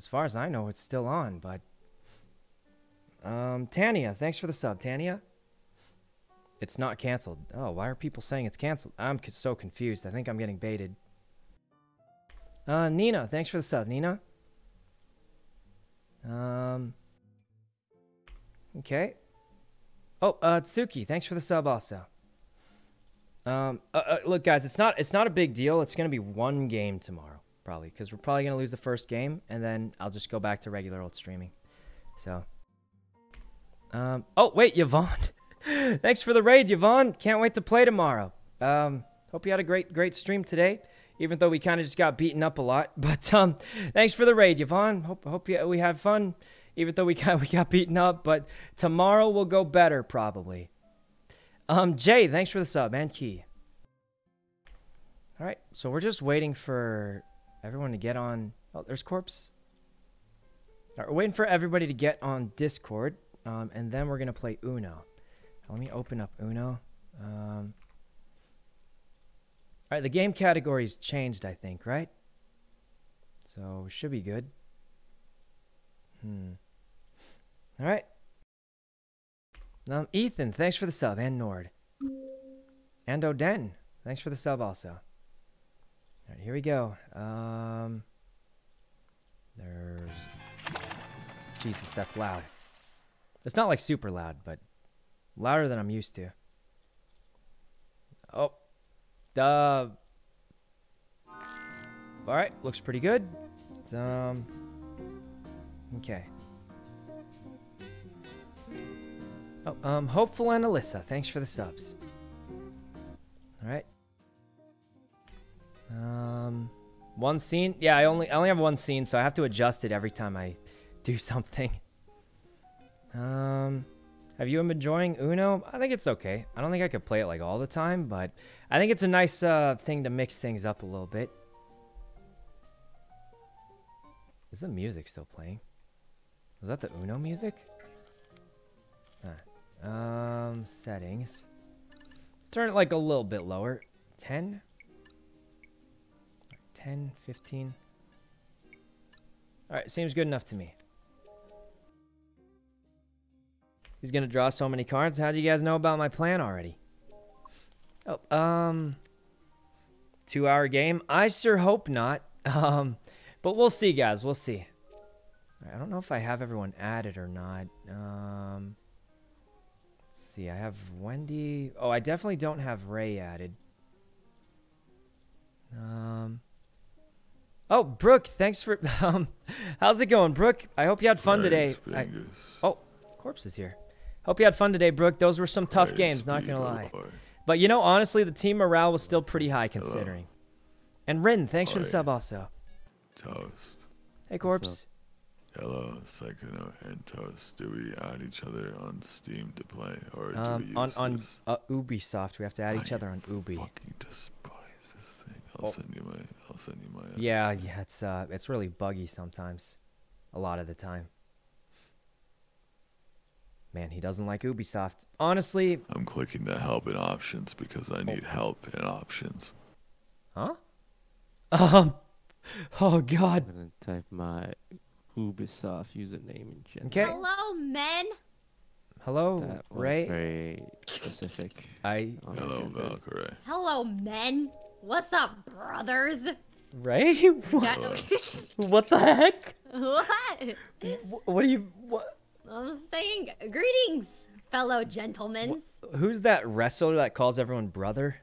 as far as I know, it's still on, but. Um, Tania, thanks for the sub, Tania. It's not canceled. Oh, why are people saying it's canceled? I'm so confused. I think I'm getting baited. Uh, Nina, thanks for the sub, Nina. Um. Okay. Oh, uh, Tsuki, thanks for the sub also. Um, uh, uh, look, guys, it's not it's not a big deal. It's gonna be one game tomorrow, probably, because we're probably gonna lose the first game, and then I'll just go back to regular old streaming. So. Um. Oh wait, Yvonne. thanks for the raid, Yvonne. Can't wait to play tomorrow. Um. Hope you had a great great stream today, even though we kind of just got beaten up a lot. But um, thanks for the raid, Yvonne. Hope hope you, we had fun, even though we got we got beaten up. But tomorrow will go better probably. Um, Jay, thanks for the sub and key. All right, so we're just waiting for everyone to get on. Oh, there's corpse. All right, we're waiting for everybody to get on Discord, um, and then we're gonna play Uno. Let me open up Uno. Um, all right, the game categories changed, I think, right? So should be good. Hmm. All right. Um, Ethan, thanks for the sub, and Nord. And Oden, thanks for the sub also. All right, here we go. Um, there's. Jesus, that's loud. It's not like super loud, but louder than I'm used to. Oh, uh. All right, looks pretty good. It's, Um. Okay. Oh, um, Hopeful and Alyssa, thanks for the subs. Alright. Um, one scene? Yeah, I only, I only have one scene, so I have to adjust it every time I do something. Um, have you been enjoying Uno? I think it's okay. I don't think I could play it like all the time, but I think it's a nice uh, thing to mix things up a little bit. Is the music still playing? Was that the Uno music? Ah. Um, settings. Let's turn it like a little bit lower. 10? 10, 15. Alright, seems good enough to me. He's gonna draw so many cards. How do you guys know about my plan already? Oh, um... Two hour game? I sure hope not. Um, but we'll see, guys. We'll see. I don't know if I have everyone added or not. Um, let's see. I have Wendy. Oh, I definitely don't have Ray added. Um. Oh, Brooke, thanks for. Um, how's it going, Brooke? I hope you had fun today. I, oh, Corpse is here. Hope you had fun today, Brooke. Those were some tough games, not gonna lie. But you know, honestly, the team morale was still pretty high considering. And Rin, thanks for the sub also. Toast. Hey, Corpse. Hello, Sykkuno and Toast. Do we add each other on Steam to play, or do Um, we use on on this? uh, Ubisoft, we have to add each other on Ubi. fucking despise this thing. I'll Oh. send you my. I'll send you my. uh, Yeah, yeah, it's uh, it's really buggy sometimes, a lot of the time. Man, he doesn't like Ubisoft. Honestly, I'm clicking the help in options because I need help in options. huh? Um, oh God. I'm gonna type my Ubisoft username in chat. Okay. Hello, men. Hello, That was Ray. very specific. I on the Hello. Valkyrae. Hello, men. What's up, brothers? Ray. Got- what the heck? what? What are you? What? I'm saying greetings, fellow gentlemen. Who's that wrestler that calls everyone brother?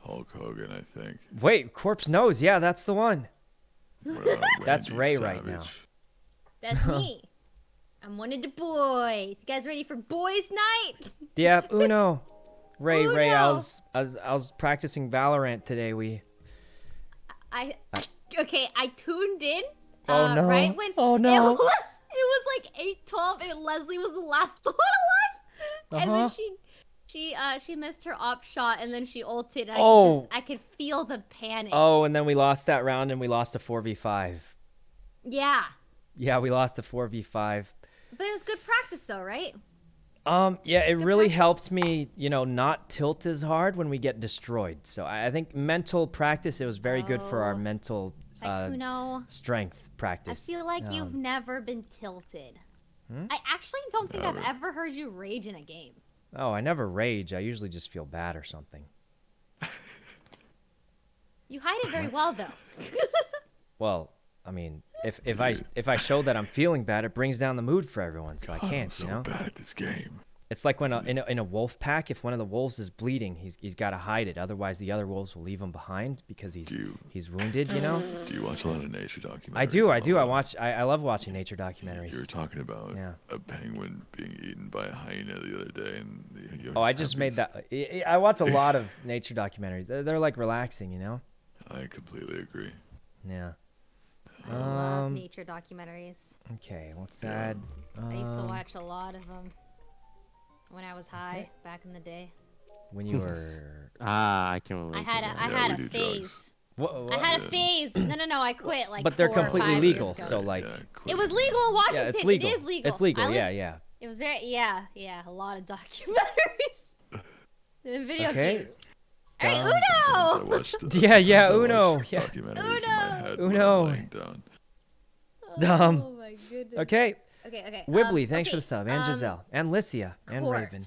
Hulk Hogan, I think. Wait, Corpse knows. Yeah, that's the one. What about That's Randy Ray right now. That's me. I'm one of the boys. You guys ready for boys' night? Yeah, Uno. Ray, Ray, I was, I was, I was practicing Valorant today. We. I, okay. I tuned in. Oh, uh, no. Right when Oh, no! it no. was it was like eight twelve and Leslie was the last one alive, and Uh-huh. then she she uh she missed her op shot and then she ulted. And I Oh. could just I could feel the panic. Oh, and then we lost that round, and we lost a four v five. Yeah, Yeah, we lost a four v five. but it was good practice though, right? Um, yeah, it really practice. helped me, you know, not tilt as hard when we get destroyed. So I, I think mental practice. It was very good for our Oh. mental uh, Sykkuno, strength practice. I feel like you've Um, never been tilted. Hmm? I actually don't think I've ever heard you rage in a game. Oh, I never rage. I usually just feel bad or something. You hide it very well, though. Well, I mean, if if I if I show that I'm feeling bad, it brings down the mood for everyone, so I God, I'm can't, so you know. bad at this game. It's like when a, in a in a wolf pack, if one of the wolves is bleeding, he's he's got to hide it. Otherwise, the other wolves will leave him behind because he's you he's wounded. You know. do you watch a lot of nature documentaries? I do. I do. I watch. I, I love watching nature documentaries. You were talking about Yeah. a penguin being eaten by a hyena the other day, and Oh, I just made that. I, I I watch a lot of nature documentaries. They're, they're like relaxing, you know. I completely agree. Yeah. I love Um, nature documentaries. Okay. What's Yeah. that? I used to Um, watch a lot of them when I was high back in the day. when you were. Ah, I can relate. I had to a that. I Yeah, had a do phase. What, I had a phase. No, no, no. I quit like. but they're four completely legal. So like, Yeah, it was legal in Washington. yeah, it's legal. It is legal. It's legal. I Yeah, yeah. It was very yeah, yeah. A lot of documentaries. and video Okay. games. All right, Um, Sometimes I Uno. watched, Yeah, yeah, I Uno, yeah. Documentaries in my Uno. head Uno. down. Dumb. Oh my goodness. Okay. Okay, okay. Wibbly, um, thanks for the sub, and um, Giselle, and Licia, and Raven.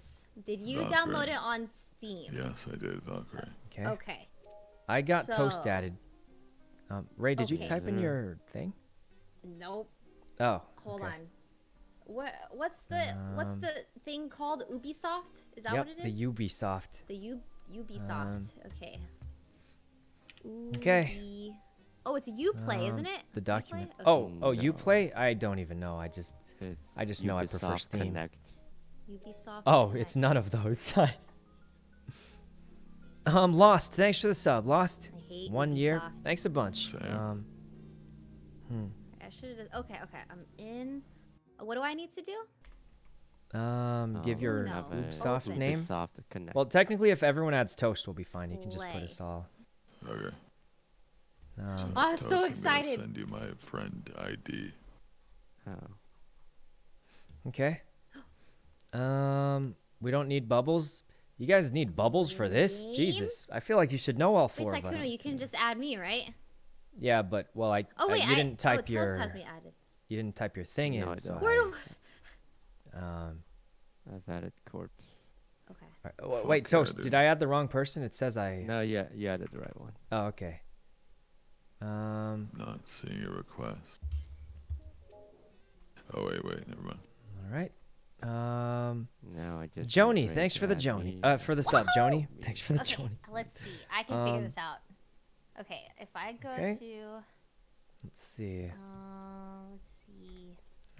Did you Valkyrae. download it on Steam? Yes, I did, Valkyrae. Okay. Okay. I got toast added. Um, Ray, did you type in your thing? Nope. Oh. Hold okay. on. What what's the what's Um, the thing called? Ubisoft? Is that Yep, what it the? Ubisoft. The U Ubisoft. okay. Okay. Ubi- Oh, it's Uplay, Um, isn't it? The document. Okay. Oh, oh, you No. play? I don't even know. I just. It's I just know I prefer Ubisoft Steam. Connect. Ubisoft. Oh, it's none of those. um, Lost. Thanks for the sub. Lost. I hate One year. Thanks a bunch. Same. Um. Hmm. I should. Okay, okay. I'm in. What do I need to do? Um, give Oh, your no. have Ubisoft Open. name. Ubisoft Connect. Well, technically, if everyone adds toast, we'll be fine. You can just put us all. Okay. Um, Oh, I'm so Toast, I'm excited. Send you my friend ID. oh. okay. Um, we don't need bubbles. You guys need bubbles for this? Name? Jesus, I feel like you should know all Wait, four of us. You can just add me, right? Yeah, but well, I Oh wait, you I, didn't oh, type Toast your has me added. you didn't type your thing No, I in. So don't. Where do? I, um, I've added corpse. Okay. all right, w- Fuck wait, yeah, toast. dude. Did I add the wrong person? It says I. No, yeah, you added the right one. Oh, okay. Um. Not seeing your request. Oh wait, wait, never mind. All right. Um. No, I just. Joni, thanks for the Joni. me. Uh, for the sub, Joni. Thanks for the Okay. Joni. Let's see. I can figure Um, this out. Okay, if I go okay. to, Let's see. um, let's see,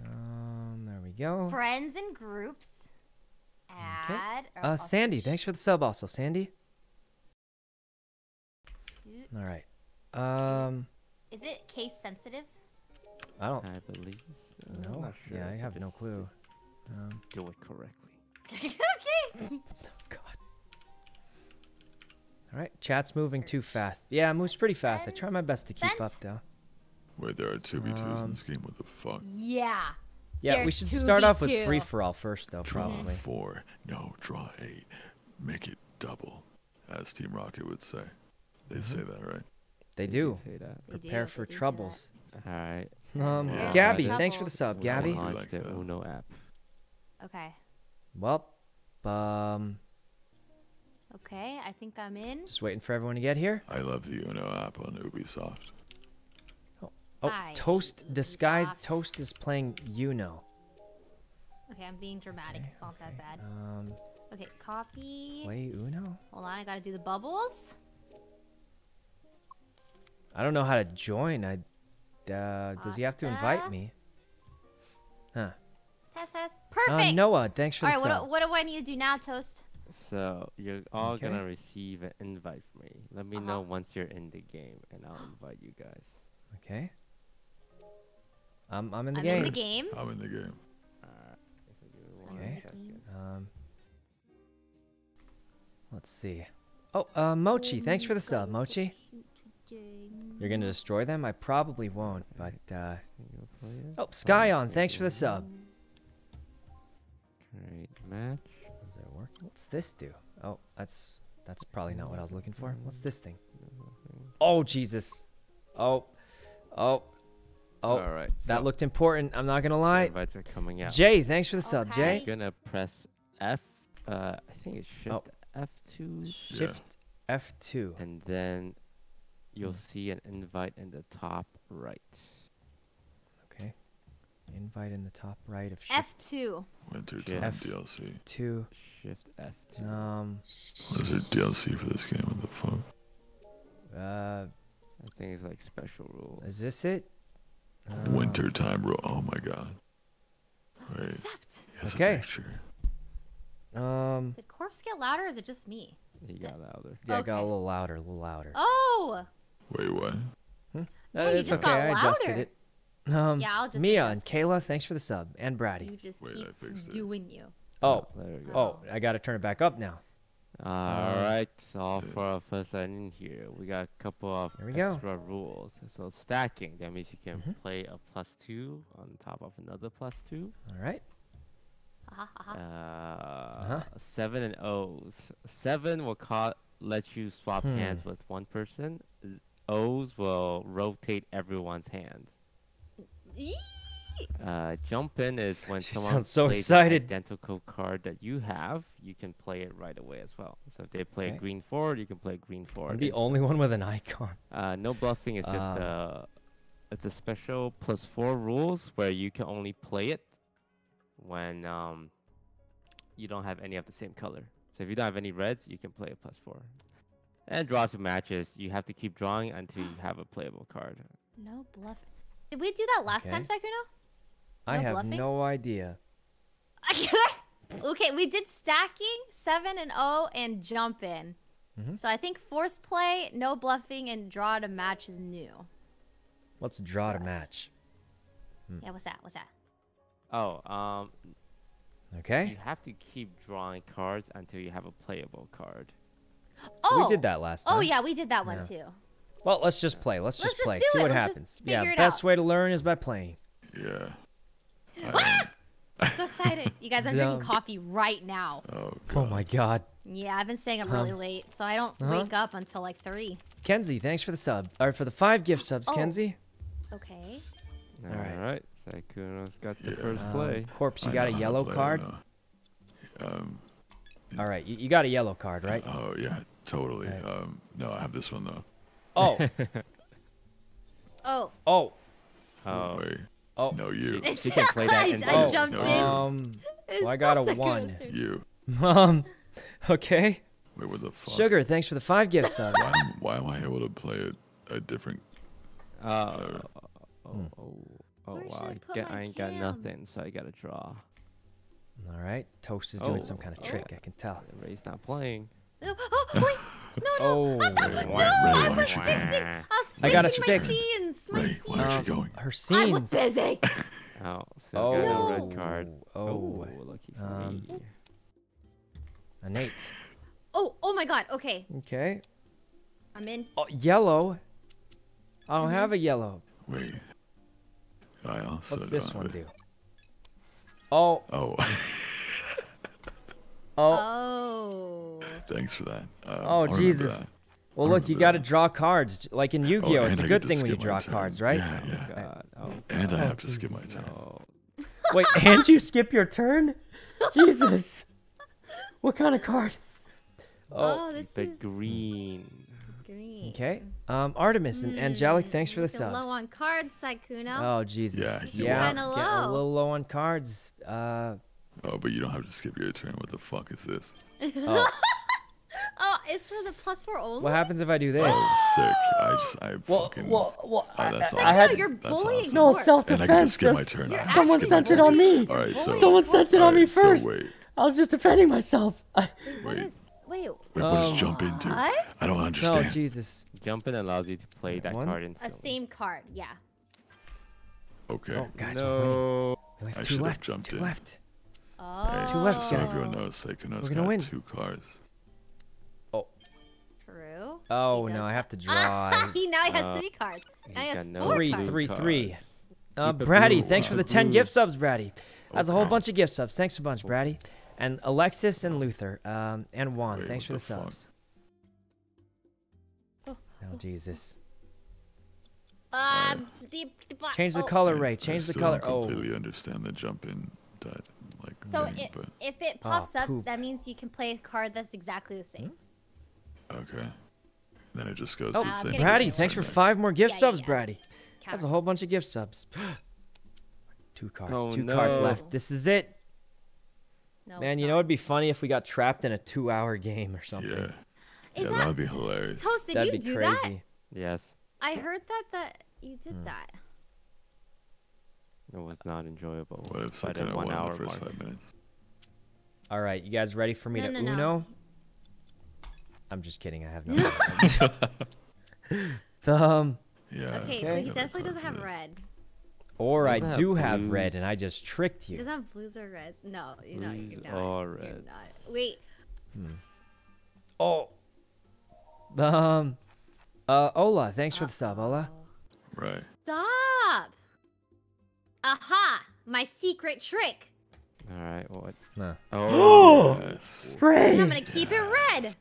Um. There we go. friends and groups, add. or Uh, I'll Sandy, thanks for the sub. Also, Sandy. Dude, All right. Um. Is it case sensitive? I don't. I believe. So. No. not sure. Yeah, I have no clue. just Um. Do it correctly. okay. God. All right. Chat's moving too fast. Yeah, it moves pretty fast. I try my best to keep Sent? up though. Wait, there are two v twos in Um, this game. What the fuck? Yeah. Yeah, we should start off with free for all first, though. Draw Probably. four. No, draw eight. Make it double, as Team Rocket would say. They say Mm-hmm. that, right? They Did do. Say that. They Prepare they for do troubles. All right. Um, Yeah. Gabby, Yeah. thanks for the sub, Troubles. Gabby. Wow. Launch like the that. Uno app. Okay. Well, um, Okay. I think I'm in. just waiting for everyone to get here. I love the Uno app on Ubisoft. Oh, Hi, Toast disguised Ubisoft. Toast is playing Uno. Okay, I'm being dramatic. It's not that bad. Um, Okay, copy. play Uno. Hold on, I gotta do the bubbles. I don't know how to join. I uh, does he have to invite me? Huh. Test test. Uh, Perfect. Noah, thanks for All the right, what, do- what do I need to do now, Toast? So you're all Okay. gonna receive an invite from me. Let me Uh-huh. know once you're in the game, and I'll invite you guys. Okay. I'm I'm in the I'm game. in the game. I'm in the game. Alright. So give me one Okay. Um, let's see. Oh, uh, Mochi, thanks for the sub, Mochi. You're gonna destroy them? I probably won't, but uh, oh, Skyon, thanks for the sub. Great match. Is it working? What's this do? Oh, that's that's probably not what I was looking for. What's this thing? Oh Jesus! Oh, Oh, oh, All right. that so looked important. I'm not gonna lie. Invites are coming out. Jay, thanks for the sub. Okay. Jay, You're gonna press F. Uh, I think it's Oh. Shift F2, Yeah. shift F2. and then you'll Hmm. see an invite in the top right. Okay. Invite in the top right of shift F2. Wintertime F- DLC. two. Shift F2. Um. What is there DLC for this game? What the fuck? Uh. I think it's like special rules. Is this it? Uh, Wintertime rule. Oh my god. Wait. Accept. He has Okay. a picture. Um. Did corpse get louder or is it just me? He got louder. Yeah, it got a little louder, a little louder. Oh! Wait, what? Uh, No, you it's okay. I adjusted it. Um. Yeah, I'll just Mia and. Kayla, thanks for the sub, and Brady. You just Wait, keep doing you. Oh. there we go. Oh, I gotta turn it back up now. All right, all for our first in here. We got a couple of There we go. extra rules. So stacking, that means you can Mhm. play a plus two on top of another plus two. All right. Aha, aha. Uh, Uh-huh. Seven and O's. Seven will ca- let you swap Hmm. hands with one person. O's will rotate everyone's hand. Eee! Uh, jump in is when She someone sounds so plays excited. an identical card that you have. You can play it right away as well. So if they play Okay. a green forward, you can play a green forward. I'm the instantly. only one with an icon. Uh, no bluffing is just Um, uh, it's a special plus four rules where you can only play it when um, you don't have any of the same color. So if you don't have any reds, you can play a plus four. And draw to matches, you have to keep drawing until you have a playable card. No bluff. Did we do that last time, Okay. Sykkuno? I have bluffing? no idea. okay, we did stacking, 7 and 0, and jump in. Mhm. So I think force play, no bluffing, and draw to match is new. Let's draw to Yes. match. Yeah, what's that? What's that? Oh, um, Okay. you have to keep drawing cards until you have a playable card. Oh! We did that last time. Oh, yeah, we did that one Yeah. too. Well, let's just play. Let's, Let's just just play. do See it. what Let's happens. figure yeah, it best out. way to learn is by playing. Yeah. Ah! I'm so excited. You guys, I'm drinking coffee right now. Oh, Oh my god. Yeah, I've been staying up Huh. really late, so I don't Uh-huh. wake up until like 3. Kenzie, thanks for the sub. Or for the five gift subs, Oh. Kenzie. Okay. All Alright. right, Sykkuno's got the Yeah. first Um, play. Corpse, you I got a yellow card? Um, All right, you, you got a yellow card, right? Oh yeah, totally. Right. Um, no, I have this one though. Oh, Oh, oh, Oh, Wait, oh. no, you, it's He can play that I, in I Oh, jumped no, in. you. Um, well, I got a one. You. um, okay. Wait, what the fuck? Sugar, thanks for the five gift subs. Why, am- why am I able to play a, a different? Oh, Uh, oh, Hmm. oh, oh, wow. I I, get, I ain't got nothing, so I gotta draw. All right, Toast is doing some Oh. kind of trick, I can tell. Ray's not playing. Oh, oh, wait. No, no. Oh, I'm no, I was don't fixing. I was I got a fixing my six. scenes. My Ray, scenes. why are you going? her scenes. I was busy. Oh, so Oh, got a No. red card. Oh, lucky for Um, me. an eight. Oh, oh my God. Okay, Okay. I'm in. Oh, yellow. I don't Mhm. have a yellow. Wait. I also. What's this one have do? Oh, Oh, oh. Oh. thanks for that. Um, Oh, I'll Jesus. that. Well, look, you got to draw cards. Like in Yu-Gi-Oh, Oh, it's and a I good thing when you draw turn. cards, right? Yeah, oh, yeah. God. Oh, And I Oh, have to skip my turn. no. Wait, and you skip your turn? Jesus. What kind of card? Oh, Oh, this The is green. green. okay. Um, Artemis and Angelic, thanks for the Getting subs. Low on cards, Sykkuno. Oh, Jesus. Yeah, you yeah. are. Kinda a low. little low on cards. Uh, Oh, but you don't have to skip your turn. What the fuck is this? oh. Oh, it's for the plus four only. what happens if I do this? Oh, sick. I just, I Well, fucking. well, well, Oh, I, that's I awesome. had Sykkuno, you're That's bullying. awesome. no self-defense. and I get to skip my turn. You're I Someone sent it on me. All right, so. Someone sent it on me first. so wait, I was just defending myself. I, Wait, what Wait. Wait. wait, what does Um, jump into? What? I don't no, understand. Jesus. Jumping allows you to play that One. card A instantly. same card. Yeah. okay. Oh, guys, no. We have I two should've left. jumped Two in. left. Oh. Two left, just so guys. everyone knows, Sykkuno's We're gonna got win. two cards. Oh. True. Oh no, I have to Ah, draw. he now he has Uh, three cards. Now he He's has got no four Three, cards. three, three. Uh, Keep it Brady, thanks for the 10 blue. gift subs, Brady. That's a whole bunch of gift subs. Thanks a bunch, Brady. And Alexis and Luther. Um, and Juan, Wait, thanks for the, the subs. Oh, Oh, Jesus. Uh, the, the black- Change the oh, color, I- Ray. I Change the color. don't Oh, completely understand the jump in that like So thing, it, but if it Aw, pops up, poop. that means you can play a card that's exactly the same. okay. Then it just goes Oh, to the same getting Brady, thanks for five more gift Yeah, yeah, subs, yeah. Brady. That's a whole bunch of gift subs. two cards. Oh, two cards left. This is it. No, Man, you know it'd be funny if we got trapped in a two-hour game or something. Yeah. Is yeah, that that would be hilarious. Toast? Did That'd you be do crazy. that? Yes. I heard that that you did Hmm. that. It was not enjoyable. What if by the Sykkuno one hour the first mark. five minutes? All right, you guys ready for me No, to no, no. Uno? I'm just kidding. I have no. the, um, Yeah. Okay, so he definitely doesn't have red. or I Doesn't have do have red, and I just tricked you. doesn't have blues or reds. No, you know you're Blues not. or You're reds. not. Wait. Oh. Um. Uh, Ola, thanks for the sub, Ola. Right. Stop! Aha! My secret trick. All right. What? No. Oh. Yes. And Ray, I'm gonna keep it red.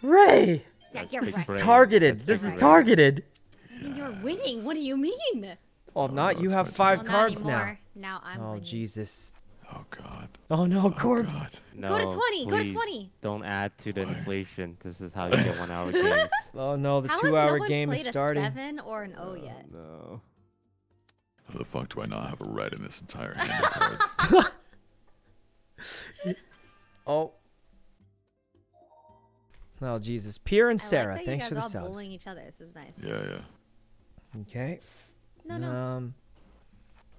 Ray, Yeah, That's you're big right. targeted. That's This is brain. targeted. I mean, you're winning. What do you mean? Oh, oh no, not you have five well, cards now. Now I'm Oh winning. Jesus. Oh God. Oh no, Oh corpse. God. No, Go to 20, go to 20. Don't add to the inflation. This is how you get one hour games. Oh no, the How has two-hour no one game played is a starting. seven or an O oh, yet? No. How the fuck do I not have a red in this entire hand of cards? Oh. Oh Jesus, Pierre and I Sarah, like that thanks you for the all subs. bullying each other. This is nice. yeah, yeah. Okay. No, no. Um.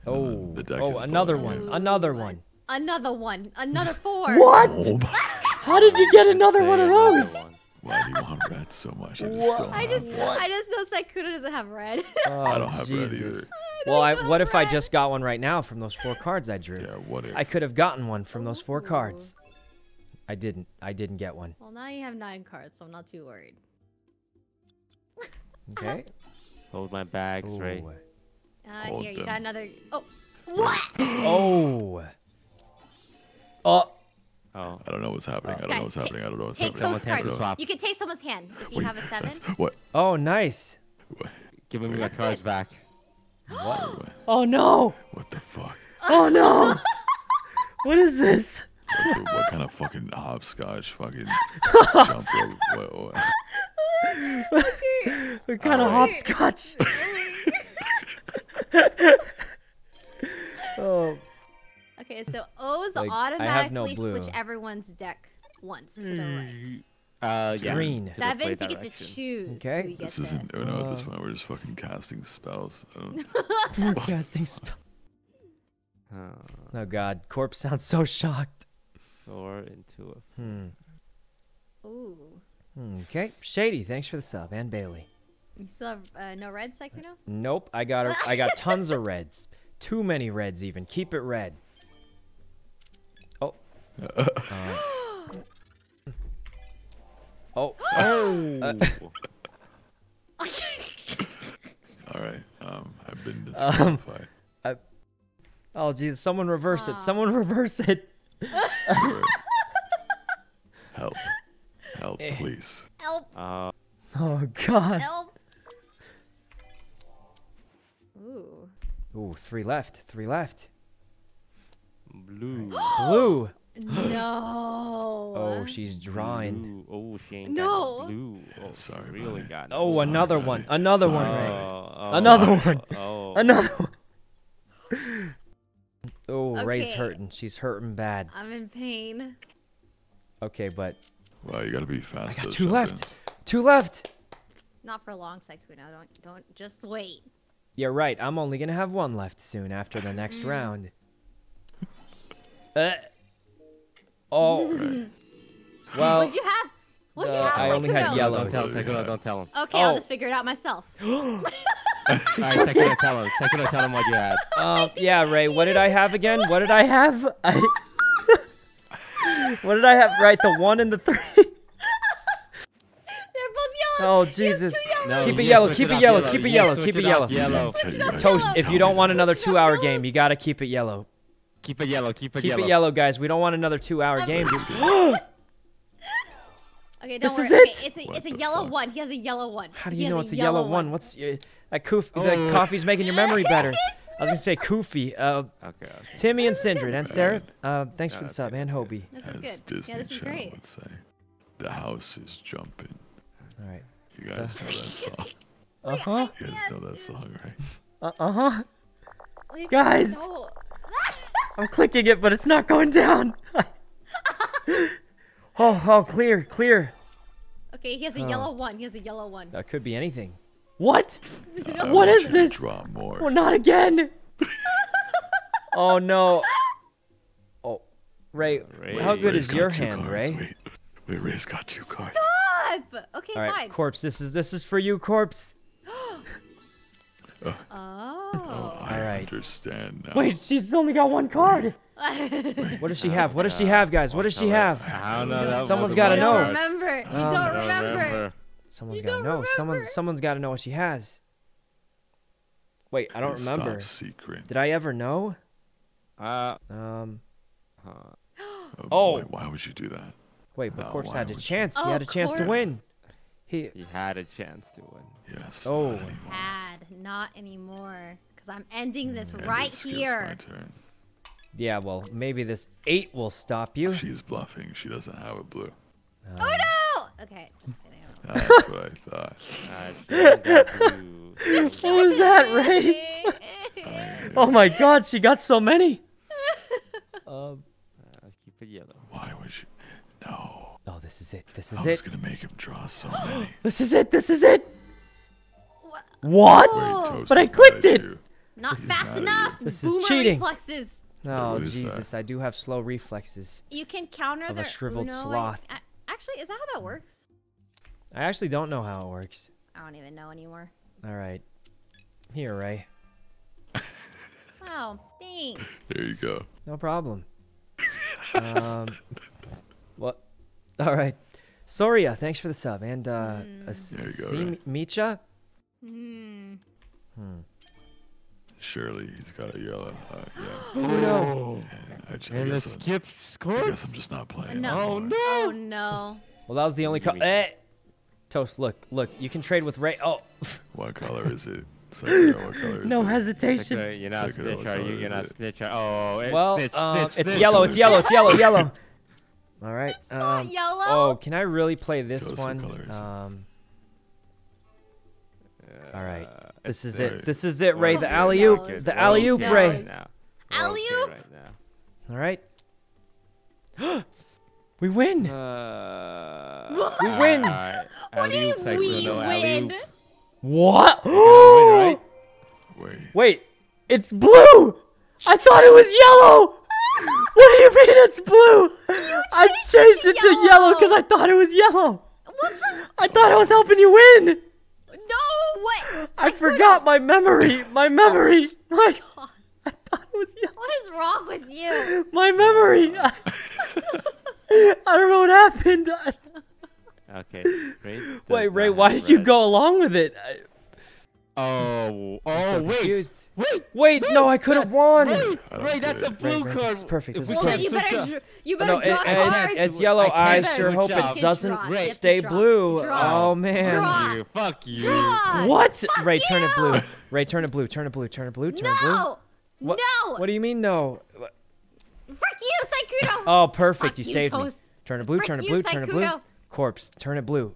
And Oh. the deck Oh, another bullying one. you. Another Ooh, one. Another one. Another four. What? Oh. How did you get another one of those? one. Why do you want red so much? I just What? don't I just. I just know Sykkuno doesn't have red. Oh, I don't have red either. Jesus. Well, I, what have if I just got one right now from those four cards I drew? Yeah. What if? I could have gotten one from those four Ooh. cards. I didn't. I didn't get one. well, now you have nine cards, so I'm not too worried. Okay. Hold my bags, Ray. Ooh. Uh, Hold here, you got another. Oh, what? Oh. Oh. Oh. I don't know what's happening. I don't know what's happening. I don't know what's Take happening. those Someone's hand to swap. You can take someone's hand if you Wait, have a seven. What? Oh, nice. What? Give me my cards good. back. What? Oh no. What the fuck? Oh no. what is this? What, what kind of fucking hopscotch fucking jump rope? What, what? What kind of Oh. hopscotch? oh. Okay, so O's Like, I have no automatically switch everyone's deck once to the right. Uh, yeah. Green. to the Sevens, you get to choose Okay. who you get This to. isn't Uno at this Uh, point. We're just fucking casting spells. I don't, Casting spell. Uh, Oh god, corpse sounds so shocked. four into a. Hmm. Ooh. Hmm, Okay, Shady, thanks for the sub, and Bailey. You still have uh, no red, Sykkuno? Nope, I got a, I got tons of reds. Too many reds even. Keep it red. Oh. Uh, oh. Oh. Uh, all right. Um, I've been Um, disqualified. Oh Jesus! Someone reverse it. Someone reverse it. Help. Help, Eh. please. Help! uh, Oh God. Help! Ooh. Ooh, three left. Three left. blue. Blue. No. Oh, she's drawing. Blue. Oh, she ain't No. got no blue. Oh, she sorry, really buddy. got no Oh, Sorry, another buddy. one. Another one. Sorry. Ray. Oh, Another oh, one. Oh. Another one. Oh, Ray's hurting. She's hurting bad. I'm in pain. Okay, but Wow, you gotta be fast. I got those two left. shotguns. two left. Not for a long, Sykkuno. Don't, don't, just wait. You're right. I'm only gonna have one left soon after the next round. Uh. Oh. Well, What'd you have? What'd you uh, have, I only had yellow. Don't tell him. Yellows. Don't tell him. Okay, I'll Oh. just figure it out myself. Alright, Sykkuno, tell him. Sykkuno, tell him what you had. um, yeah, Ray. What did I have again? What did I have? I. what did I have? Right, the one and the three. They're both yellow. Oh Jesus! No, Keep it yellow, keep it up yellow, yellow, keep it yellow, keep it it yellow. Yellow. It You Toast. If you don't want another Switch it up two-hour game, you gotta keep it yellow. Keep it yellow. Keep it Keep yellow. it yellow, guys. We don't want another two-hour game. Okay, don't This worry. is okay, it? it's a What it's a yellow fuck? one. He has a yellow one. How do you has know it's a yellow one? What's uh, That koof, the Oh. coffee's making your memory better. I was gonna say koofy. Uh, Okay. okay. Timmy and Sindred and Sarah. Uh, thanks for the sub okay, and that's Hobie. This As is good. Disney yeah, this is Channel great. would say, the house is jumping. All right. You guys know that song. Uh huh. You guys know that song, right? Uh huh. Wait, Guys. no. I'm clicking it, but it's not going down. oh, oh, clear, clear. Okay, he has a Oh. yellow one. He has a yellow one. That could be anything. What? I What want is you to this? Draw more. Oh, not again. oh no. Oh, Ray, Ray. how good Ray's is your hand, cards. Ray? Wait, wait, Ray's got two cards. Stop! Okay, All right, fine. corpse. This is this is for you, corpse. Uh, oh. I right. understand now. Wait, she's only got one card. What does she have? What does she have, guys? What does she have? I don't know. That Someone's wasn't gotta my you know. don't remember. You Um, don't I remember. Someone's gotta don't know. Someone's someone's gotta know what she has. Wait, I don't Please remember. Stop secret. Did I ever know? Uh, Um. huh. Oh. Wait, why would you do that? Wait, but No, Corpse had a would you? chance. He Oh, had a chance to win. He. He had a chance to win. Yes. Oh. not anymore. Had not anymore. Because I'm ending this And right it my here. turn. Yeah. Well, maybe this eight will stop you. She's bluffing. She doesn't have a blue. Um, Oh no! Okay, just kidding. That's what I thought. She didn't got blue. What was that, Ray? I- Oh my God, she got so many. Um. Uh, keep it yellow. Why would you? No. Oh, this is it. This is I is was it. gonna make him draw so many. This is it. This is it. What? Oh. But I clicked it. you. Not This fast outta enough. This is cheating. reflexes. Oh what is that? Jesus, I do have slow reflexes. You can counter Of a shriveled Uno, I- sloth. a- Actually, is that how that works? I actually don't know how it works. I don't even know anymore. All right. Here, Ray. Oh, thanks. There you go. No problem. um, what? All right. Soria, thanks for the sub. And uh, a s- There you go, C- Ray. Micha? Hmm. Surely he's got a yellow. Uh, yeah. Oh, no. I, I And the guess I'm, I guess. I'm just not playing. No. Oh no! Oh no. Well, that was the only Give card. me- Eh! Toast, look, look. You can trade with Ray. Oh, What color is it? Color no it? hesitation. Okay, you're not a snitch, are you? You're not it? snitch. Oh, it's Well, snitch, um, snitch, it's snitch. yellow. It's yellow. It's yellow. Yellow. All right. It's not um, yellow. Oh, can I really play this Toast, what one? color is it? Um, all right. Uh, this is it. This is it, Ray. The Toast alley oop. The we're alley oop, okay Ray. right now. We're okay Alley-oop? right. All right. we win. Uh, We win. alright. what do you Alley-oop's we win? alley-oop. What? Win. Wait. Wait, it's blue. I thought it was yellow. What do you mean it's blue? I changed changed it it to to yellow because. I thought it was yellow. What the? I thought I was helping you win. No, what? I Sakura, forgot my memory. My memory. Oh, my, God, I thought it was yellow. What is wrong with you? My memory. I, I don't know what happened. Okay. Ray wait, Ray, why have did you go along with it? I, Oh, oh, so wait, confused. wait, Wait, no, I could have won. Ray, I don't Ray, get that's a blue Ray, card. this is perfect, this we is Well, can't you better you better no, it, draw it's, cards. it's yellow. I I, sure hope up. it doesn't Draw. You have to stay draw. blue. Draw. Oh man. Draw. Fuck you. Fuck you. Draw. What? Ray, turn it blue. Ray, turn it blue. Turn it blue. Turn it blue. Turn it blue. No. What, No. What do you mean no? What- Frick you, Saikudo. Oh, perfect. Fuck you you, saved Toast. me. Turn it blue. Frick turn it you, blue. Turn it blue. Corpse. Turn it blue.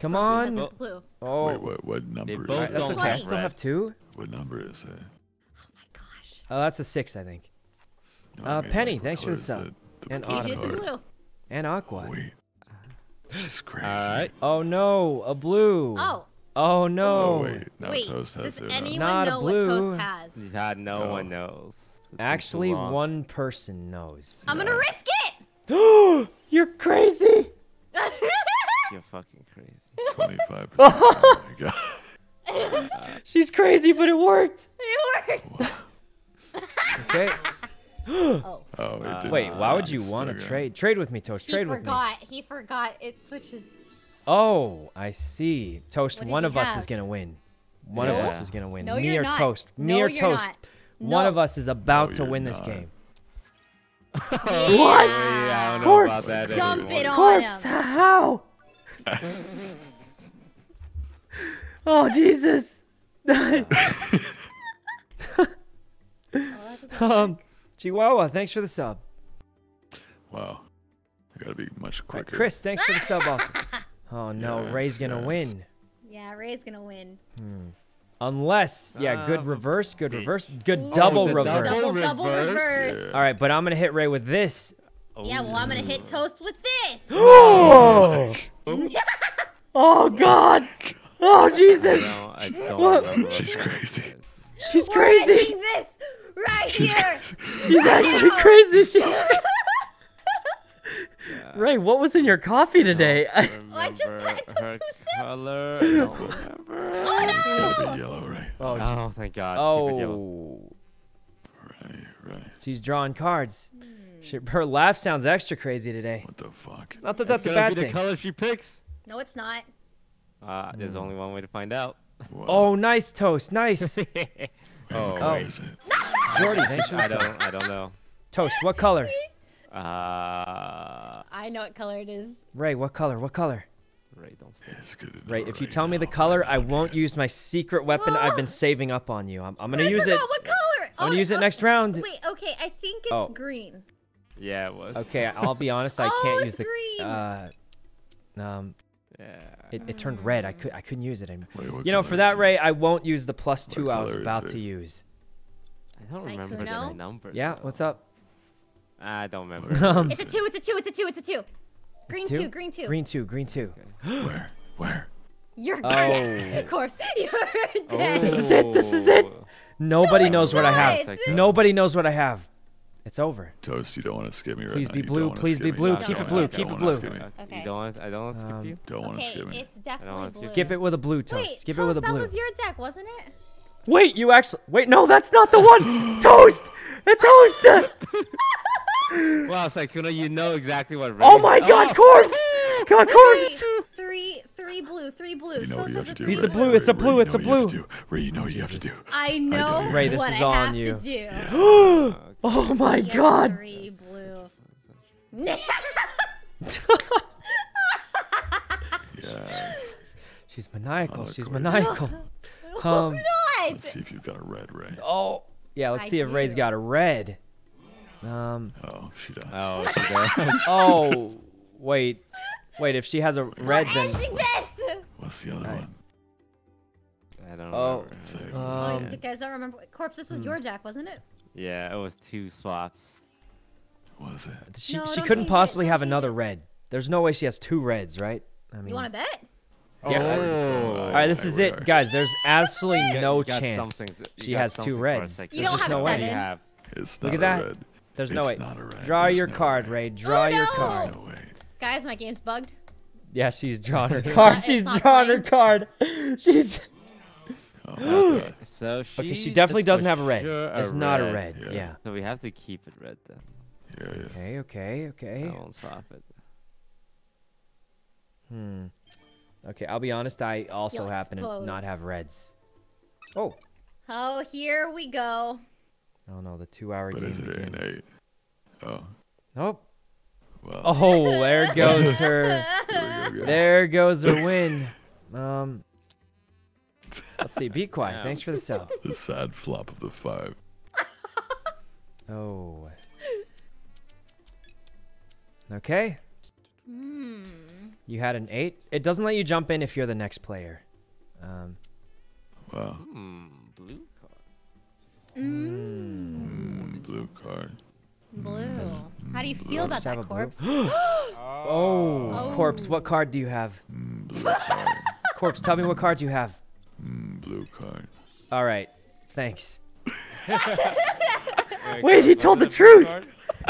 Come It on. a blue. Oh. Wait, what, what number both is Alright, it? that's don't okay. I have still have two. What number is it? Oh my gosh. Oh, that's a six, I think. No, I Uh, mean, Penny, like, thanks for the color is sub. And blue Autumn. In blue. And aqua. Wait. She's crazy. Alright. Oh no, a blue. Oh, Oh no. Oh, wait. Now wait. Toast has Does it. anyone Not a know what blue. Toast has? Yeah, no No. one knows. It's been too Actually, one person knows. I'm gonna Yeah. risk You're crazy. You're fucking crazy. 25%. oh my god. She's crazy, but it worked. it worked. Okay. Oh, Oh, it Uh. Wait, why would you want to trade? Trade with me, Toast. he Trade with me. forgot. He forgot. It switches. Oh, I see. Toast, one he of us is gonna win. One of us is gonna win. No, me you're or not. Toast. Me No, or you're Toast. not. One No. of us is about No, to you're win this not. game. What? Yeah. I don't know Corpse. about that Dump it on Corpse, him. how? Oh Jesus. Oh, um. Chihuahua, thanks for the sub. Wow. I gotta be much quicker. Chris, thanks for the sub also. Oh no, Yes, Ray's gonna yes. win. Yeah, Ray's gonna win. Unless, yeah, good Uh, reverse, good reverse, good Ooh, double the reverse. double Double, double reverse? reverse. All right, but I'm gonna hit Ray with this. Yeah, well, I'm gonna hit toast with this. Oh! oh God! Oh I Jesus! don't, I don't What? remember She's crazy. She's We're crazy. this right here. She's actually crazy. She's. Ray, what was in your coffee today? I- I just- I Remember took two sips. Color. I don't remember. Oh It's no! gotta be yellow, right? Oh, oh, she- Oh, thank God. Keep it oh. yellow. oh, Right, right. she's drawing cards. Hmm. She, her laugh sounds extra crazy today. What the fuck? Not that It's that's a gonna bad be the color she picks. No, it's not. Uh, there's only one way to find out. Wow. Oh, nice toast, nice. oh, What wait. is it? Jordy, thanks for the I don't. I don't know. Toast, what color? Uh, I know what color it is. Ray, what color? What color? Ray, don't stay. It's good to Ray, if you right tell me the color, I won't use my secret weapon I've been saving up on you. I'm, I'm gonna I use it. What color? I'm gonna Oh, use it oh, next round. Wait, okay. I think it's Oh. green. Yeah, it was. Okay, I'll be honest. I Oh, can't use it's the. green. Uh, um, Yeah. it, it turned red. I could I couldn't use it anymore. Wait, You know, for that? Ray, I won't use the plus two I was about to use. I don't remember the number. Yeah, though. what's up? I don't remember. Um, It's a two. It's a two. It's a two. It's a two. Green two? two. Green two. green two, green two. Where? Where? You're Oh. dead. Of course. You're dead. This is it, this is it. Oh. Nobody it's knows what I have. not. Nobody knows what I have. It's over. Toast, you don't want to skip me right Please now. be blue, please be blue, keep it blue, wanna- keep don't it wanna blue. skip me. Okay. You don't want. I don't want to skip Um, you. Don't want to Okay, skip me. it's definitely blue. skip Skip it with a blue toast. Wait, Skip Toast, it with a blue. that was your deck, wasn't it? Wait, you actually wait? No, that's not the one. toast, a toast. Wow, Sykkuno, you know exactly what. Oh my God, Oh! corpse! God, corpse! Three, three, three blue, three blue. You know what Toast you has have a to do. three He's a blue, it's a Ray, blue, you it's a know you have blue. to do. Ray, you know what you have to do. I know Ray, this what is I on have you. to do. oh my He has God! Three blue. Yes. She's maniacal. She's great. maniacal. Um. What? Let's see if you've got a red Ray. Oh. Yeah. Let's I see if Ray's got a red. Um. Oh, she does. Oh, she does. Oh. Wait. Wait. If she has a red, then. Ending. What's the other Alright. one? I don't Oh. remember. Say it. Oh, Um. you guys don't remember? Corpse, this was your deck, wasn't it? Yeah, it was two swaps. What was it? She, No, she couldn't change it, possibly have another it. red. There's no way she has two reds, right? I mean. You want to bet? Yeah. Oh. All right. This Okay, is it, are. guys. There's absolutely got- no got chance. she has two reds. like, You there's don't just have no a way seven. you have. It's Look not at that. a red. There's it's no way. not a red. Draw There's your no card, way. Ray. Draw your no. card. There's no way. Guys, my game's bugged. Yeah, she's drawn her card. not- she's it's not drawn her card. She's Oh, my God. So she. okay. She definitely doesn't have a red. sure It's not a red. Yeah. Yeah. So we have to keep it red then. Yeah, yeah. Okay. Okay. Okay. I won't swap it. Hmm. Okay. I'll be honest. I also Feel happen to not have reds. Oh. Oh, here we go. Oh no. The two-hour But game is it an begins. eight? Oh, Nope. Well. Oh, there goes her. Here go. There goes her win. Um. Let's see. Be quiet. Yeah. Thanks for the sub. The sad flop of the five. Oh. Okay. Hmm. You had an eight. It doesn't let you jump in if you're the next player. Um. Wow. Hmm. You feel about that corpse? Oh, Oh. corpse. What card do you have? Card. Corpse. Tell me what cards you have. Blue card. All right. Thanks. Wait, Wait, he told it the truth. card?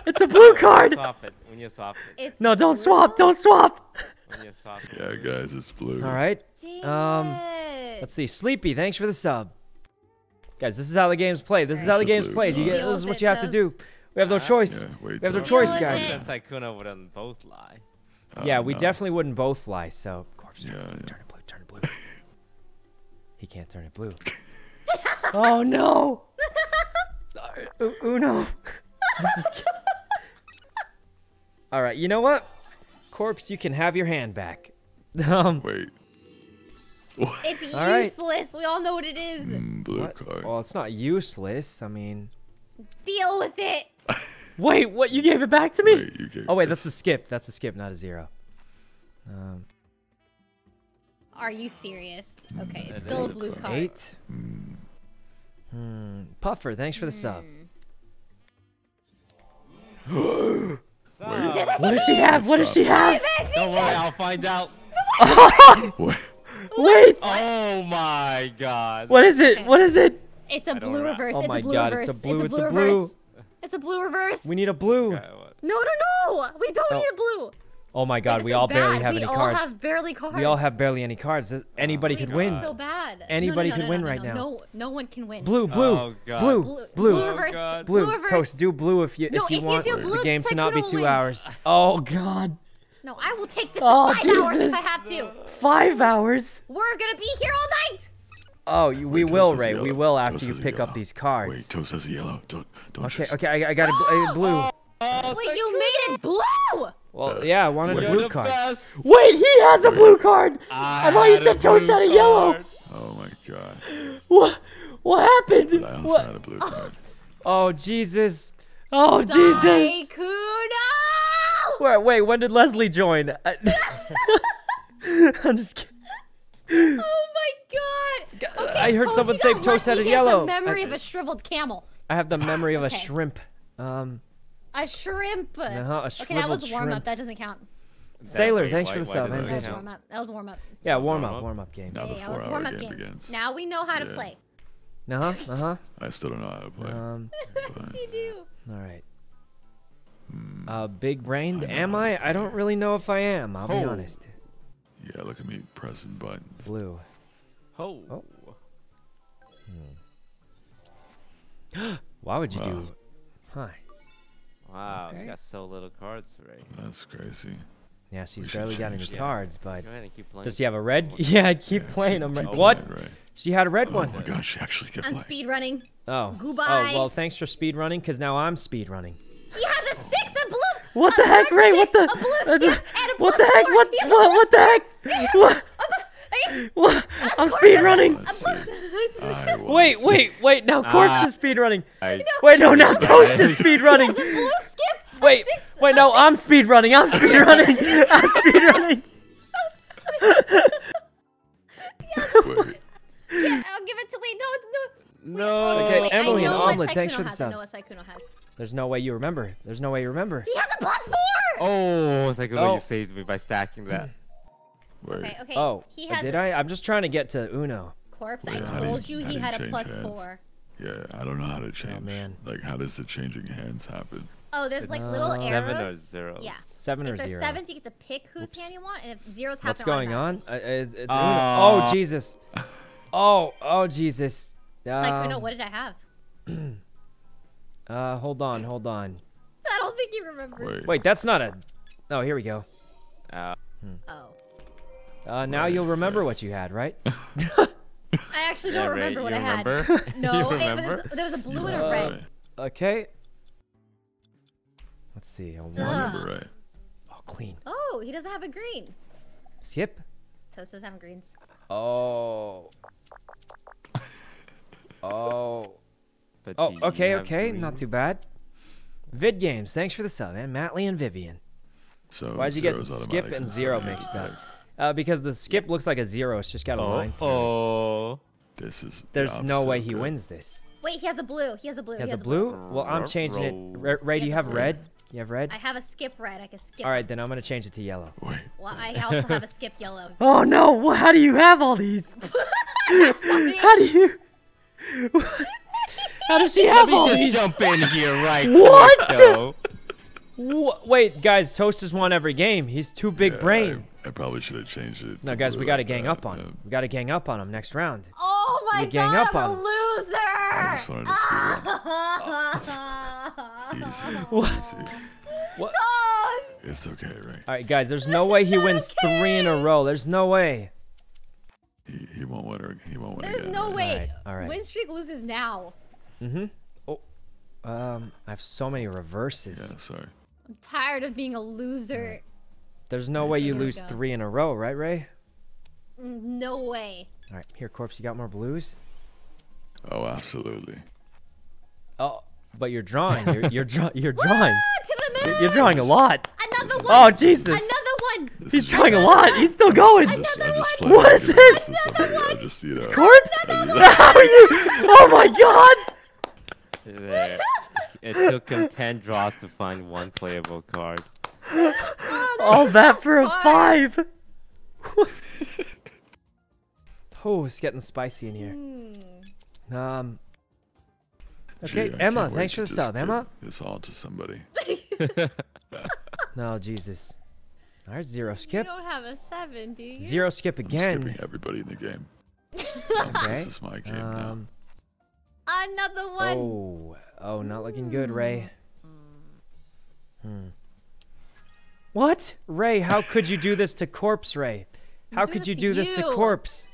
It's a blue card. Swap it. When you swap it. It's No, don't blue? swap. Don't swap. When you swap it. Yeah, guys, it's blue. All right. Dang Um, it. Let's see. Sleepy. Thanks for the sub. Guys, this is how the game's played. This is how It's the game's blue played. You get. This is what it, you have to do. Toast. We have no Uh, choice. Yeah, We have no choice, Deal with guys. it. Since Sykkuno wouldn't both lie. Oh, Yeah, we no. definitely wouldn't both lie. So, corpse, turn, Yeah, it blue, yeah. turn it blue, turn it blue. he can't turn it blue. oh no! Uh, U- Uno. I'm just kidding. All right, you know what? Corpse, you can have your hand back. Um, Wait. It's All right. useless. We all know what it is. Mm, blue What? card. Well, it's not useless. I mean, Deal with it. wait, what? You gave it back to me? Wait, Oh wait, that's a skip. That's a skip, not a zero. Um, Are you serious? Okay, it's still a blue card. card. eight. Mm, Hmm. Puffer, thanks for the sub. Stop. What does she have? What does she have? Don't worry, I'll find out. wait, Wait. Oh my god. What is it? What is it? It's a I don't blue reverse. Oh it's my a blue God, reverse. it's a blue, it's a reverse. blue. It's a blue reverse. We need a blue. Okay. No, no, no. We don't Oh. need a blue. Oh my God, This we is all barely bad. have we any all have barely cards. We all have barely any cards. Th- oh Anybody Wait, could this win. so bad. No, no, Anybody no, could no, win no, right no, now. No, no one can win. Blue, blue, Oh, God. blue, blue, blue, blue reverse. Oh, God. blue. Blue reverse. Toast, do blue if you No, if you if you want do the game to not be two win. hours. Oh God, No, I will take this Oh, to five hours if I have to. five hours. We're gonna be here all night. Oh, you, we Wait, will, Ray. yellow. We will after Toast you has pick up these cards. wait, Toast has a yellow. Don't, don't. okay, just- okay, I, I got a, a blue. Oh, Wait, thank you made it blue. Well, yeah, I wanted a Wait. You're blue card. best. Wait, he has a blue card. I thought you said Toast had a yellow. Oh my god. What? What happened? But I also What? had a blue card. Oh Jesus! Oh Jesus! Sykkuno! Wait, wait. When did Leslie join? I- I'm just kidding. Oh my god! Okay, I heard Toast, someone say Toast had a He has yellow. the memory I- of a shriveled camel. I have the memory of a Okay. shrimp. Um, A shrimp. Uh-huh, a okay, that was shriveled warm up. That doesn't count. Sailor, thanks why- for the sub. that That was Disney. warm up. That was warm up. Yeah, warm up, Warm-up? warm up game. Now the Hey, that was four-hour warm up game game. Now we know how to play. Uh huh. Uh huh. I still don't know how to play. Um. but, You do. All right. mm, Uh, big brained. I Am I? I don't really know if I am. I'll be Oh. honest. yeah, look at me pressing buttons. Blue. Oh. Oh. Why would you do? Wow. Hi. Wow, Okay. you got so little cards, right. That's crazy. Yeah, she's We barely got any change that. cards, but Go ahead and keep playing. does she have a red? Yeah, keep Yeah, playing them. Right. keep What? playing, Ray. She had a red Oh one. my gosh, she actually can I'm play. speed running. Oh. oh Goodbye. Oh well, thanks for speed running, cause now I'm speed running. He has a six, a blue. What a the heck, red Ray? What six, the? A blue skip, and a what the heck? four. What? He has a What? What the heck? What? a- What? I'm speed running. a plus- I Wait, wait, wait. Now Corpse Ah. is speed running. I, Wait, no, now Toast is speed running. A blue skip. Wait, six, wait, a no, I'm speed running. I'm speed running. I'm speed running. Wait, Yeah, I'll give it to wait. No, it's no. no. Okay, Wait, Emily and Omelet, thanks for the has. I know what Sykkuno has. There's no way you remember. There's no way you remember. He has a plus four. Oh, it's like Oh. you saved me by stacking that. Wait. Okay, okay. Oh, he uh, has did a I? I'm just trying to get to Uno. corpse. I Wait, how do told you- you he had a plus hands? four. Yeah, I don't know how to change. Oh, man. Like, how does the changing hands happen? Oh, there's like little Uh, arrows. Seven or zeros? Yeah. Seven or If there's zero. sevens, you get to pick whose Oops. hand you want, and if zeros happen What's going on? Uh, it's, it's Uno. Ah. Oh Jesus. Oh, oh Jesus. Sykkuno, Um, what did I have? uh, hold on, hold on. I don't think he remembers. Wait. Wait, that's not a. Oh, here we go. Uh, Oh. Uh, now you'll remember what you had, right? I actually don't Ray, remember what you I had. No, you it was, there was a blue and a Uh, red. Okay. Let's see. A I one. Ugh. remember right. Oh, clean. Oh, he doesn't have a green. Skip. Toast doesn't have greens. Oh. Oh. But Oh, do you okay, have okay. Not too bad. Vid Games, thanks for the sub, man. Matley and Vivian. So Why'd you get skip and zero mixed up? Automatic. Uh, because the skip looks like a zero. It's just got a Oh, line. oh. This is. the There's no way he good. wins this. Wait, he has a blue. He has a blue. He has a blue? Well, I'm changing it. ro- Ray, Ray, do you have blue. red? You have red? I have a skip red. I can skip. All right, then I'm gonna change it to yellow. Wait. Well, I also have a skip yellow. Oh no! wha- How do you have all these? How do you? How does she Let have me all just these? jump in here right What? quick, though. Wait, guys, Toast has won every game. He's too big Yeah, brain. I, I probably should have changed it. No, guys, we gotta gang that, up on yeah. him. We gotta gang up on him next round. Oh my You gang god, up I'm on a him. loser! I just wanted to speed run. Easy. Easy. What? Toast! It's okay, right? All right, guys, there's no way he not wins three in a row. There's no way. He, he won't win. Or, he won't win There's again, no right? way. Alright, alright. Win streak loses now. Mm-hmm. Oh, um, I have so many reverses. Yeah. Sorry. I'm tired of being a loser. There's no way you lose three in a row, right, Ray? No way. All right, here, corpse. You got more blues? Oh, absolutely. Oh, but you're drawing. You're you're, draw- you're drawing. To the moon. You're drawing a lot. Another This is- one. Oh Jesus! Another one. This He's drawing a just- lot. He's still going. I'm just, I'm one. playing What with is you. this? This is somebody I just, you know. Corpse? How are you? Oh my God! There. It took him 10 draws to find one playable card. All that for a hard. five. oh, it's getting spicy in here. Hmm. Um. Okay, I Emma, thanks for the just sub. give Emma. This all to somebody. No, Jesus. All right, zero skip. You skip. don't have a seven, do you? Zero skip I'm again. skipping everybody in the game. Okay. This is my game now. Um. Another one. Oh, oh, not looking good, Ray. Hmm. What, Ray? How could you do this to Corpse, Ray? How do could you to do this to. Corpse?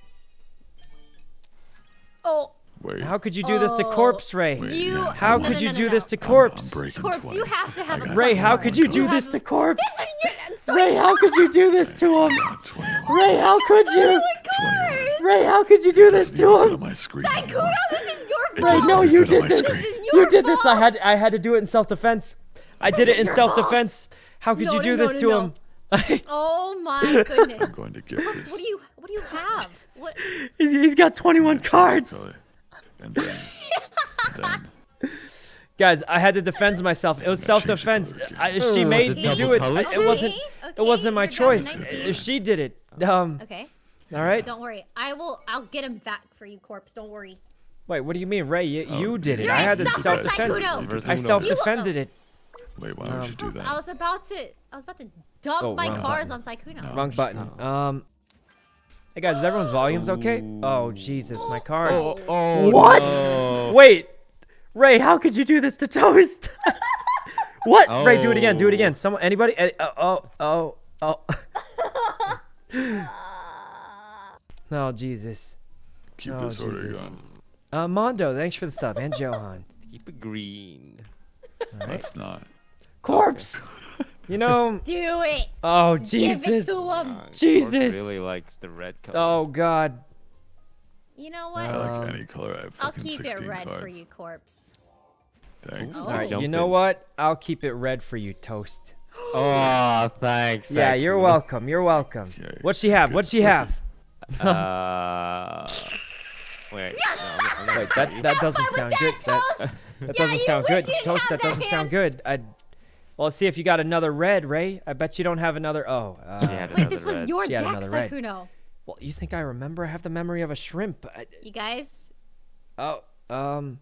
Oh, Wait. How could you do this to Oh, Corpse, Ray? Wait, you. yeah. How no, could no, you no, do no, this no. to I'm- Corpse? I'm Corpse, 20. you have to have I a Ray, how could you do You this have- to Corpse? This is so Ray, how could you do this to him? I got 21. Ray, how could you? 21. Ray, how could you do this to him? on my screen Sykkuno, anymore. this is your Ray, fault. no, you did this. This You did this. I had. I had to do it in self-defense. I did it in self-defense. How could No, you do no, this no, to no. him? Oh my goodness. I'm going to give this. What do you what do you have? What he's, he's got 21 cards. And then, and then Guys, I had to defend myself. It was I'm gonna change the self-defense. color again. I, she Oh, made me do it. color? I- it wasn't. Okay, It wasn't my you're down to choice. 19. She did it. Um. Okay. All right. Don't worry. I will I'll get him back for you, corpse. Don't worry. Wait. What do you mean, Ray? You, Oh, you did it. You're I a had to self-defense. Sykkuno. You just- I self-defended it. Wait, why Um, would you do that? I was about to I was about to dump Oh, my cards button. on Sykkuno. No. Wrong just- button. Um. Hey guys, is everyone's volumes okay? Oh Jesus, my cards. Oh, oh What? no. Wait, Ray, how could you do this to Toast? what? Ray, do it again. Do it again. Oh. Someone, anybody? Any- oh, oh, oh, oh. oh, Jesus. Keep Oh, this order Jesus. going. Uh, Mondo, thanks for the sub, and Johan. Keep it green. All right. Let's not. Corpse. You know. Do it. Oh Give it Jesus. to him. Uh, Corp Jesus. really likes the red color. Oh God. You know what? I like Um, any color. I have I'll keep it red cards. for you, corpse. Thanks. Oh. All right. You know what? I'll keep it red for you, Toast. Oh, thanks. Yeah, you're Sykkuno. welcome. You're welcome. Okay, What'd she have? What's she have? Uh, wait. No, I'm, I'm not Wait, that that doesn't sound that, good. That Toast. that Yeah, doesn't sound good. Toast, that that doesn't sound good. I well, let's see if you got another red, Ray. I bet you don't have another. Oh, uh, She had Wait, this another was red. your She deck, another red. Sykkuno. well, you think I remember? I have the memory of a shrimp. I, You guys, oh, um,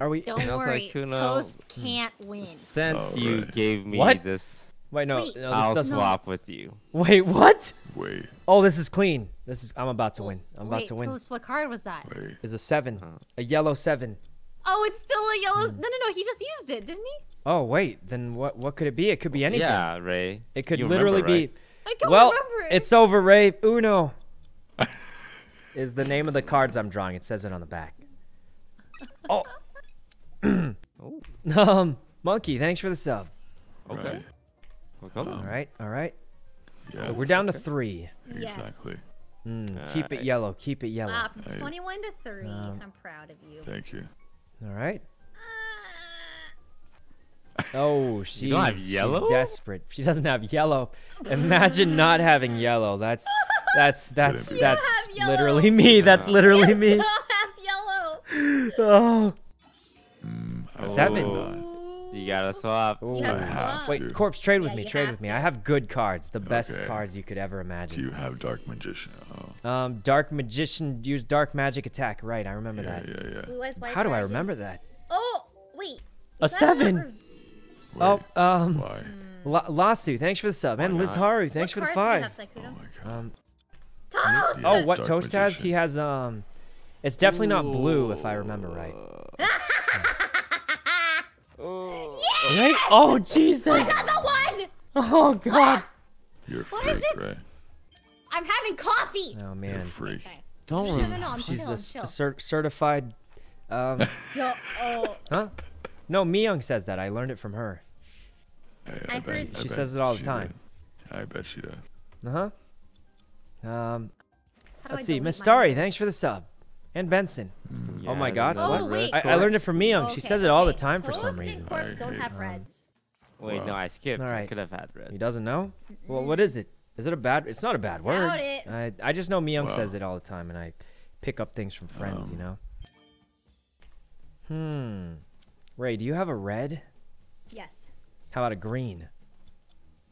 are we? don't Sounds worry. like Kuno- Toast can't win. Since Oh, you right. gave me What? this, Wait, no, Wait. no, I'll this doesn't. swap with you. Wait, what? Wait, Oh, this is clean. This is. I'm about to win. I'm about to win. Toast, what card was that? wait. Is a seven, a yellow seven. Oh, it's still a yellow. Hmm. No, no, no. He just used it, didn't he? Oh wait, then what? What could it be? It could be anything. Yeah, Ray. It could You literally remember, be. I don't Well, remember it. it's over, Ray. Uno is the name of the cards I'm drawing. It says it on the back. Oh, Oh, um, monkey. Thanks for the sub. okay. Right. What color? All right, all right. Yeah. We're down to three. Yes. Exactly. Mm, keep it yellow. Keep it yellow. Wow, from Hey. 21 to 3. Um, I'm proud of you. Thank you. All right. Oh, she's, don't have she's yellow? desperate. She doesn't have yellow. Imagine not having yellow. That's that's that's You that's literally me. That's Yeah. literally me. don't have yellow. Oh. Mm, I Seven. Not. You gotta swap. Ooh. You have I to swap. Wait, to. corpse, trade with Yeah, me. Trade have with me. I have good cards. The best Okay. cards you could ever imagine. Do you have Dark Magician? Oh, Um, dark magician use dark magic attack. Right, I remember yeah, that. yeah, yeah. Blue eyes, white How do I dragon. remember that? Oh, wait. A Is that seven. rev- Oh, um, Why? La- Lasu, thanks for the sub, and Why Liz? Haru, thanks what for the cards five. do you have, Oh my god. Um, Toast! oh, what Dark Toast has? He has um, it's definitely not blue if I remember right. Right? Oh Jesus! Another one! Oh God! You're a What freak, is it? right? I'm having coffee! Oh man. You're a man, Wait, freak. sorry. Don't. No, no, no, I'm she's chill, a, I'm chill. a cer- certified. Um, Duh, oh, huh? No, Miyoung says that. I learned it from her. I, I bet- heard- I She bet says it all the time. did. I bet she does. Uh huh. Um, How do I let's see. delete Miss Starry, thanks for the sub. And Benson. Yeah, Oh my God, don't what? Oh, wait. I, I learned it from Miyoung. She Okay, says it all the okay. time for some reason. and corpse I don't have them. reds. Wait, no, I skipped. I could have had He doesn't know? Well, what is it? Is it a bad? It's not a bad word. Doubt it. I I just know Miyoung Well. says it all the time, and I pick up things from friends. you Um. know. Hmm. Ray, do you have a red? Yes. How about a green?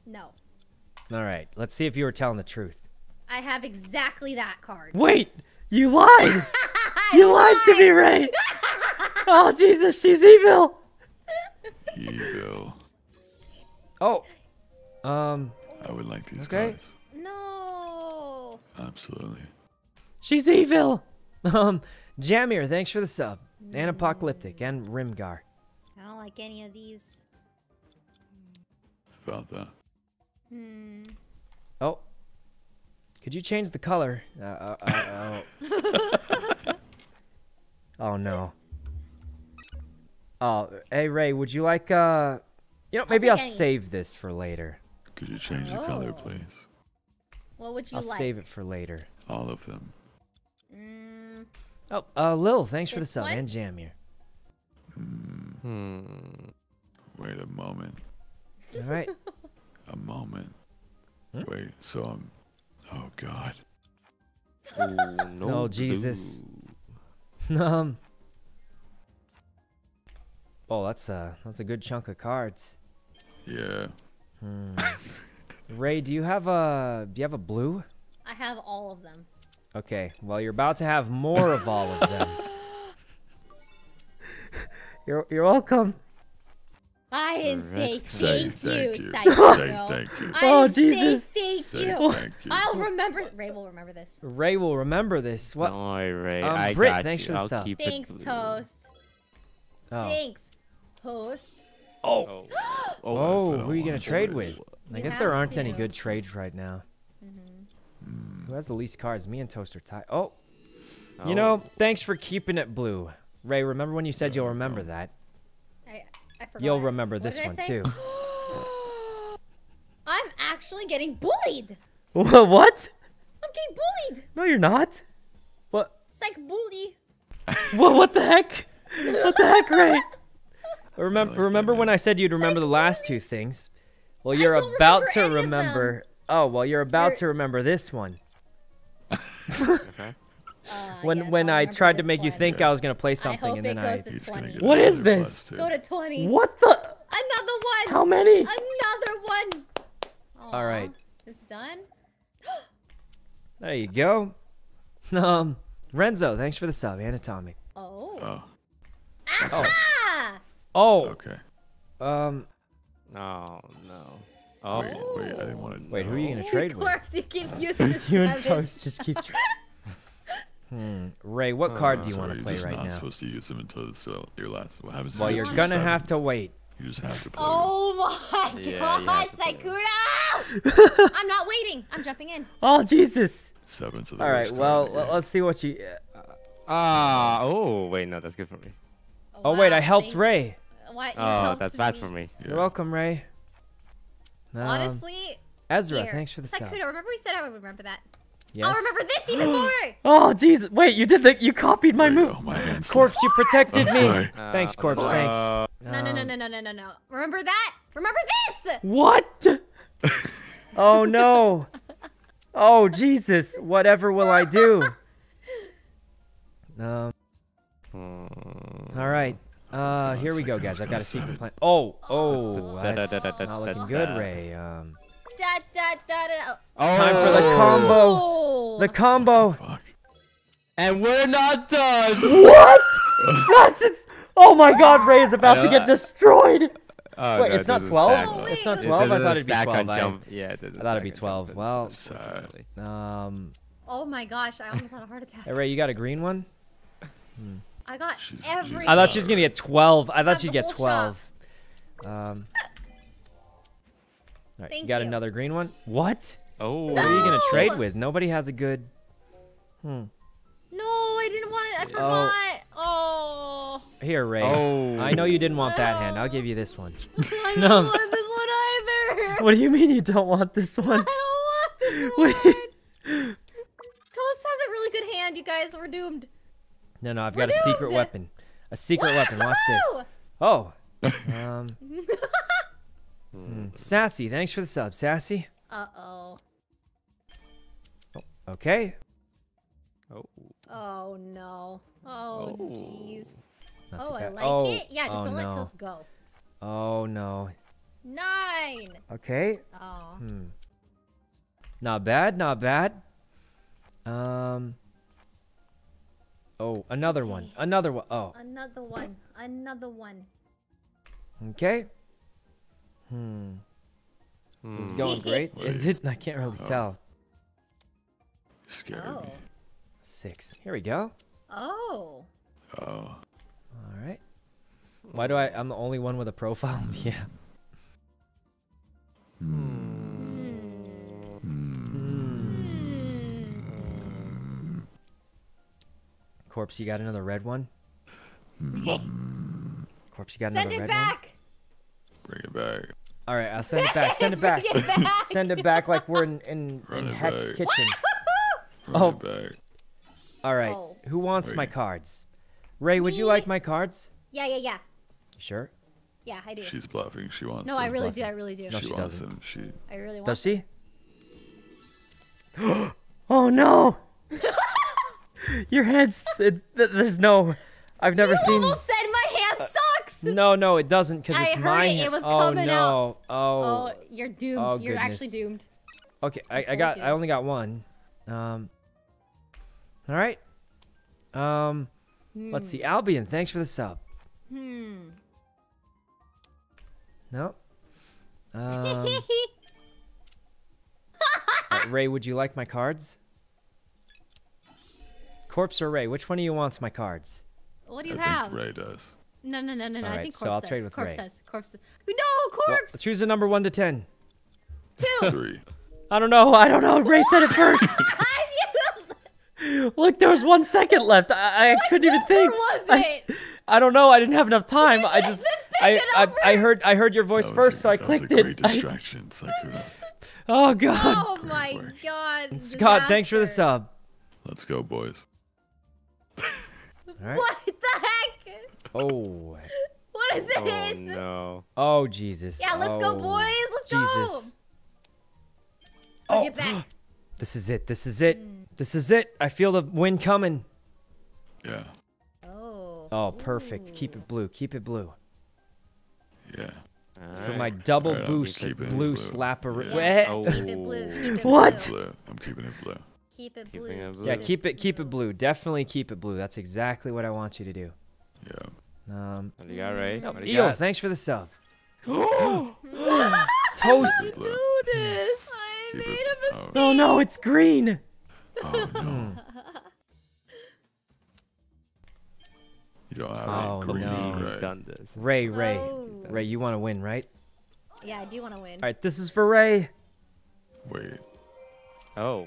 No. All right. Let's see if you were telling the truth. I have exactly that card. Wait, you lied. you lied to me, Ray. oh Jesus, she's evil. Evil. Oh. Um. I would like these Okay. guys. No. Absolutely. She's evil. Um, Jamir, thanks for the sub. And Apocalyptic and Rimgar. I don't like any of these. Felt that. Hmm. Oh. Could you change the color? Uh, uh, uh, oh. oh no. Oh, hey Ray, would you like uh you know, maybe take I'll save this for later. Could you change the color, Oh. please? What would you I'll like? save it for later. All of them. Mm, Oh, uh Lil, thanks for the This sub one? and Jamir. Hmm. Hmm. Wait a moment. All right. A moment. Hmm? Wait. So I'm. Oh God. Ooh, no Oh, Jesus. blue. um Oh, that's a that's a good chunk of cards. Yeah. Hmm. Ray, do you have a do you have a blue? I have all of them. Okay, well you're about to have more of all of them. You're you're welcome. I didn't say Correct. Say thank, thank you, you. Psycho. Say thank you. I Oh, Jesus. say thank Say you. thank you. I'll remember. Ray will remember this. Ray will remember this. What? Don't worry, Ray. Um, I Brit, got thanks you. for the I'll sub. keep it Thanks, blue. Toast. Oh. Thanks, Toast. Oh. Oh. Oh, if I don't who are you gonna want to trade with? it. I guess there aren't any good trades right now. Hmm. Who has the least cards? Me and Toast are tied. Oh, you Oh. know, thanks for keeping it blue. Ray, remember when you said you'll remember that? I, I forgot. You'll remember What this one too. I'm actually getting bullied. what? I'm getting bullied. No, you're not. What? It's like bully. What? What the heck? What the heck, Ray? Remember, like remember when. I said you'd remember the last two things? Well, you're about remember to any of them. remember. Oh, well, you're about You're- to remember this one. Okay. Uh, When yes, when I'll I tried to this make you one. think I was gonna play something, hope and then it I. to He's gonna What is this? plus. Go to 20. What the? Another one. How many? Another one. All right. It's done. There you go. Um, Renzo, thanks for the sub. Anatomic. Oh. Oh. Ah! Oh, Okay. um, Oh no. Oh. Wait. Wait. I didn't want to. wait, who are you gonna trade with? Corpse, you keep using the You and. Toast just keep. Tra- hmm. Ray, what card do you want to play right now? you're just not supposed to use them until it's uh, your last. What happens? if Well, you you're gonna have to wait. You just have to play. Oh my Yeah, god, have to play Sakura! I'm not waiting. I'm jumping in. Oh Jesus! Sevens of the All right, worst well, card in the l- game. let's see what you. uh, Ah. Oh wait, no, that's good for me. Oh wait, I helped thank- Ray. Why, you Oh, helped that's bad for me. Yeah. You're welcome, Ray. Um, Honestly, Ezra, here. thanks for the sub. Sakura, remember we said I would remember that. Yes. I'll remember this even more. Oh Jesus! Wait, you did the. You copied my Wait, move. Oh, my. Corpse, you protected me. sorry. Thanks, Uh, Corpse. Thanks. uh, No, no, no, Um, no, no, no, no, no. Remember that? Remember this? What? oh no. Oh Jesus! Whatever will I do? Um. hmm. All right. Uh, here we go, guys. I've got a secret plan. Oh, oh, Da- da- that's not looking good. Ray. Um, Da, da, da, da. Oh. time for the combo. Oh. The combo. Fuck. And we're not done. What? yes, it's. Oh my God, Ray is about to get destroyed. Oh, Wait, no, it's it not doesn't 12? Oh, It's not 12? I thought it'd be 12. I- jump. Yeah, it doesn't I thought it'd be 12. jump, Well- unfortunately. Um, Oh my gosh, I almost had a heart attack. hey, Ray, you got a green one? I got She's- she's every. I thought she was gonna get 12. I thought she'd get whole shop. 12. Um. All right, you got you. another green one? What? Oh. What are you gonna trade with? Nobody has a good. Hmm. No, I didn't want it. I forgot. Oh. Here, Ray. Oh. I know you didn't want that hand. I'll give you this one. I No. don't want this one either. What do you mean you don't want this one? I don't want this one. Toast has a really good hand, you guys. We're doomed. No, no, I've We're got a secret weapon. A secret weapon. Watch this. Oh. Um. Hmm, Sassy, thanks for the sub, Sassy. Uh oh. Okay. Oh. Oh no. Oh Oh. jeez. Not too Oh, I like oh, it. Yeah, just oh, don't let no. Toast go. Oh no. Nine. Okay. Oh. Hmm. Not bad, not bad. Um. Oh, another one. Another one. Oh, Another one. Another one. okay. Hmm. This is Hmm. going great. Is it? I can't really Oh. tell. Scared Oh. me. Six. Here we go. Oh. Oh. All right. Why do I? I'm the only one with a profile. yeah. Hmm. Hmm. Corpse, you got another red one? Corpse, you got Send another it red back. Bring it back. All right, I'll send it back. Send it back. It back. Send it back like we're in in, Run in it Hell's back. Kitchen. Bring Oh. it back. All right. Oh. Who wants my cards? Ray, would you like my cards? Yeah, yeah, yeah. Sure. Yeah, I do. She's bluffing. She wants. no, I really bluffing. do. I really do. No, she, she wants doesn't. them. She. I really want. Does she? oh no! Your head's it, th- there's no. I've never you seen. almost said my hand sucks. No, no, it doesn't because it's heard my it, it hand. was oh coming no! out. Oh. Oh, you're doomed. Oh, you're actually doomed. Okay, I, I told got. you. I only got one. Um. All right. Um. Let's see. Albion, thanks for the sub. Hmm. No. Um, uh, Ray, would you like my cards? Corpse or Ray? Which one of you wants my cards? what do you I have? think Ray does. No, no, no, no, no. I Alright, think so corpse I'll says. trade with corpse Ray. says. Corpse. says. No, Well, choose a number one to ten. Two. Three. I don't know. I don't know. Ray said it first. Look, there was one second left. I, I couldn't even Or think. was I, it? I don't know. I didn't have enough time. I didn't just. I, I, I heard I heard your voice That first, a, so I that clicked was a great it. Distraction. Oh god. Oh my work. god. Scott, thanks for the sub. Let's go, boys. All right. What the heck? Oh. What is oh, this? Oh no. Oh Jesus. Yeah, let's go, Oh, boys. Let's go. Jesus. Bring Oh. it back. This is it. This is it. Mm. This is it. I feel the wind coming. Yeah. Oh. Oh, perfect. Keep it blue. Keep it blue. Yeah. For my double Alright, I'll boost keep it blue blue. slapper. Yeah. Oh. Keep it blue. Keep it oh. What? Blue. Blue. I'm keeping it blue. Keep it Keeping blue. it blue. Yeah, keep it keep it blue. Definitely keep it blue. That's exactly what I want you to do. Yeah. Um, What do you got, Ray? no, What do you Eel, got? thanks for the sub. Keep Toast. it blue. this. I Keep made it- a mistake. Oh no, it's green. Oh no. You don't have Oh, any green, no. You've right? done this. Ray, Ray, Oh. Ray, you want to win, right? Yeah, I do want to win. All right, this is for Ray. Wait. Oh.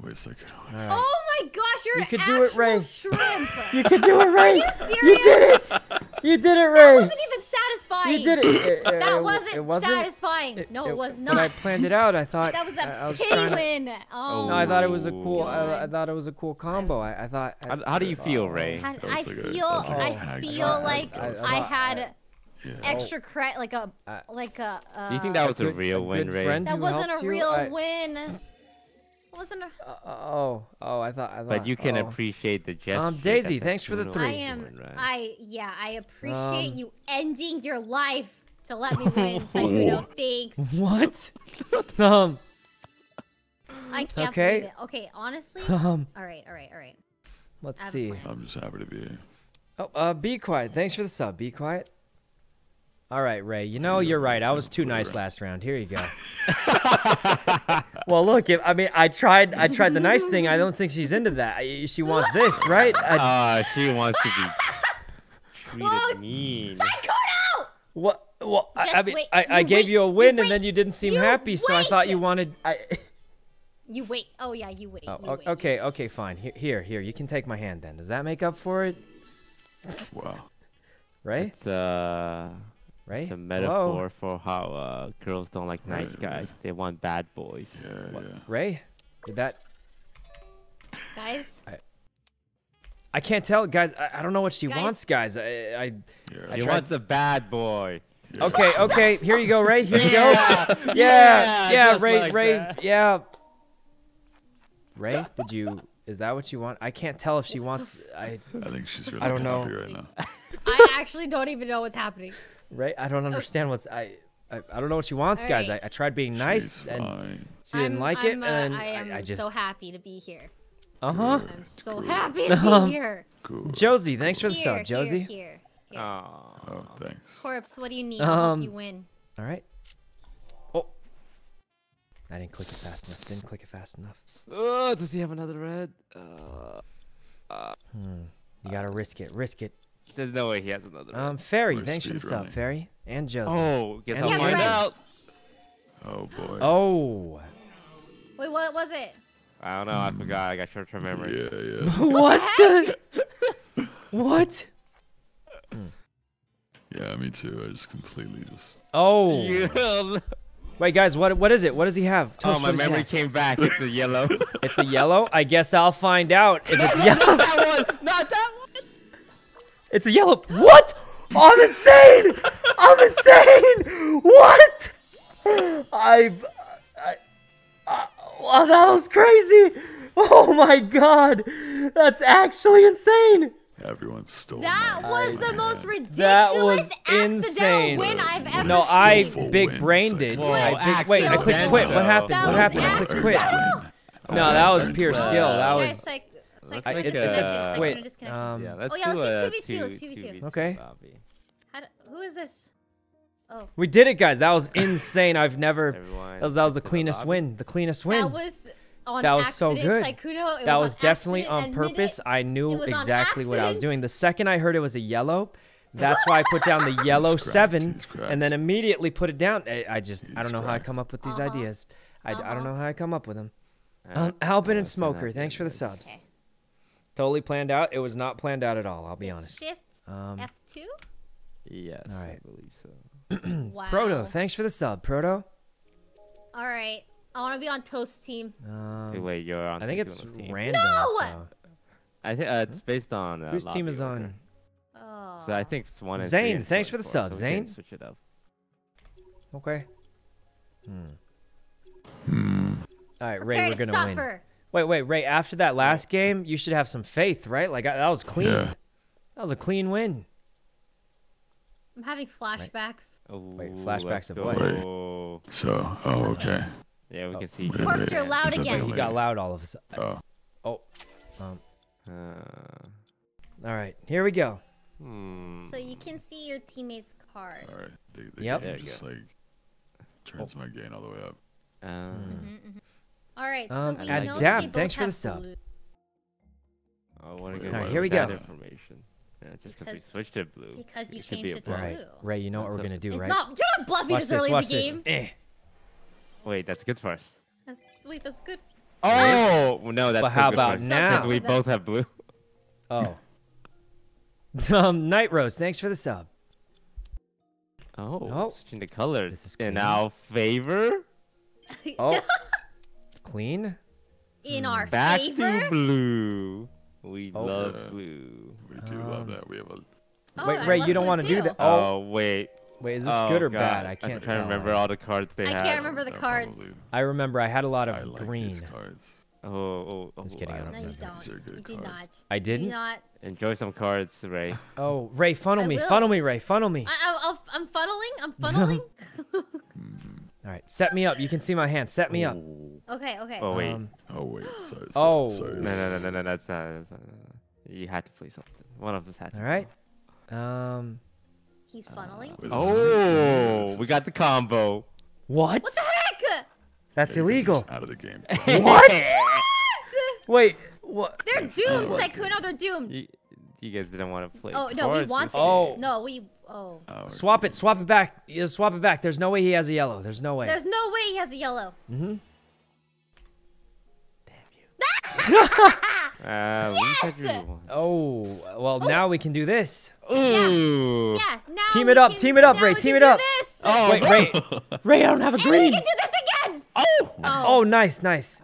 Wait a second. All right. Oh my gosh, you're You an could do it, actual Ray. shrimp. You can do it, Ray. you You serious? did it. You did it, Ray. That wasn't even satisfying. You did it. It- it- That it- wasn't, it wasn't satisfying. no, it, was not. When I planned it out, I thought that was a I, I was pity to- win. Oh, No, I thought it was a cool. I, I thought it was a cool combo. I, I thought. I, How, how do you feel, Ray? Had- That I like feel, that was like a I tag feel like I had Yeah. extra credit, like a, I- like a. Uh, Do you think that was a good- real a win, Ray? that wasn't helped a you? real I- win? It wasn't a. Uh, oh, oh, I thought. I thought But you can oh. appreciate the gesture. Daisy, that's a thanks for the kudos three. I am. right? I yeah. I appreciate Um, you ending your life to let me win. Sykkuno, thanks. What? um, I can't Okay. believe it. Okay, honestly. um, all right, all right, all right. let's I have a see. I'm just happy to be here. Oh, uh, be quiet. Thanks for the sub. Be quiet. All right, Ray. You know you're right. I was too nice last round. Here you go. well, look. If I mean, I tried. I tried the nice thing. I don't think she's into that. She wants this, right? I, Ah, she wants to be treated Whoa, mean. Sykkuno! what? Well, I, I mean, wait, I, I you gave wait, you a you win, and wait, then you didn't seem you happy, so I thought you wanted. I. You wait. Oh yeah, you wait. Oh, you o- wait. okay, okay, fine. Here, here, here. You can take my hand then. Does that make up for it, Wow. Ray? It's uh, Ray? it's a Hello? metaphor for how uh, girls don't like nice Right, right. guys. They want bad boys. Yeah, What- yeah. Ray? Did that? Guys, I can't tell, guys. I, I don't know what she Guys. wants, guys. I, I Yeah. I He tried- wants a bad boy. okay, okay. Here you go, Ray. Here you go. Yeah, Yeah, yeah, Ray, like Ray, that. yeah. Ray, did you? Is that what you want? I can't tell if she wants. I I think she's really I don't know. happy right now. I actually don't even know what's happening. Ray, I don't understand what's I. I, I don't know what she wants, guys. I, I tried being nice, She's and fine. she didn't I'm, like it, I'm, uh, and I am I, just so happy to be here. uh huh. Good, I'm so good, happy to Um, be here. Cool. Josie, thanks for the Here, sub, Josie. here, here. Aw. Oh, thanks. Corpse, what do you need? I'll help Um, you win. All right. Oh, I didn't click it fast enough. Didn't click it fast enough. Oh, does he have another red? Uh, Hmm. You gotta risk it. Risk it. There's no way he has another. Um, Fairy, We're thanks for the sub, speedrunning. Fairy, and Josie. oh, guess And I'll find out. Oh boy. Oh. Wait, what was it? I don't know. I forgot. I got short-term memory. Yeah, yeah. what? what? Yeah, me too. I just completely just. Oh. Yeah. Wait, guys, what what is it? What does he have? Oh, my what does he memory came back. It's a yellow. It's a yellow. I guess I'll find out if it's yellow. Not that one. Not that one. It's a yellow. What? I'm insane. I'm insane. What? I've. I, I, wow, that was crazy. Oh my god. That's actually insane. Everyone stole That mine. was the most ridiculous That was accidental insane. win I've ever seen. No. I Full big win, brained so- it. Whoa, I big, wait, I clicked quit. What happened? That what happened? I clicked quit. accidental. No, that was Oh, pure skill. bad. That You was. Guys, like, like Let's make disconnected. a- It's like wait, we're um, Yeah, let's Oh, yeah, let's do a 2v2, let's two- 2v2. 2v2 Okay. do, who is this? Oh, We did it, guys. That was insane. I've never. Everyone That was, that was the cleanest lobby. win. The cleanest win. that was on That was so good. Sykkuno. It that was, was on definitely on purpose. I knew It was on exactly what I was doing. The second I heard it was a yellow, that's why I put down the yellow He's seven, he's cracked. and then immediately put it down. I, I just, I don't know how I come up with these Uh-huh. ideas. I, I don't Uh-huh. know how I come up with them. Uh, Um, Albin uh, and Smoker, thanks for the subs. Okay. Totally planned out. It was not planned out at all. I'll be It's honest. Shift Um, F2. Yes, All I believe so. Wow. Proto, thanks for the sub. Proto. All right. I want to be on Toast team. Um, Wait, wait, you're on. I think it's team. random. No! so- I think uh, it's based on. Uh, Whose team is order. on? Oh. So I think it's one. and Zane, three and thanks for the and sub, so Zane. Switch it up. Okay. Hmm. Hmm. All right, Ray, Prepare we're to gonna win. Suffer. Wait, wait, Ray. After that last game, you should have some faith, right? Like I, that was clean. Yeah. That was a clean win. I'm having flashbacks. Wait, flashbacks of what? go. So, oh, okay. Yeah, we Oh. can see. Wait, Corpse, wait, you're loud is again. the You got loud all of a sudden. Oh, Oh. Um. Uh, All right, here we go. hmm. So you can see your teammates' cards. all right. The, the Yep. game There you just like turns my gain all the way up. Uh, All right. So Um, we and know that Dab, we both thanks for the sub. Oh, what a good Alright, one here we go. Information. Yeah, just because we switched to blue. because you it should be changed it to All black. right, Ray. You know what What's we're gonna do, right? not. You're not bluffing watch this this. early Watch in the this. game. Eh. Wait, that's good for us. That's, wait, that's good. Oh no, that's But how good for about now? Because we both have blue. Oh. um, Night Rose, thanks for the sub. Oh, Oh. switching the colors This is in clean. our favor. Oh. Clean. In our Back favor. to blue. We Oh. love Yeah. blue. We do love Um, that. We have a. Oh, Wait, I Ray, you don't want to do that. Oh, Oh, wait. wait, is this oh, good or God. bad? I I'm can't trying to remember all the cards they I had. can't remember the that cards. probably- I remember I had a lot of I like green. these cards. Oh, oh, oh, Just kidding, I I don't No, don't you remember. don't. These You do not. I You didn't. not. Enjoy some cards, Ray. Oh, Ray, funnel I me, will. funnel me, Ray, funnel me. I, I, I'm funneling. I'm funneling. All right, set me up. You can see my hand. Set me up. Okay. Okay. Oh wait. Um, Oh wait, sorry. sorry Oh. sorry. no, no, no, no, no, that's not. That's not you had to play something. One of us had to. all right. Um, He's funneling. Wait, this is- Oh, we got the combo. what? what the heck? That's Yeah, illegal. Out of the game. What? What? Wait, what? They're doomed, not Sykkuno. They're doomed. you, you guys didn't want to play. Oh no, we cards want this this. Oh. No, we. Oh. Oh, Swap it, swap it back. Yeah, swap it back. There's no way he has a yellow. There's no way. There's no way he has a yellow. Mm-hmm. Uh, we said you Yes! won. Oh, well, now we can do this. Ooh. Yeah. Now. Team it up, can- team it up, Ray, team it up. This. Oh, Wait, Ray. Ray, I don't have a And we green. can do this again. Oh. Oh, nice, nice.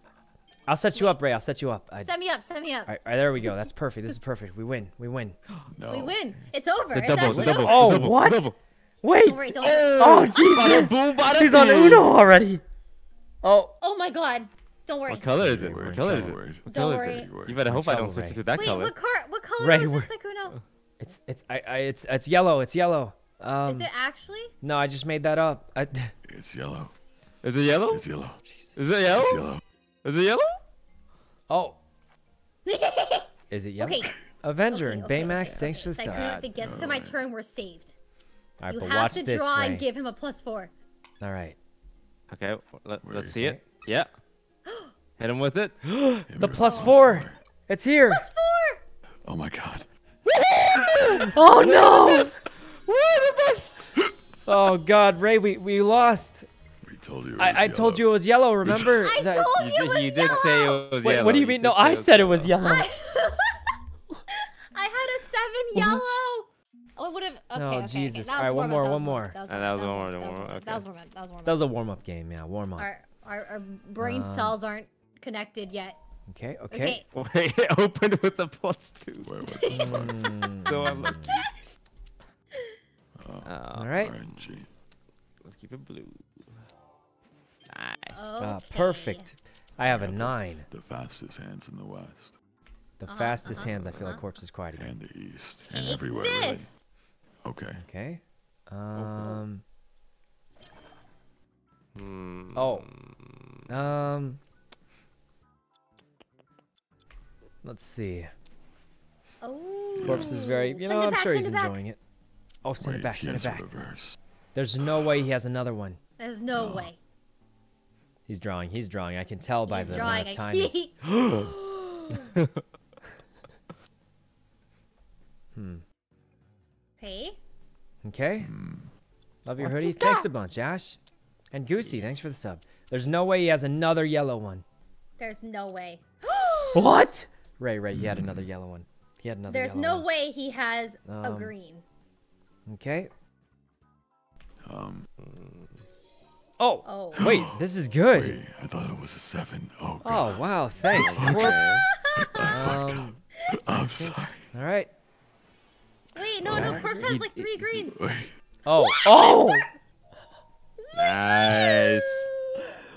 I'll set you up, Ray. I'll set you up. I, Set me up. Set me up. all, right, all right, there we go. That's perfect. This is perfect. We win. We win. No. We win. It's over. The it's double, the actually double, over. Oh, the double, what? the double. Wait. Don't worry. Don't worry. Oh, Bada Jesus. boom, bada He's on. Uno already. Oh. Oh my God. Don't worry. What color is it? What color is it? What color is it? You better hope I don't switch it to that Wait, color. what car? What color Ray, is we're- it, Sykkuno? It's it's I, I it's it's yellow. It's yellow. Um, Is it actually? no, I just made that up. I, It's yellow. Is it yellow? It's yellow. Is it yellow? It's yellow. Is it yellow? oh, is it yellow? Okay. Avenger okay, and okay, Baymax, okay, thanks for the Sykkuno, sub. if it gets to my turn, we're saved. All right, you but have watch to this, draw Ray. and give him a plus four. All right. Okay, let, let's see it. Yeah. Hit him with it. The plus four. It's here. Plus four. Oh my god. Oh no! Oh God, Ray, we, we lost. We told you. it was I, I told you it was yellow. Remember? I that- told You, you it did, was you did say it was Wait, yellow. what do you You mean? did No, I said it was yellow. yellow. I, I had a seven yellow. Oh, it would have. Okay, Oh, okay, okay. Jesus. That All was one more, one more. That was that was warm-up, one more, was one more, warm-up, that was warm-up. That was warm-up. That was a warm up game. Yeah, warm up. Our, our, our brain Um, cells aren't connected yet. Okay, okay. Okay. Wait, it opened with a plus two. Wait, what the fuck? Mm, So unlucky. Oh, All right. RNG. Let's keep it blue. Nice. Uh, perfect. I have a Yeah, the- nine. The fastest hands in the west The Uh-huh, fastest uh-huh, hands. I feel like uh-huh. corpse is quiet again. and the east and everywhere this. really. Okay. Okay. Um. Hmm. Oh. Um. Let's see. Oh. Corpse is very. You Send know, I'm back, sure he's it back. enjoying it. Oh, send Wait, it back. Send it back. reverse. There's no way he has another one. There's no No. way. He's drawing. He's drawing. I can tell by He's the drawing amount of a time. he's- Hmm. Okay. Okay. Hmm. Love your What hoodie. you Thanks a bunch, Ash. And Goosey, thanks for the sub. There's no way he has another yellow one. There's no way. What? Ray, Ray, he had another yellow one. He had another There's yellow no one. way he has a Um, green. Okay. Um. Oh, Oh. wait, this is good. Wait, I thought it was a seven. Oh Oh, wow, thanks, Okay. Corpse. I fucked up. Um, I'm sorry. all right. Wait, no, no. Alright. Corpse has like three greens. Wait. Oh, oh! Nice.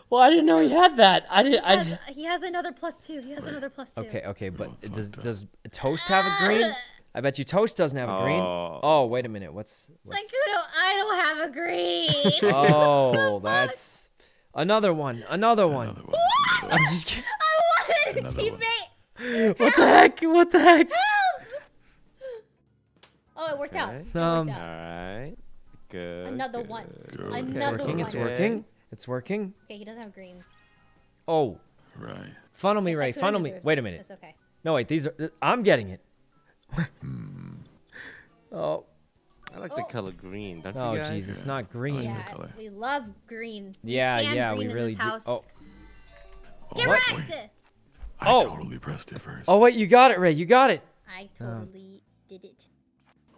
Well, I didn't know he had that. I didn't. He has, he has another plus two. He has another plus two. Okay, okay, but Oh, does up. does Toast have a green? I bet you Toast doesn't have a green. Oh. Oh, wait a minute. What's? what's... Sykkuno, I don't have a green. Oh, that's another one. Another one. Another one. I'm just kidding. I wanted a Another one. teammate. What the heck? What the heck? Help! Oh, it worked out. Okay. It Um, worked All out. right. Good. Another good. one. Good. It's working. one. It's working. It's working. Okay, he doesn't have green. Oh, Right. funnel me, Yes, Ray. Funnel me. Wait a minute. It's okay. No, wait. These are. I'm getting it. Hmm. Oh, I like Oh. the color green. Don't oh, you guys? Jesus, Yeah. not green. Like Yeah, color. we love green. We Yeah, stand yeah, green we in really this do. house. Oh, Get what? wrecked! I Oh. totally pressed it first. oh, wait. You got it, Ray. You got it. I totally did it.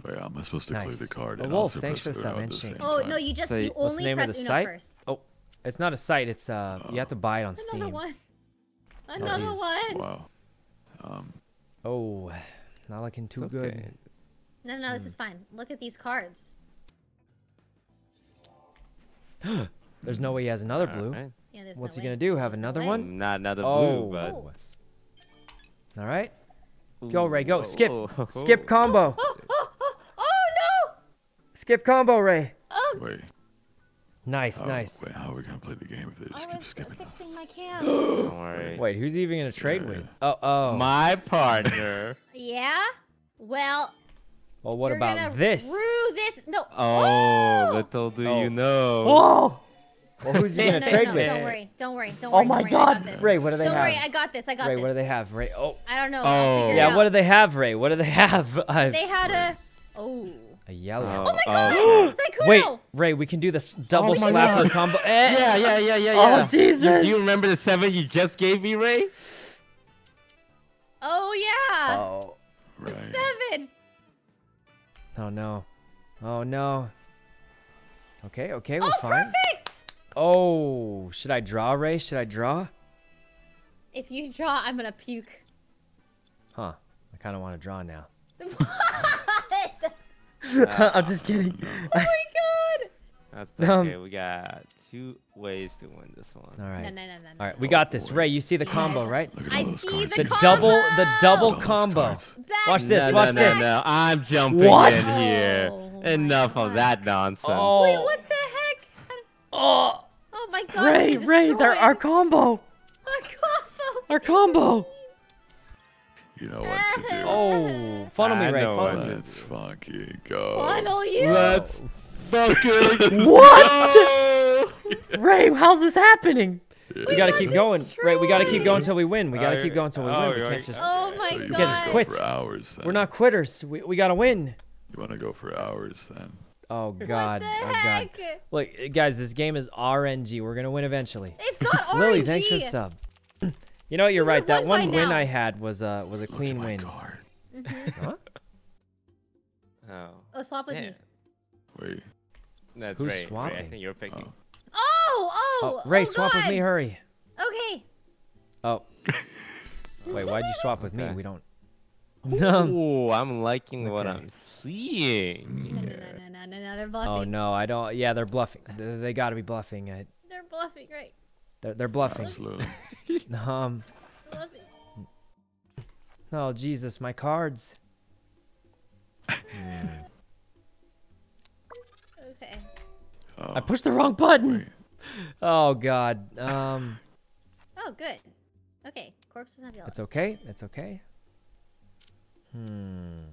Wait, am I supposed to click Nice. the card? Oh, Wolf, thanks for the sub, at and the Oh no, you just So you what's the only name of press the Uno site? first. Oh, it's not a site. It's uh, you have to buy it on Another Steam. one. Another Jesus. one. Wow. Um. Oh, not looking too It's good. okay. No, no, no, Hmm. this is fine. Look at these cards. There's no way he has another All blue. right. Yeah, there's What's no he way. gonna do? Have There's another way. one? Not another Oh. blue, but. Oh. All right. Go, Ray, go. Ooh, Skip. oh, Skip oh. combo. Oh, oh, oh, oh Skip combo, Ray. Oh, Wait. Nice, how- nice. Wait, how are we gonna play the game if they I just keep was skipping us? fixing my cam. Don't worry. Wait, who's he even gonna trade Yeah, with? Oh, oh. My partner. yeah? Well, well, what about this? Rue this. No. Oh, little do Oh. you know. Whoa. Well, who's he No, gonna no, no, trade no, with? Don't worry. Don't worry. Don't Oh worry. my don't worry, I got God, this. Ray, what do they don't have? worry. I got this. I got Ray, this. what do they have? Ray, oh. I don't know. Oh. I'll figure it Yeah, what do they have, Ray? What do they have? Uh, They had a. Oh. A yellow. Oh, Oh my god! okay. Sykkuno! Wait, Ray, we can do this double Oh slapper God. combo. Eh. Yeah, yeah, yeah, yeah, Oh, yeah. Jesus. You, do you remember the seven you just gave me, Ray? Oh yeah. Oh. Right. Seven. Oh no. Oh no. Okay, okay, we're Oh, fine. perfect. Oh, should I draw, Ray? Should I draw? If you draw, I'm gonna puke. Huh. I kind of want to draw now. what? I'm just kidding. Oh my god! That's Um, okay. we got two ways to win this one. All right. No, no, no, no, no. All right, we got this. Ray, you see the combo, Yes. right? I see cards. the The combo! double, the double combo. cards. Back Watch this, no, watch no, this. No, no, I'm jumping What? in here. Oh Enough of that nonsense. Oh. Wait, what the heck? Oh, Oh my god! Ray, Ray, they're our combo. our combo. Our combo. You know what to do. Oh, funnel me, I Ray. know Funnel me. Let's fucking go. Funnel you. Let's fucking What? Ray, how's this happening? We Yeah. gotta got keep going. Ray, we gotta keep going until we win. We gotta Oh, keep going until we oh, win. We can't just. Oh my So you can't just quit. For hours then. We're not quitters. We, we gotta win. You want to go for hours then? Oh God. What the oh God. heck? Look, guys, this game is RNG. We're gonna win eventually. It's not RNG. Lily, thanks for the sub. You know, you're We right. That one win now. I had was uh was a Look at clean my win. card. Huh? Oh, Oh, swap with yeah. me. Wait. That's Who's right. Ray, I swapping? think you're picking. Oh. Oh, Oh, oh. Ray, oh, swap with me. Hurry. Okay. Oh. Wait, why'd you swap with me? We don't. Um, Oh, I'm liking what. I'm seeing. No, no, no, no, no, no, no. They're bluffing. oh no, I don't. Yeah, they're bluffing. They, they gotta be bluffing. I, They're bluffing, right? They're, they're bluffing. Absolutely. Um. Oh Jesus, my cards. Okay. Oh, I pushed the wrong button. wait. Oh God. Um. Oh, good. Okay. Corpse doesn't have yellows. It's okay. It's okay. Hmm.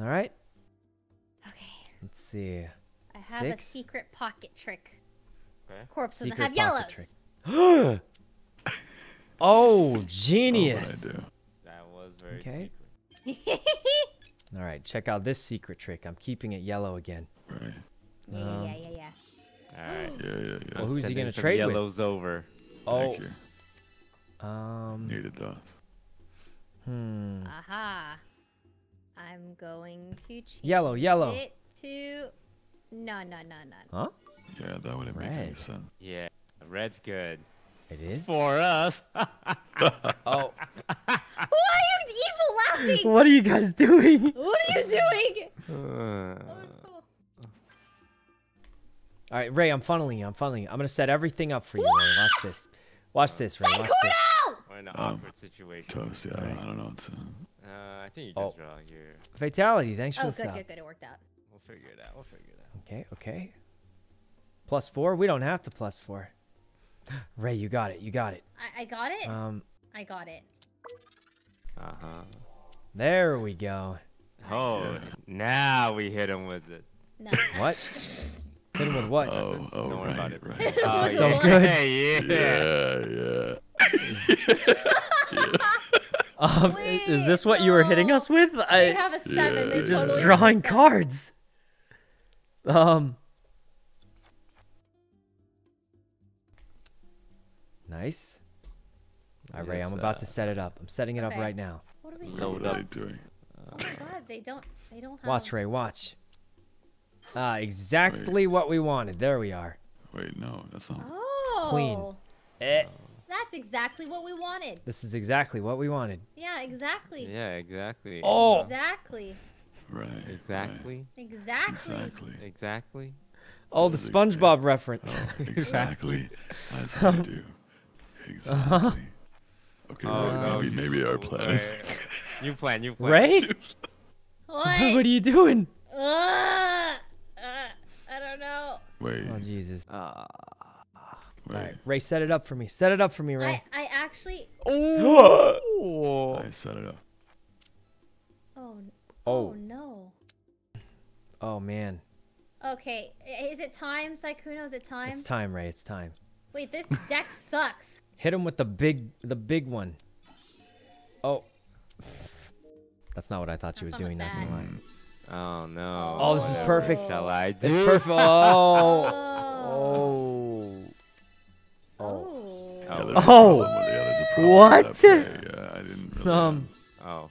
All right. Okay. Let's see. I have a secret pocket trick. Okay. Corpse doesn't Secret have pocket yellows. oh, genius. would I do? That was very Okay. secret. All right, check out this secret trick. I'm keeping it yellow again. Right. yeah, Um, yeah, yeah, yeah. All right. Yeah, yeah, yeah. Well, who's he gonna some trade with? yellows over. Oh, Thank you. um, Needed those. hmm. Aha. I'm going to change Yellow, yellow. it to no, no, no, no. Huh? Yeah, that wouldn't make any sense. Yeah, red's good It is. for us. Oh, Why are you evil laughing? what are you guys doing? what are you doing? Uh, All right, Ray, I'm funneling you. I'm funneling you. I'm gonna set everything up for you, Ray. Watch this. Watch this, Ray. Watch this. Sykkuno! We're in an Um, awkward situation. Toast, yeah, I don't, I don't know what to. Uh, I think you just Oh. draw here. Fatality. Thanks for Oh, the good, sub. good, good. It worked out. We'll figure it out. We'll figure it out. Okay, okay. Plus four. We don't have to plus four. Ray, you got it. You got it. I, I got it. Um, I got it. Uh huh. there we go. Oh, now we hit him with it. No. What? Hit him with what? Oh, oh, Don't worry right, about it. right. Oh, So yeah. good. yeah. Yeah, yeah. Um, i- is this what you were hitting us with? They I have a seven. Yeah, just totally drawing seven. cards. Um. Nice. All right, Ray, I'm about uh, to set it up. I'm setting it up right now. What are we What Load are up. they doing? Oh my god, they don't. They don't have. Watch, Ray, watch. Ah, exactly what we wanted. There we are. Wait, no, that's not. Oh. Clean. Eh, That's exactly what we wanted. this is exactly what we wanted. Yeah, exactly. Yeah, exactly. Oh. Exactly. Right. Exactly. Exactly. Right. Exactly. Exactly. Oh, the This is SpongeBob reference. Oh, exactly. As I do. Exactly. Okay, Oh, wait, no, maybe, maybe our oh, plan is. wait, wait. You plan. You plan. Ray, What? what are you doing? Ugh. Uh, I don't know. Wait, Oh Jesus! Uh, wait. All right, Ray, set it up for me. Set it up for me, Ray. I actually. oh. I set it up. Oh. Oh. Oh no. Oh man, Okay. Is it time, Sykkuno? Is it time? it's time, Ray. It's time. Wait, this deck sucks. Hit him with the big, the big one. Oh, that's not what I thought she was doing. with Not gonna that. lie. Oh no. Oh, this is perfect. Shall I do? It's perfect. Oh, Oh. oh, oh. Oh. Yeah, Oh. yeah, there's a problem with What? Yeah, I didn't really. Um. Oh,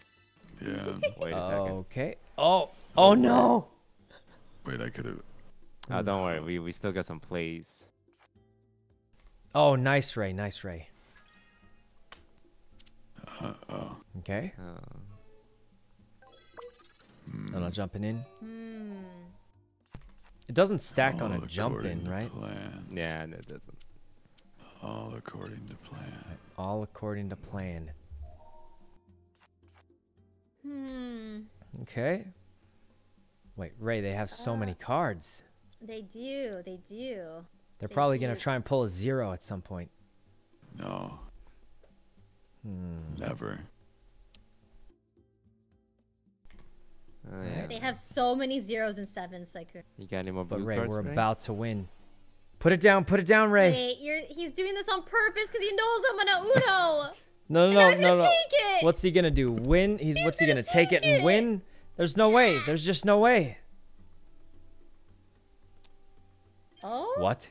yeah. wait a second. Okay. Oh. Oh no. Wait, I could have. Oh, don't worry. We we still got some plays. Oh, nice, Ray. Nice, Ray. Okay. Uh, I'm not jumping in. Hmm. It doesn't stack on All a jump in, right? Plan. yeah, and it doesn't. All according to plan. All according to plan. Hmm. Okay. Wait, Ray, they have so Uh, many cards. They do. They do. They're they probably gonna try and pull a zero at some point. No, Hmm. never. Oh, yeah. They have so many zeros and sevens. Like, You got any more But blue Ray, cards, we're Ray? about to win. Put it down. Put it down, Ray. wait, you're he's doing this on purpose because he knows I'm gonna Uno. No, no, I no, was no, gonna no. take it. What's he gonna do? Win? He's, He's what's he gonna gonna take it take and win? There's no way. There's just no way. Oh. What?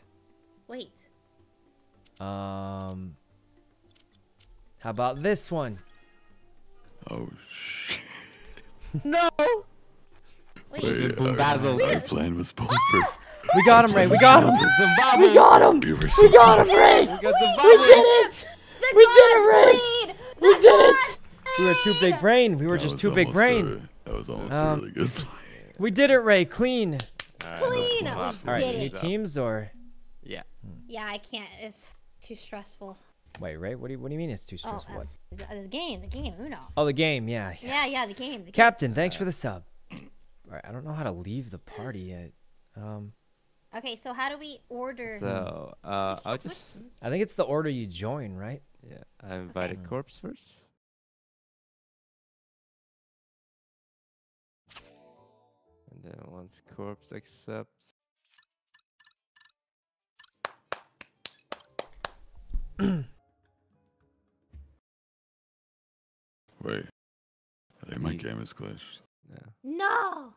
Wait. Um. How about this one? Oh shit. No! Wait. Wait, Boom Basil. Our plan was bulletproof. We got him, Ray. We got him. Zimbabwe! We got him. We were We got him, Ray. We got We did it. The We did it, Ray. We The did it. gods We were too big brain. We were That just too big brain. A, that was almost Um, a really good play. We did it, Ray. Clean. Alright, Clean. let's We move. All right, did new teams or Yeah. Yeah, I can't. It's too stressful. wait, Ray? What do you What do you mean it's too Oh, stressful? uh, What? this, this game, the game, Uno. Oh, the game. Yeah. yeah. Yeah, yeah, the game. The game. Captain, thanks for the sub. All right, I don't know how to leave the party yet. Um, Okay, so how do we order? So, uh, I'll just. I think it's the order you join, right? Yeah, I invited Okay. Corpse first. And then once Corpse accepts. Wait. I think my You- game is glitched. Yeah. No.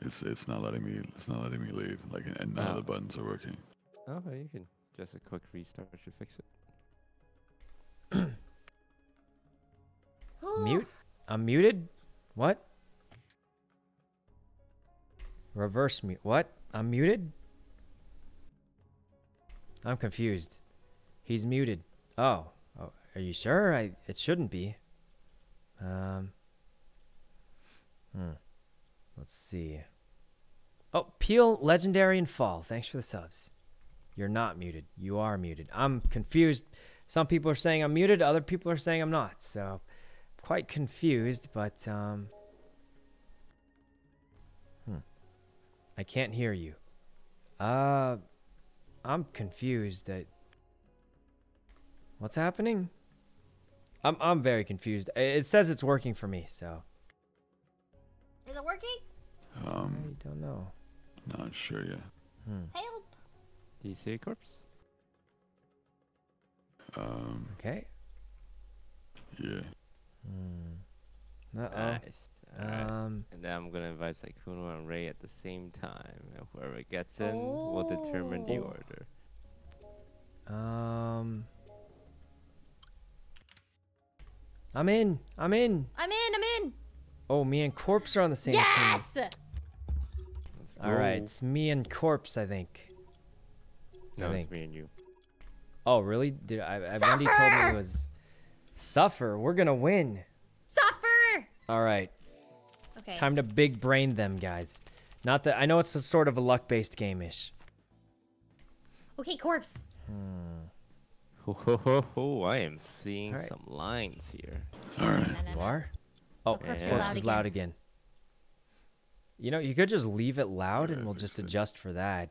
It's it's not letting me it's not letting me leave. Like and none of the Oh. buttons are working. Oh, you can just a quick restart should fix it. Oh. Mute? I'm muted? What? Reverse mute. What? I'm muted? I'm confused. He's muted. Oh. oh. Are you sure? I it shouldn't be. Um Hmm. Let's see. Oh, Peel Legendary and Fall. Thanks for the subs. You're not muted. You are muted. I'm confused. Some people are saying I'm muted, other people are saying I'm not. So quite confused, but um hmm. I can't hear you. Uh I'm confused at What's happening? I'm I'm very confused. It says it's working for me, so Is it working? Um I don't know. not sure yet. Hmm. Help. Do you see a corpse? Um Okay. yeah. Hmm. Uh-oh. Nice. Alright. Um and then I'm gonna invite Sykkuno and Ray at the same time. And whoever gets in will determine the Oh. order. um I'm in. I'm in. I'm in. I'm in. Oh, me and Corpse are on the same team. yes. All right, it's me and Corpse, I think. No, I it's me and you. Oh, really? Did I? I Wendy told me it was suffer. We're gonna win. Suffer. All right, Okay. time to big brain them, guys. Not that I know it's a sort of a luck-based game-ish. Okay, corpse. Hmm. Ho, ho, ho, ho, I am seeing Alright. some lines here. Alright. No, no, You are? Oh, Corpse is Corpse loud is loud again. You know, you could just leave it loud, Yeah, and we'll just adjust for that.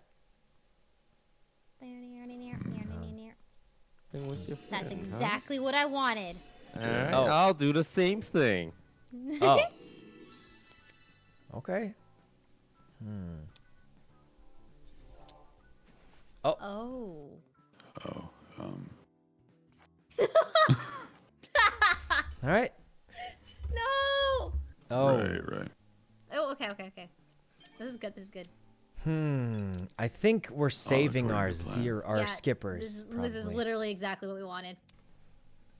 Then what's your That's friend, huh? exactly what I wanted. Alright, Oh. I'll do the same thing. Oh. okay. Hmm. Oh. Oh. Um All right. No. Oh. right, right. Oh, okay, okay, okay. This is good. This is good. Hmm. I think we're saving according our to zero, our Yeah, skippers. This, is- this is literally exactly what we wanted.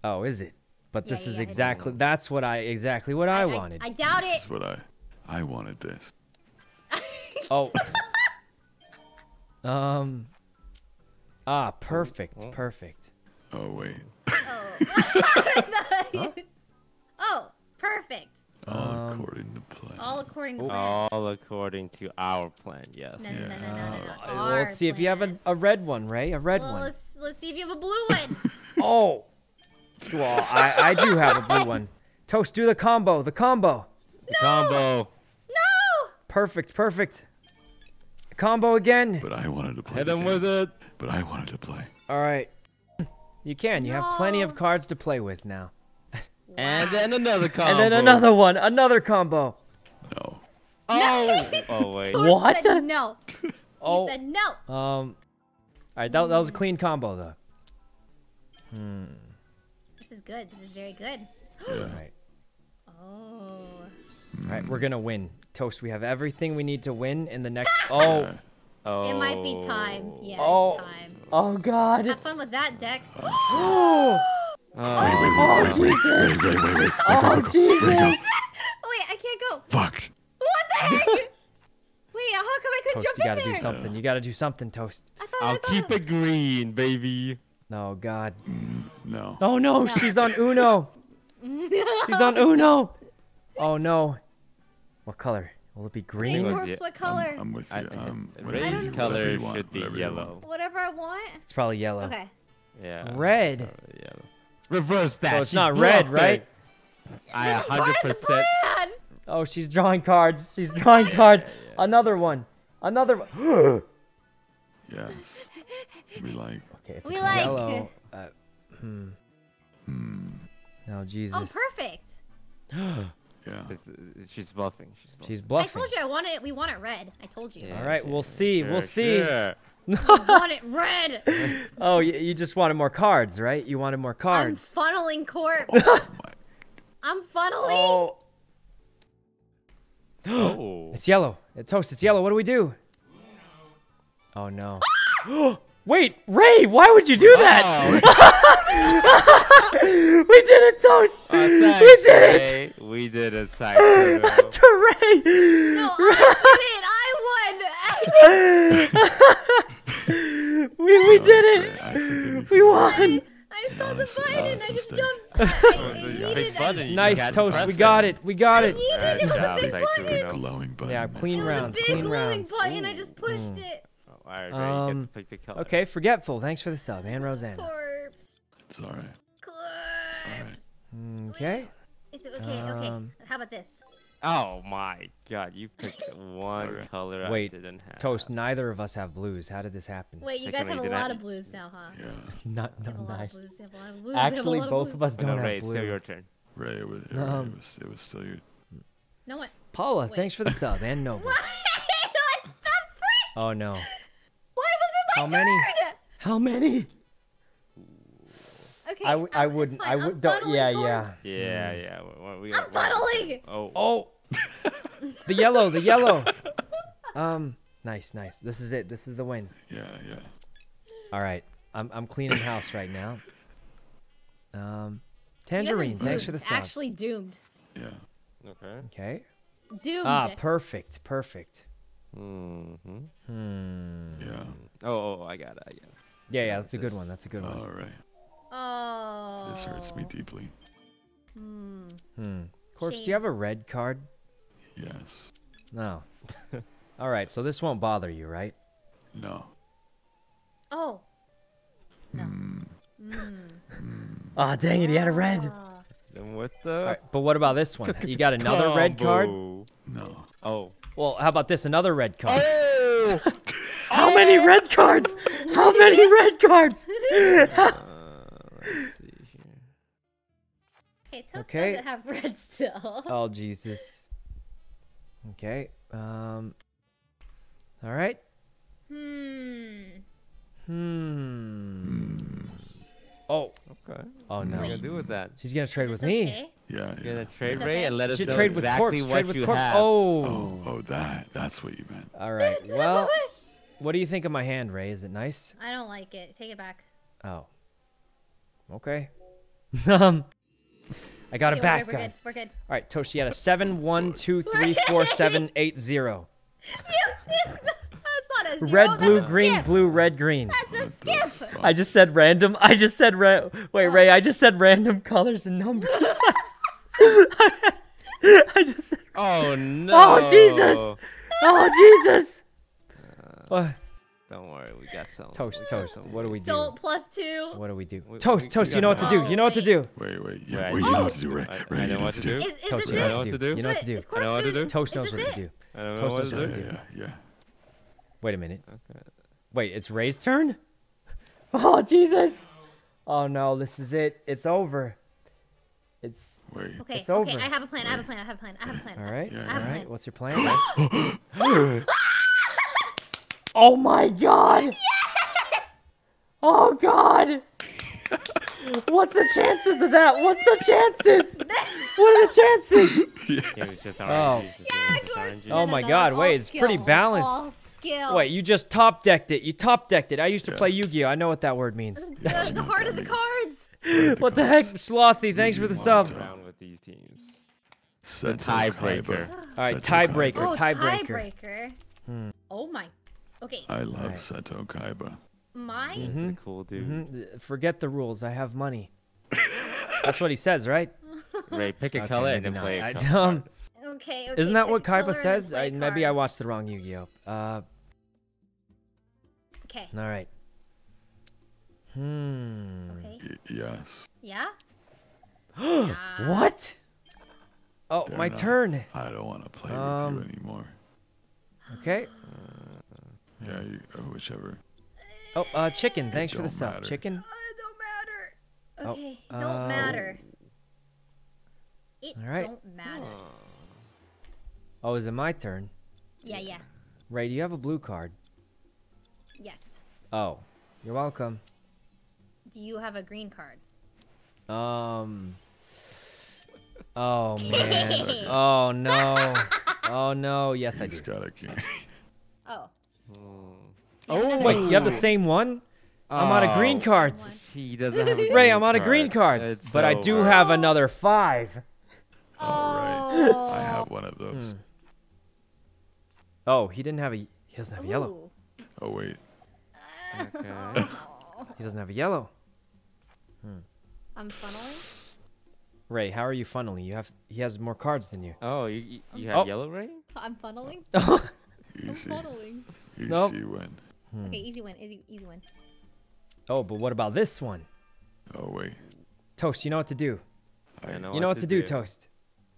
Oh, is it? But Yeah, this yeah, is yeah, it is. exactly that's what I exactly what I, wanted. I, doubt This it. is what I I wanted this. Oh. um. Ah, perfect, oh. perfect. Oh wait. Oh. oh, perfect. All Um, according to plan. All according to plan. All according to our plan, yes. No, no, no, no, no, no, no. Uh, Our let's see if you have a, a red one, Ray. A red Well, one. let's let's see if you have a blue one. Oh. Well, I, I do have a blue one. Toast, do the combo. The combo. The combo. No. Perfect. Perfect. Combo again. But I wanted to play. Hit the him with it. But I wanted to play. All right. You can. You have plenty of cards to play with now. And then another combo. And then another one. Another combo. No. Oh. oh wait. Toad What? Said no. He Oh. said no. Um. All right. That, that was a clean combo, though. Hmm. This is good. This is very good. All Yeah. right. Oh. All right. We're gonna win. Toast. We have everything we need to win in the next. Oh. Oh. It might be time. Oh. Yeah, Oh. it's time. Oh God. Have fun with that deck. Oh. Oh. Wait, wait, wait, wait, wait, wait, wait. Oh Jesus. Oh, wait, I can't go. Fuck. What the heck? Wait, how come I couldn't Toast. jump You gotta in do something. You gotta do something, Toast. I thought, I I'll thought keep it green, baby. No God. Mm, no. Oh no. No. She's on Uno. She's on Uno. Oh no. What color? Will it be green? was Corpse, it. what color? I'm, I'm with you. Um, I, whatever Ray's color you want, should be whatever yellow. Whatever I want. It's probably yellow. Okay. Yeah. Red. probably Yellow. Reverse that. So it's she's not red, bluffing. right? I This is part 100 of the percent. plan. Oh, she's drawing cards. She's drawing cards. Another one. Another one. okay, Yes. We like. if We it's like- yellow. Uh, hmm. Hmm. No, Jesus. Oh, perfect. Yeah. It's, it's- she's bluffing. She's bluffing. She's I told you I want it. We want it red. I told you. Yeah, All right, sure, we'll see, we'll see. sure. We want it red. Oh, you, you just wanted more cards, right? You wanted more cards. I'm cards. funneling corpse. Oh. I'm funneling. Oh. Oh. It's yellow. Uh, Toast, it's yellow. What do we do? Oh, no. Wait, Ray, why would you do that? We did it, Toast. we thanks, did it. We did it, Sykkuno. To Ray. No, I did it. I won. we we did it. I forgive you We won. I saw the it's a- button. it's I a just mistake. jumped. I, I it's a yeeted big it. button. Nice, Toast. We got it. We got it. yeeted it. It was a job, big Sykkuno. button. Glowing button. Yeah, that's clean It all. was rounds, a big clean glowing rounds. button. I just pushed it. Oh, all right, Um, get to pick the color. Okay, forgetful. Thanks for the sub, and Rosanna. Corpse. It's all right. Corpse. Okay. It's okay. Okay. Um, How about this? Oh my god, you picked one Okay. color Wait, I didn't have. Toast. Neither of us have blues. How did this happen? Wait, you guys have a lot that. of blues now, huh? Yeah. Not They have a no lot of blues. They have a lot of blues. they have a Actually, lot of both blues. of us Oh, don't no, Ray, have it's blue. still your turn. Ray, it was, it, Um, it was, it was still your. No one. Paula, Wait. thanks for the sub, and Noble. what the frick? Oh no. Why was it my How many? turn? How many? Okay. I w- I um, wouldn't- fine. I I'm would- don't- funneling yeah, yeah. Yeah, yeah. We, we I'm got one. funneling. Oh. Oh. the yellow. The yellow. Um. Nice. Nice. This is it. This is the win. Yeah, yeah. All right. I'm I'm cleaning house right now. Um. You guys are Tangerine. Thanks for the doomed. sub. Actually doomed. Yeah. Okay. Okay. Doomed. Ah, perfect. Perfect. Mm-hmm. Hmm. Yeah. Oh, oh, I got it. I got it. Yeah, yeah. That's a good one. That's a good one. All right. Oh. This hurts me deeply. Hmm. Hmm. Corpse, do you have a red card? Yes. No. All right. So this won't bother you, right? No. Oh. No. Hmm. Mm. Ah, dang it. He had a red. Ah. Then what the? All right, but what about this one? You got another red card? No. Oh. Well, how about this? Another red card. Oh! How many red cards? How many red cards? Let's see here. Okay, Toast Okay. doesn't have red still. Oh Jesus. Okay. Um. All right. Hmm. Hmm. Oh. Okay. Oh no. What are you gonna do with that? She's gonna trade with this me. okay? Yeah, You're yeah. gonna trade It's Ray okay. and let us know trade with exactly corpse. what Trade with you corpse. have. Oh. Oh, oh, that. That's what you meant. All right. Well, what do you think of my hand, Ray? Is it nice? I don't like it. Take it back. Oh. Okay. um. I got Okay, it we're back, good, we're guys. good. We're good. All right, Toshi had a seven, one, two, three, four, seven, eight, zero. Yeah, it's not, that's not a zero. red, That's blue, a green, skip. blue, red, green. That's a skip. I just said random. I just said ra- wait, Ray. I just said random colors and numbers. I just. Said, Oh no! Oh, Jesus! oh Jesus! What? Don't worry, we got some. Toast, toast. some What do we do? Don't plus two. What do we do? We- Toast, we- toast. we You know what to some. do. You know what to do. Wait, wait. Yeah, Right. wait, you know Oh. what to do, oh! right? I- I Ray, you know know what to do. Is, is Toast this knows I it? know what to do. You know what to do. Is I know what to do. Toast Is knows what to do. I don't know what to do. Yeah, yeah, yeah. Wait a minute. Okay. Wait, it's Ray's turn. Oh Jesus! Oh no, this is it. It's over. It's Wait. Okay, It's okay. over. I have a plan. I have a plan. I have a plan. I have a plan. all right. Yeah, all I have a right. plan. What's your plan? oh my God! Yes! Oh God! What's the chances of that? What's the chances? What are the chances? Yeah, Oh. RNG, it's just- oh. Yeah, it's Corpse. RNG. No, Oh my God, wait, all it's pretty balanced. All skill. Wait, you just top decked it. You top decked it. I used to Yeah. play Yu-Gi-Oh. I know what that word means. the, the heart of the means. cards. What the heck, Slothy? Thanks for the sub. Monto. Around with these teams. Tiebreaker. All right, Seto tiebreaker, Oh, tiebreaker. tiebreaker. Hmm. Oh my. Okay, I love Alright. Seto Kaiba. my. He's Mhm. a cool dude. Mhm. Forget the rules. I have money. That's what he says, right? Ray, pick a Okay, color and maybe then play not. a I- color. um, Okay, okay. Isn't that what Kaiba says? play I, a maybe I watched the wrong Yu-Gi-Oh. Uh, Okay. all right. Hmm. Okay. Y- yes. Yeah. Yeah. What? Oh, Fair my enough. turn. I don't want to play Um, with you anymore. Okay. Yeah, you, uh, whichever. Oh, uh, chicken. Thanks for the sub. matter. Chicken. Uh, it don't matter. Oh, Okay, it don't uh, matter. It all right. don't matter. Oh, is it my turn? Yeah, yeah. Ray, do you have a blue card? Yes. Oh, you're welcome. Do you have a green card? Um. Oh man. Oh no. Oh no. Yes, I He's do. got a king. Oh. Oh, Wait, you have the same one? I'm out of green Oh, cards. He doesn't have a Ray, I'm out of green cards, It's but I do hard. have another five. All Oh. I have one of those. Hmm. Oh, he didn't have a. He doesn't have a yellow. Ooh. Oh wait. Okay. He doesn't have a yellow. I'm funneling. Ray, how are you funneling? You have. He has more cards than you. Oh, you you, you have Oh. yellow Ray? I'm funneling. Oh. I'm Easy. funneling. Easy Nope. Win. Okay, easy win. Easy, easy win. oh, but what about this one? Oh wait. Toast, you know what to do. I know you know what to do, Toast.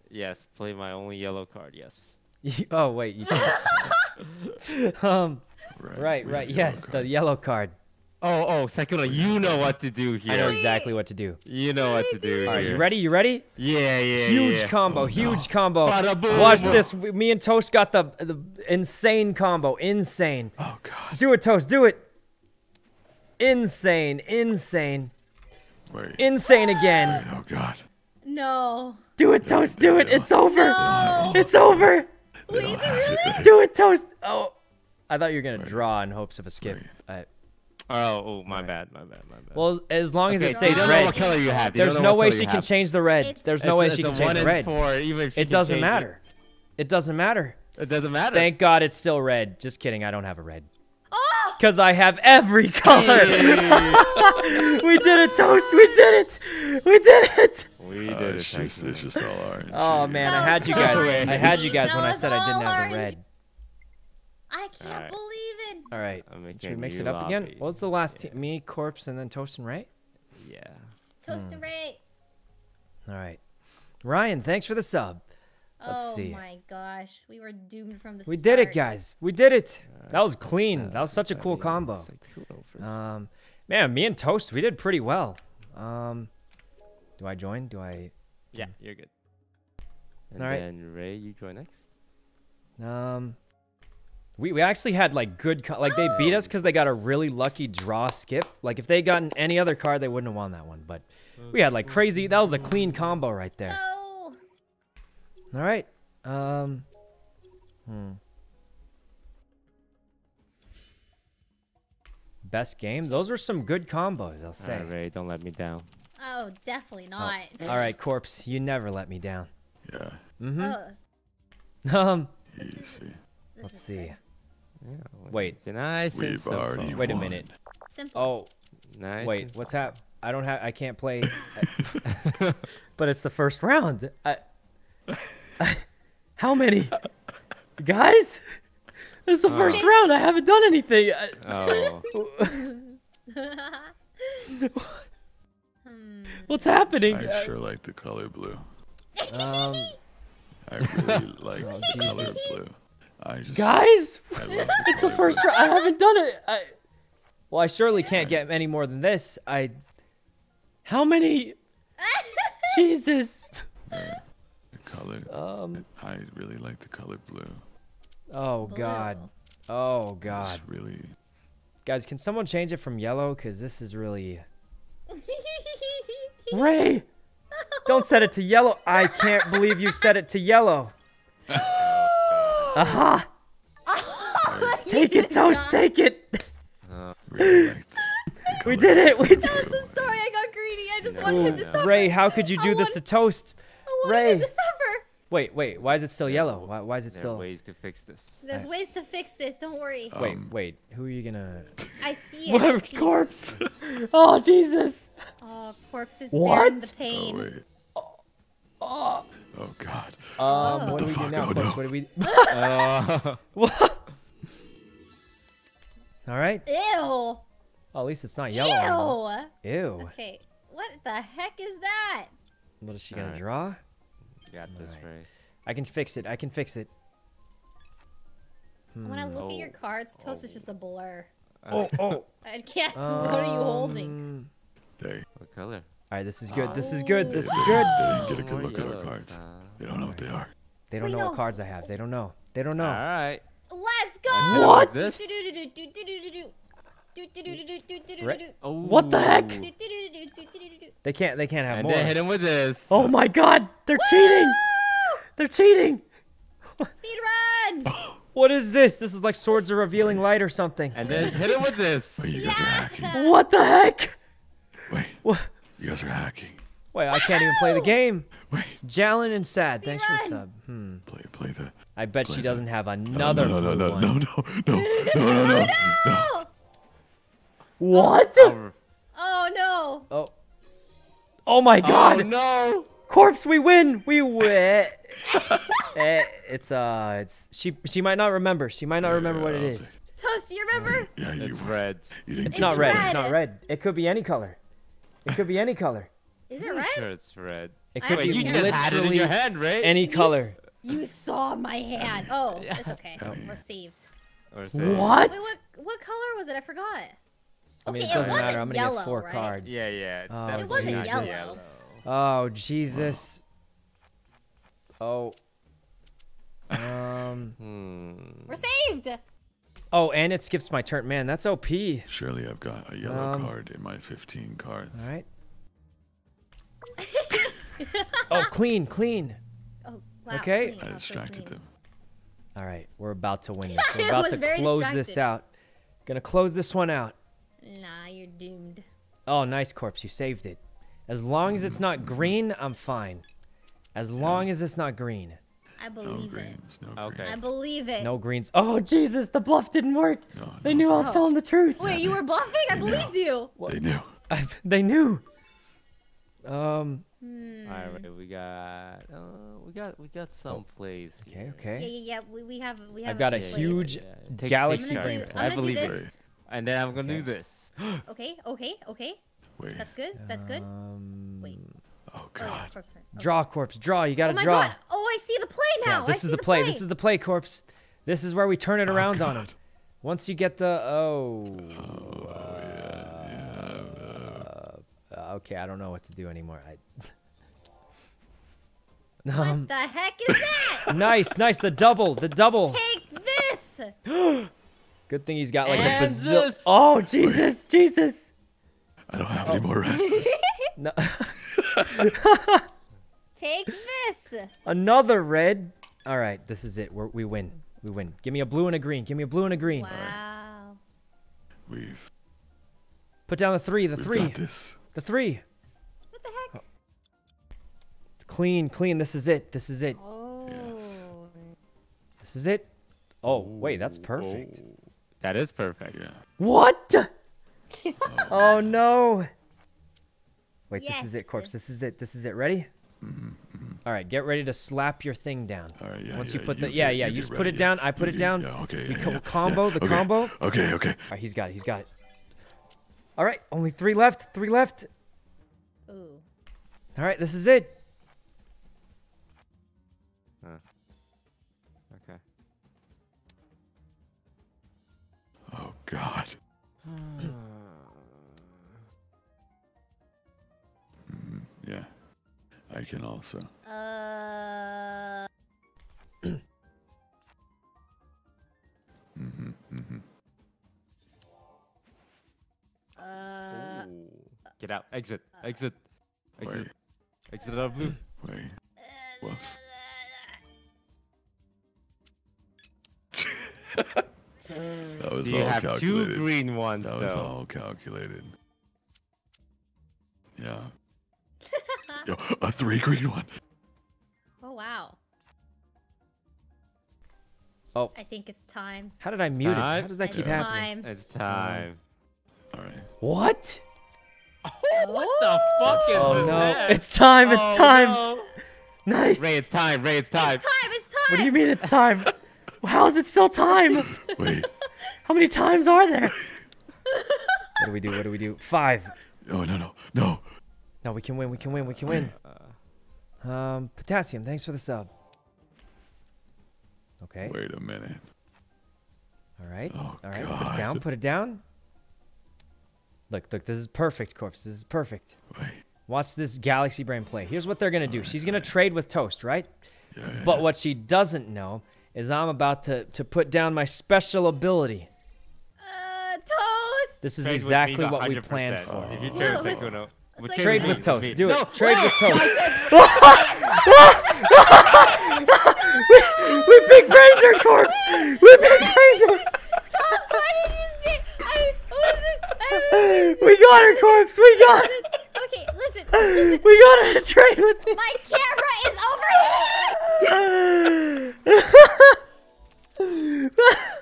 Yes, play my only yellow card. Yes. Oh wait. Um. Right. Right. Right. Yes, yellow the yellow card. Oh, oh, Sakura, you know what to do here. I know exactly what to do. You know what to do All right, here. you ready? You ready? Yeah, yeah, Huge yeah. combo, Oh, huge no. combo. Watch this. Me and Toast got the the insane combo. Insane. Oh god. Do it, Toast. Do it. Insane. Insane. Wait. Insane again. Oh god. No. Do it, Toast. Do it. It's over. No. It's over. Wait, is it really? Do it, Toast. Oh, I thought you were gonna draw in hopes of a skip. I- Oh, oh, my bad, my bad, my bad. well, as long as okay, it stays you don't know red, what color you have. You there's no way she can have. change the red. It's- There's no way she can change one the and red. Four, even if she It can doesn't matter. It doesn't matter. It doesn't matter. Thank God it's still red. Just kidding. I don't have a red. Oh! Because I have every color. we did it, Toast. We did it. We did it. we Uh, did it. it's just it's just all orange. Oh man, I That had was you guys. orange. I had you guys That when I said I didn't all have the orange. red. I can't Alright. believe it. All right. I'm Should we mix it up again? lobby. What was the last Yeah. team? Me, Corpse, and then Toast and Ray. Yeah. Toast Hmm. and Ray. All right. Ryan, thanks for the sub. Let's oh see. my gosh, we were doomed from the We start. did it, guys. We did it. That was clean. That was such a Uh, cool combo. Sakura. Um, man, me and Toast, we did pretty well. Um, do I join? Do I? yeah, you're good. And Alright. then Ray, you join next. Um, we we actually had like good co- like they beat us because they got a really lucky draw skip. Like if they gotten any other card, they wouldn't have won that one. But we had like crazy. That was a clean combo right there. No. All right. Um. Hmm. Best game. Those were some good combos. I'll say. Alright, don't let me down. Oh, definitely not. All right, corpse. You never let me down. Yeah. Mm-hmm. Oh, Um. Easy. Let's is see. Good. Yeah, Wait. you're nice We've simple. already Wait a minute. Simple. Oh, Nice. wait. What's hap? I don't have. I can't play. but it's the first round. I, how many? Guys, this is the first Oh. round. I haven't done anything. Oh. What's happening? I sure like the color blue. Um, I really like Oh, the color blue. I just guys, I love it's the first blue. round. I haven't done it. I, well, I surely can't get any more than this. I. How many? Jesus. The color. Um. I really like the color blue. Oh God. Oh God. It's really. Guys, can someone change it from yellow? Cause this is really. Ray, don't set it to yellow. I can't believe you set it to yellow. Aha! Take it, toast. Take it. really like the, the We did it. We blue. did. I'm so sorry. I got greedy. I just No, wanted him to no. suffer. Ray, how could you I do this want- to toast? I wanted Ray. him to suffer. Wait, wait. Why is it still yellow? Why, why is it there are still? ways to fix this. There's ways to fix this. Don't worry. Wait, Um, wait. Who are you gonna? I see it. I What see it. corpse? Oh Jesus! Oh, corpses What? bearing the Oh pain. wait. Oh. Oh Oh god. Um, what the do we do fuck? now, Oh, corpse? no. What do we? Uh, What? All right. Ew. Oh, at least it's not yellow. anymore. Ew. Ew. Okay. What the heck is that? What is she gonna Alright. draw? got this Alright. right. I can fix it. I can fix it. When I look at your Oh. cards, Toast is just a blur. Oh, oh. I can't. what are you holding? Um, They What color? All right, this is good. This is good. This is good. They didn't get a good look at our cards. They don't know what they are. They don't know what cards I have. They don't know. They don't know. All right. Let's go. What? What the heck? They can't. They can't have and more. They hit him with this. Oh my God! They're cheating. They're cheating. Speed run. What is this? This is like Swords of Revealing Light or something. And then hit him with this. Yeah. What the heck? Wait. What? You guys are hacking. Wait, I can't even play the game. Wait, Jalen and Sad, thanks for the sub. Hmm. play, play the. I bet she doesn't have No, another no, no, blue no, one. no, no, no, no, no, no, no, no. What? Oh, Oh no. Oh. Oh my God! oh no. Corpse, we win. We win. eh, it's uh, it's she. She might not remember. She might not remember what it Yeah, is. Toast, you remember? Yeah, you It's red. You It's not red. red. It's not red. red. It could be any color. It could be any color. Is it I'm red? Sure, it's red. It could Wait, be you can't- just had it in literally your hand, right? any You s- color. You saw my hand. Oh, it's okay. We're saved. Or say- What? Wait, what what color was it? I forgot. I mean, Okay, it doesn't wasn't matter. I'm gonna yellow, get four right? cards. Yeah, yeah. Oh, It wasn't not Jesus. yellow. Oh Jesus. Oh. Um. Hmm. We're saved. Oh, and it skips my turn. Man, that's OP. Surely I've got a yellow Um, card in my 15 cards. All right. oh, clean, clean. Oh, wow. Okay. clean. I Oh, distracted clean. them. All right, we're about to win this. We're about to very close this out. Gonna close this one out. Nah, you're doomed. Oh, nice corpse. You saved it. As long as it's not green, I'm fine. As long as it's not green. I No believe it. no Okay. I greens. believe it. No greens. Oh, Jesus, the bluff didn't work. No, They no. knew I was Oh. telling the truth. Wait, you were bluffing? I believed you. What? They knew. they knew. Um. Hmm. All right, we got, uh, we got, we got some plays. Okay. here. Yeah, Okay. yeah, yeah. We, we have we have. I've got a few plays. huge Take- take galaxy I'm gonna do. card. I I'm gonna do believe it. And then I'm gonna do this. Okay, okay, okay. Wait. That's good. That's good. Um, Wait. Oh Oh, God. it's corpse. Okay. Draw corpse. Draw. You gotta Oh my draw. god. Oh, I see the play now. Yeah, I this see is the play. play. This is the play, corpse. This is where we turn it Oh, around on him. Once you get the oh. Oh, uh, okay, I don't know what to do anymore. I. What um, the heck is that? nice, nice. The double, the double. Take this. Good thing he's got like a And bazil. this. Oh Jesus, Jesus. I don't have Oh. any more red. No. Take this. Another red. All right, this is it. We're, we win. We win. Give me a blue and a green. Give me a blue and a green. Wow. We've, Put down the three. The we've three. got this. The three. What the heck? Clean, clean. This is it. This is it. Oh. This is it. Oh, wait, that's perfect. Ooh, That is perfect. Yeah. What? oh no. Wait, this is it, corpse. This is it. This is it. Ready? Mm-hmm, mm-hmm. All right, get ready to slap your thing down. All right. Yeah. Once yeah, you put the yeah yeah, get you just put ready, it yeah. down. I put it down. Yeah. Okay. We yeah, co- yeah, combo yeah, the okay, combo. Okay. Okay. right, he's got it. He's got it. All right, only three left. Three left. Ooh. All right, this is it. Okay. Oh God. Yeah. I can also. Uh. hmm hmm Uh. Ooh. Get out. Exit. Exit. Exit. Wait. Exit out of blue. Wait. Whoops. That was You all have two green ones That was all calculated. Yeah. Yo, a three green one. Oh wow. Oh. I think it's time. How did I mute it? How does that It's keep happening? time. It's time. All right. What? what the fuck oh, is Oh this? no! It's time! It's Oh, time! no. Nice. Ray, it's time. Ray, it's time. It's time. It's time. What do you mean it's time? How is it still time? Wait. How many times are there? what do we do? What do we do? Five. Oh no no no. No, we can win. We can win. We can win. Um, potassium. Thanks for the sub. Okay. Wait a minute. All right. Oh, All right. Put it down. Put it down. Look, look. This is perfect, corpse. This is perfect. Wait. Watch this Galaxy Brain play. Here's what they're gonna do. She's gonna trade with Toast, right? Yeah. yeah, But what she doesn't know is I'm about to to put down my special ability. Uh, toast. This is Trade exactly what we planned for. If you Whoa, trade with wait. Sykkuno, like- Trade with Toast. Do it. No, Trade with Toast. we big ranger corpse. We big ranger. Toast. Why did you say? I. What is this? I, We got her corpse. We got it. okay, listen. listen. We got her to trade with me. My camera is overheating.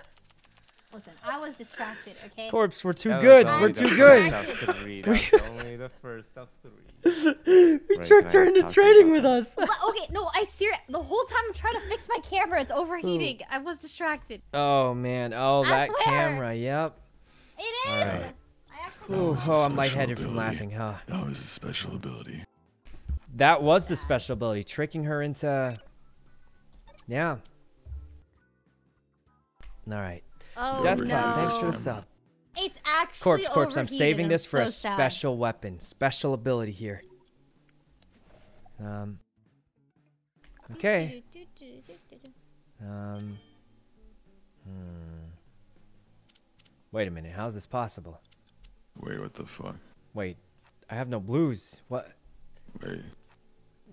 Listen, I was distracted. Okay. corpse, we're too good. We're too good. three. Only the first of three. We Right, tricked her into trading with us. But, okay, no, I serious. The whole time I'm trying to fix my camera, it's overheating. I was distracted. Oh man. Oh I that swear. camera. Yep. It is. Alright. I. Ooh, oh, I'm special lightheaded from laughing, huh? That was a special ability. That was the special ability, tricking her into. Yeah. All right. Oh Death no. Cloud, thanks for the sub. It's actually Corpse, corpse. I'm overheated. saving I'm this for so a sad. special weapon, special ability here. Um. Okay. Um. Hmm. Wait a minute. How is this possible? Wait, what the fuck? Wait, I have no blues. What? Wait,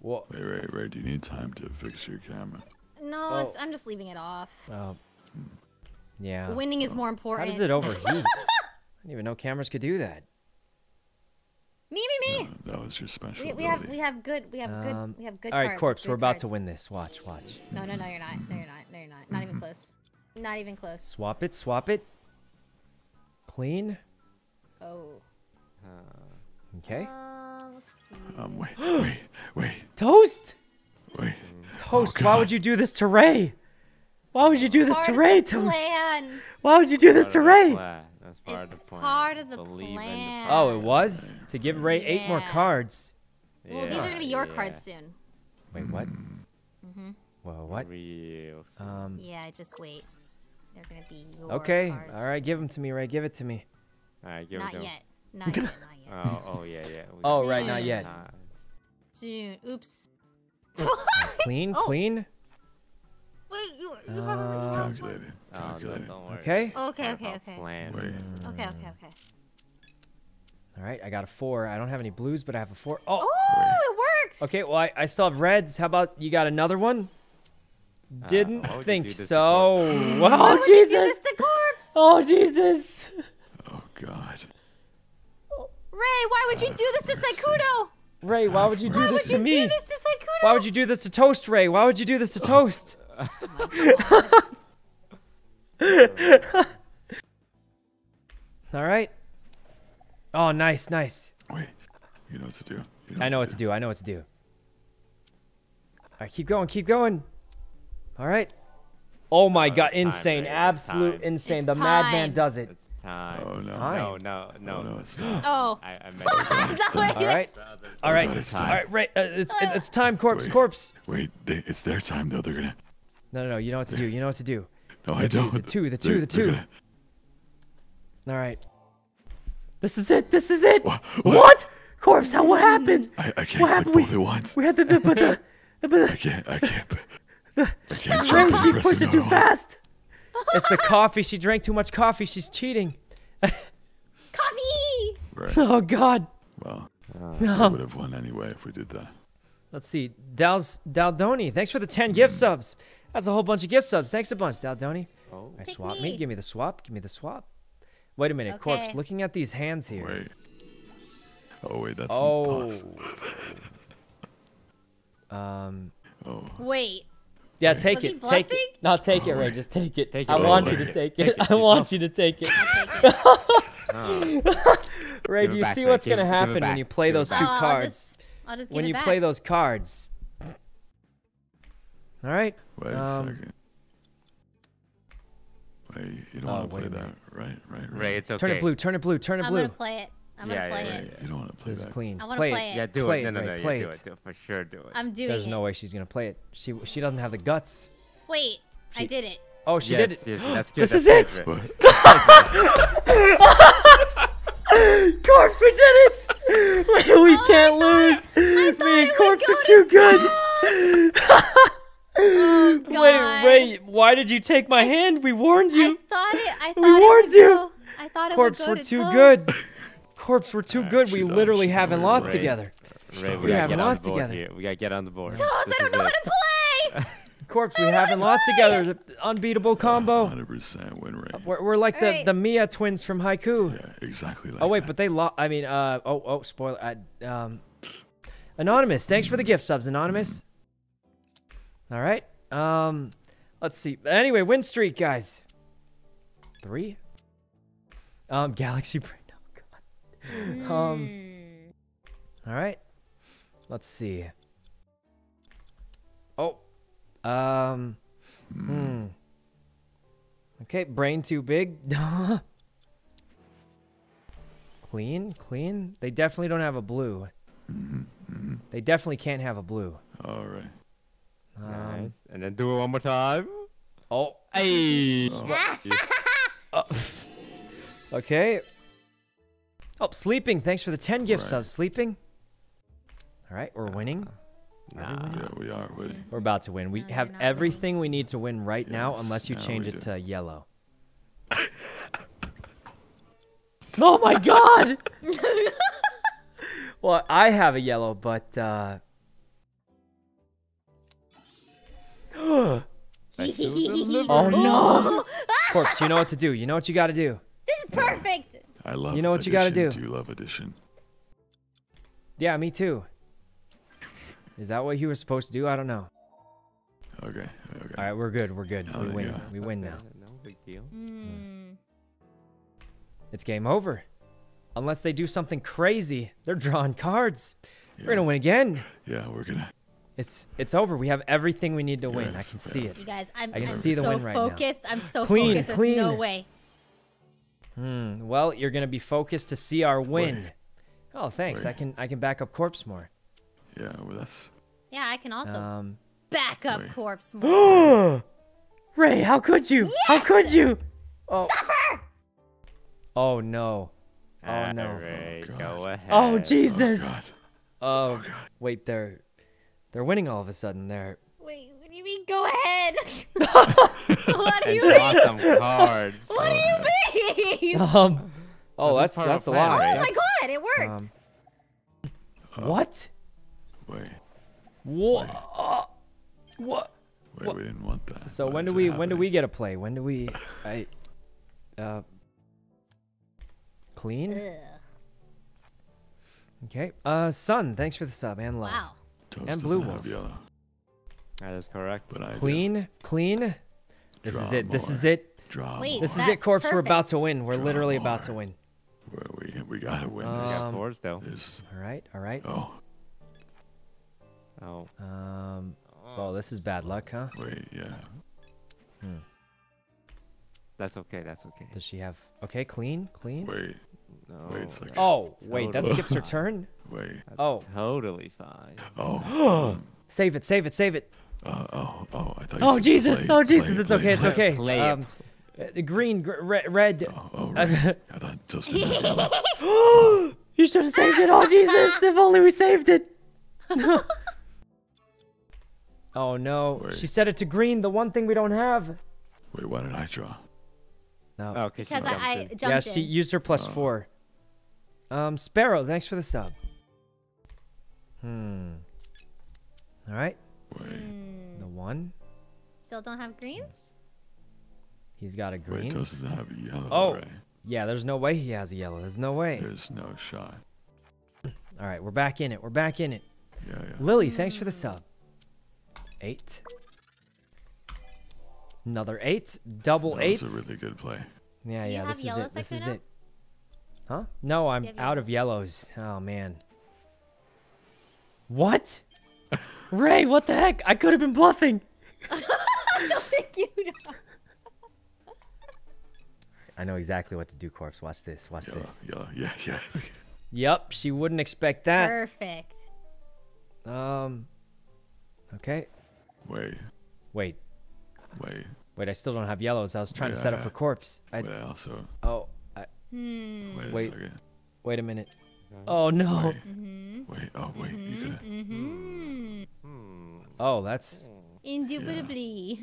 What? wait, wait, wait. Do you need time to fix your camera? No, Oh. it's, I'm just leaving it off. Oh. Yeah. Winning is more important. How important. does it overheat? I didn't even know cameras could do that. Me, me, me. Uh, that was your special We, we have we have good we have good Um, we have good All right, cards, corpse. good We're about to win this. Watch, watch. No, no, no, you're not. No, you're not. No, you're not. Not even close. Not even close. Swap it. Swap it. Clean. Oh. Okay. Uh, let's see. Um, wait, wait, wait, Toast. wait. Toast. Why would you do this to Ray? Why would you do this Part to Ray, Toast? Plan. Why would you do this to Ray? That's part It's of the plan. part of the Believe in plan. Oh, it was to give Ray eight more Yeah. cards. Well, these are gonna be your yeah. cards soon. Wait, what? Mhm. Whoa, what? Real soon. Um. Yeah, just wait. They're gonna be your Okay. cards. All right. Give them to me, Ray. Give it to me. Alright, give Not it to him. yet. Not yet. Not yet. Oh, oh yeah, yeah. we Oh, right. Not yet. Soon. Oops. Clean. Oh. Clean. Wait, you, you have, you Uh, have Calculated. Oh, don't, Calculated. don't worry. Okay. Okay, okay, okay. Plan. Wait. Okay, okay, okay. All right. I got a four. I don't have any blues, but I have a four. Oh. Oh, it works. Okay. Well, I, I still have reds. How about you got another one? Didn't why would you think do this to so. Why would you do Jesus. this to corpse? Oh, Jesus. Oh God. Ray, why would you do this to Sykkuno? Ray, why would you do Why this would to you me? do this to Sykkuno? Why would you do this to Toast, Ray? Why would you do this to Toast? All right. Oh, nice, nice. Wait, you know what to do. You I know what to do. I know what to do. All right, keep going, keep going. All right. Oh my Oh, god, it's time, insane, it's absolute insane. It's the madman does it. It's time. Oh, It's no. time. No, no, no. Oh, no, it's not. Oh. I, I meant Is that it- right. All right. It's time. right, right. Uh, it's it's time, corpse, Wait. corpse. Wait, they, it's their time though. They're gonna. No, no, no. You know what to do. You know what to do. No, I The two, don't. the two, the They're- two, the they're two. gonna- All right. This is it. This is it. Wha- What? what? Corpse, how what happened? I, I can't What happened? both We- at once. We had the the but the, the, but I can't. I can't. I can't. the she and pushed it it too all. fast. It's the coffee. She drank too much coffee. She's cheating. Coffee! Right. Oh God. Well, Uh, they Um, would have won anyway if we did that. Let's see. Dal's Daldoni. Thanks for the 10 gift subs. That's a whole bunch of gift subs. Thanks a bunch, Daldoni. oh. All right, Pick swap me. me. Give me the swap. Give me the swap. Wait a minute, corpse. Looking at these hands here. Wait. Oh wait, that's Oh. impossible. Um. Oh, Wait. Yeah, take Was it. Take it. No, take it, Oh, Ray. Just take it. Take it. I want you to Take take it. it. Take it. I want you to take it. I'll take it. Ray, do you back, see Ray. what's Give gonna it- give it happen when you play Give those two back. I'll cards? just, I'll just give When it you back. play those cards. All right. wait a Um, second. Wait, you don't Oh, want to play that, right? Right, right. Ray, it's okay. Turn it blue. Turn it blue. Turn it blue. I'm gonna play it. I'm Yeah, gonna play yeah, it. Wait, you don't want to play This is that. clean. I wanna play, play it. it. Yeah, do Play it. No, no, Ray, no. play yeah, do it. it. Do it. For sure, do it. I'm doing There's it. There's no way she's gonna play it. She she doesn't have the guts. Wait, I did it. Oh, she yes, did it. Yes, that's good. This that's is good, it! Ray. Corpse, we did it! We, we Oh, can't I lose. I thought Me and Corpse are too good. Oh, God. Wait, wait. Why did you take my hand? We warned I you. thought it. I thought We it warned would you. Go, I thought it Corpse, would go we're to too toes. good. Corpse, we're too Alright, good. We literally she haven't lost Ray. together. Ray, We we haven't lost together. here. We gotta get on the board. Toes, I This don't is know how it. to play. Corpse, we haven't lost together. The Unbeatable combo. 100% win rate. We're, we're like the, Alright. the Miya twins from Haikyu. Yeah, exactly like Oh wait, that. but they lost. I mean, uh, oh, oh, spoiler. I, um, anonymous. Thanks for the gift subs, anonymous. All right. Um, let's see. Anyway, win streak, guys. Three. Um, Galaxy Brain. Oh God. Um. Hmm. All right. Let's see. Oh. Um. Hmm. Okay, brain too big. clean, clean. They definitely don't have a blue. They definitely can't have a blue. All right. Um, Nice. And then do it one more time. Oh. Hey. uh, okay. Oh, sleeping. Thanks for the 10 gift Right. subs. Sleeping. All right, we're winning. Nah. Yeah, we are winning. We're about to win. We No, have not everything we need to win right now, unless you now change it do. to yellow. oh my god! well, I have a yellow, but uh Oh no! Corpse, you know what to do. You know what you got to do. This is perfect. I love. You know what you gotta do. Do you love addition? Yeah, me too. Is that what you were supposed to do? I don't know. Okay. Okay. All right, we're good. We're good. Oh, We yeah. win. We win now. No big deal. Hmm. It's game over. Unless they do something crazy, they're drawing cards. We're gonna win again. Yeah, we're gonna. It's it's over. We have everything we need to win. Yeah, I can see yeah. it. You guys, I'm, I can I'm see the so win right now. focused. I'm so Clean, focused. There's no way. Hmm. Well, you're gonna be focused to see our win. Wait. Oh, thanks. I can I can back up corpse more. Yeah, well, that's. Yeah, I can also Um. back up Wait. corpse more. Ray, how could you? How could you? Oh. Suffer! Oh no. Oh no. Ray, Oh, go ahead. Oh Oh Jesus. God. Oh God. wait, they're they're winning all of a sudden. They're Wait, what do you mean? Go ahead. what do And you draw mean? some cards. What do you mean? um. Oh, That's that's that's a the plan, lot. right? Oh my That's- god, it worked. Um, what? Wait. What? Uh, what? Wait, What? we didn't want that. So Why when is do it we when do we get a play? When do we I uh clean? Ugh. Okay. Uh Sun, thanks for the sub and love. Wow. Toast and Blue doesn't Wolf. Yellow, That is correct. but I do. Clean, clean. This is Draw it. This is it. Draw. Wait, more. This is it, That's corpse. We're about to win. We're Draw literally about to win. Where we we gotta win We this. got Um, fours though. This. All right, all right. Oh Oh. Um, well, this is bad luck, huh? wait, yeah. Hmm. That's okay. That's okay. Does she have? Okay, clean, clean. Wait, No. wait a second. Oh, wait, that skips her turn. wait. That's Oh. Totally fine. Oh. um, Save it, save it, save it. uh, oh, oh, I thought. you Oh Jesus! play, oh Jesus! play, it's play, okay. It's okay. Play it. Um, the green, gr- red, red. Oh, oh right. I thought Toast didn't you should have saved it. Oh Jesus! If only we saved it. oh no! Wait. She set it to green. The one thing we don't have. Wait, why did I draw? No. Oh, okay. Because jumped I, I in. jumped yeah, she used her plus Oh. four. Um, Sparrow, thanks for the sub. Hmm. All right. Wait, Hmm, The one. Still don't have greens? He's got a green. Toast doesn't have yellow, Oh. right? Yeah, there's no way he has a yellow. There's no way. There's no shot. All right, we're back in it. We're back in it. Yeah, yeah. Lily, thanks for the sub. Eight. Another eight. Double That eight. was a really good play. yeah, Do yeah. This is it. This is Sykkuno? it. Huh? No, I'm out yellow? of yellows. Oh man. What? Ray, what the heck? I could have been bluffing. Thank you. I know exactly what to do, Corpse. Watch this. Watch Yellow, this. yellow. Yeah, yeah. Yep, she wouldn't expect that. Perfect. Um. Okay. Wait, Wait. Wait, Wait. I still don't have yellows. I was trying to set up for Corpse. I. wait. Also, Oh. I, Hmm. wait, Wait. a second. wait a minute. Oh no. Wait, Mm-hmm. wait. Oh, wait. You could. Mm-hmm. Hmm. Oh, that's. Indubitably.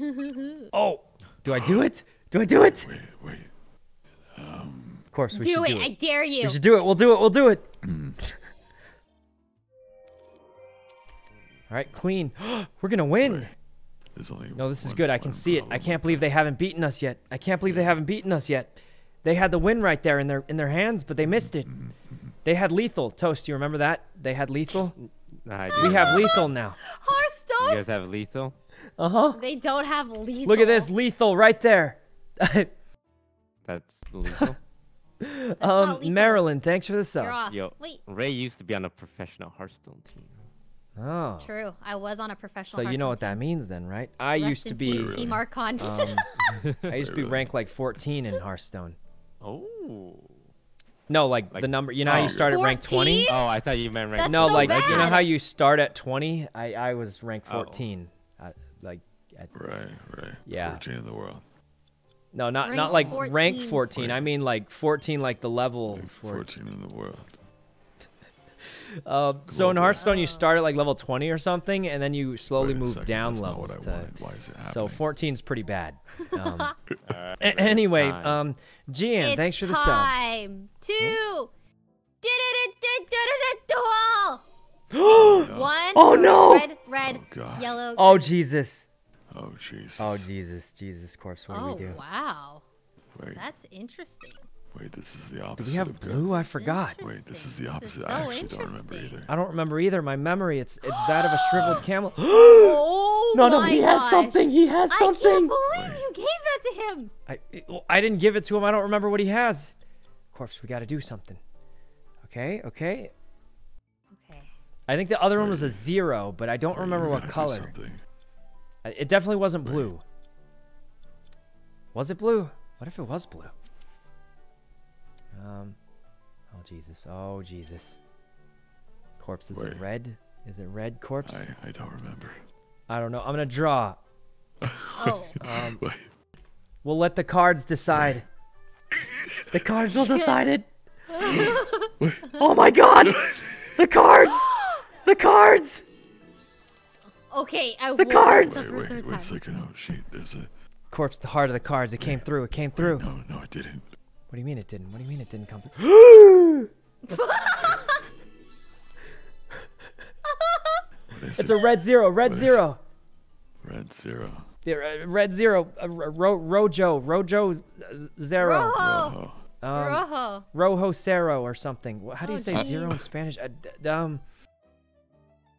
Oh. Do I do it? Do I do it? Wait, wait. Um, Of course we do should it. do it. I it. dare you. We should do it. We'll do it. We'll do it. All right, clean. We're gonna win. wait. There's only. No, this is good. I can one see it. I can't believe they haven't beaten us yet. I can't believe they haven't beaten us yet. They had the win right there in their in their hands, but they missed it. They had lethal. Toast, do you remember that? They had lethal. Nah, I We have lethal now. Hearthstone. You guys have lethal. Uh huh. They don't have lethal. Look at this lethal right there. That's lethal. not um, lethal. Marilyn, thanks for the You're sub. off. Yo. Wait. Ray used to be on a professional Hearthstone team. Oh, True. I was on a professional. so you know Hearthstone what that means then, right? I Rest used to in be. peace, Team Archon. Um, I used to be ranked like 14 in Hearthstone. Oh. No, like, Like- the number. You know how you Oh. start at rank 20? Oh, I thought you meant rank. That's no, so like you know how you start at 20? I I was ranked Oh. 14. Uh, like at, Right, right. Yeah. 14 in the world. no, not Rank not like rank 14. 14. I mean like 14 like the level Like 14 in the world. Uh so in Hearthstone you start at like level 20 or something and then you slowly move second, down that's not levels what I to wanted. Why is it happening? So 14 is pretty bad. Um, Uh, a- Ray, anyway, fine. um Gian, it's thanks for the sub. time to duel. No. One. Oh, no! Red, red, Oh, yellow. Oh. Jesus. Oh, Jesus. Oh Jesus, Jesus corpse, what do Oh we do? wow, Wait, that's interesting. Wait, this is the opposite. Do we have of blue? I forgot. Wait, this is the This is opposite. so I actually don't remember either. I don't remember either. My memory, it's it's that of a shriveled camel. Oh no, no, my he gosh. has something. He has something. I can't something. believe you gave that to him. I well, I didn't give it to him. I don't remember what he has. Corpse, we got to do something. Okay, okay. Okay. I think the other one was a zero, but I don't Wait, remember what color. It definitely wasn't blue. Was it blue? What if it was blue? Um. Oh Jesus! Oh Jesus! Corpse, is it red? Is it red corpse? I, I don't remember. I don't know. I'm gonna draw. Oh. Um, Wait, we'll let the cards decide. The cards will decide it. oh my God! The cards! The cards! Okay, I The won't cards! suffer wait, wait, wait a second. Oh, shit. There's a. Corpse, the heart of the cards. It came through. It came through. No, no, I didn't. What do you mean it didn't? What do you mean it didn't come through? It's it? a red zero. Red What is- zero. Red zero. The, uh, red zero. Uh, ro- Rojo. Rojo uh, zero. Rojo. Um, Rojo. Rojo Cero or something. How do you Oh, say zero in. Spanish? Uh, d- d- um.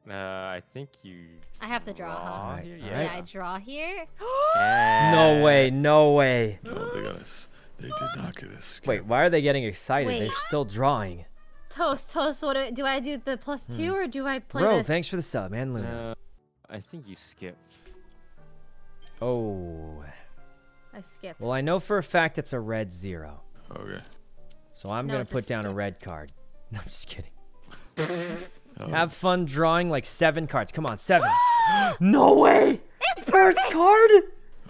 Uh, I think you. I have to draw, huh? draw Alright, here? Yeah. Yeah, I draw here. No way, no way. No, they got us. They did not get us. Wait, why are they getting excited? Wait. They're still drawing. Toast, toast. What do, do I do? The plus two, or do I play Bro, this? thanks for the sub, man, Luna. Uh, I think you skip. Oh. I skip. Well, I know for a fact it's a red zero. Okay. So I'm No, gonna it's a put down a red card. No, I'm just kidding. Oh, Have fun drawing like seven cards. Come on, seven. no way! It's first card!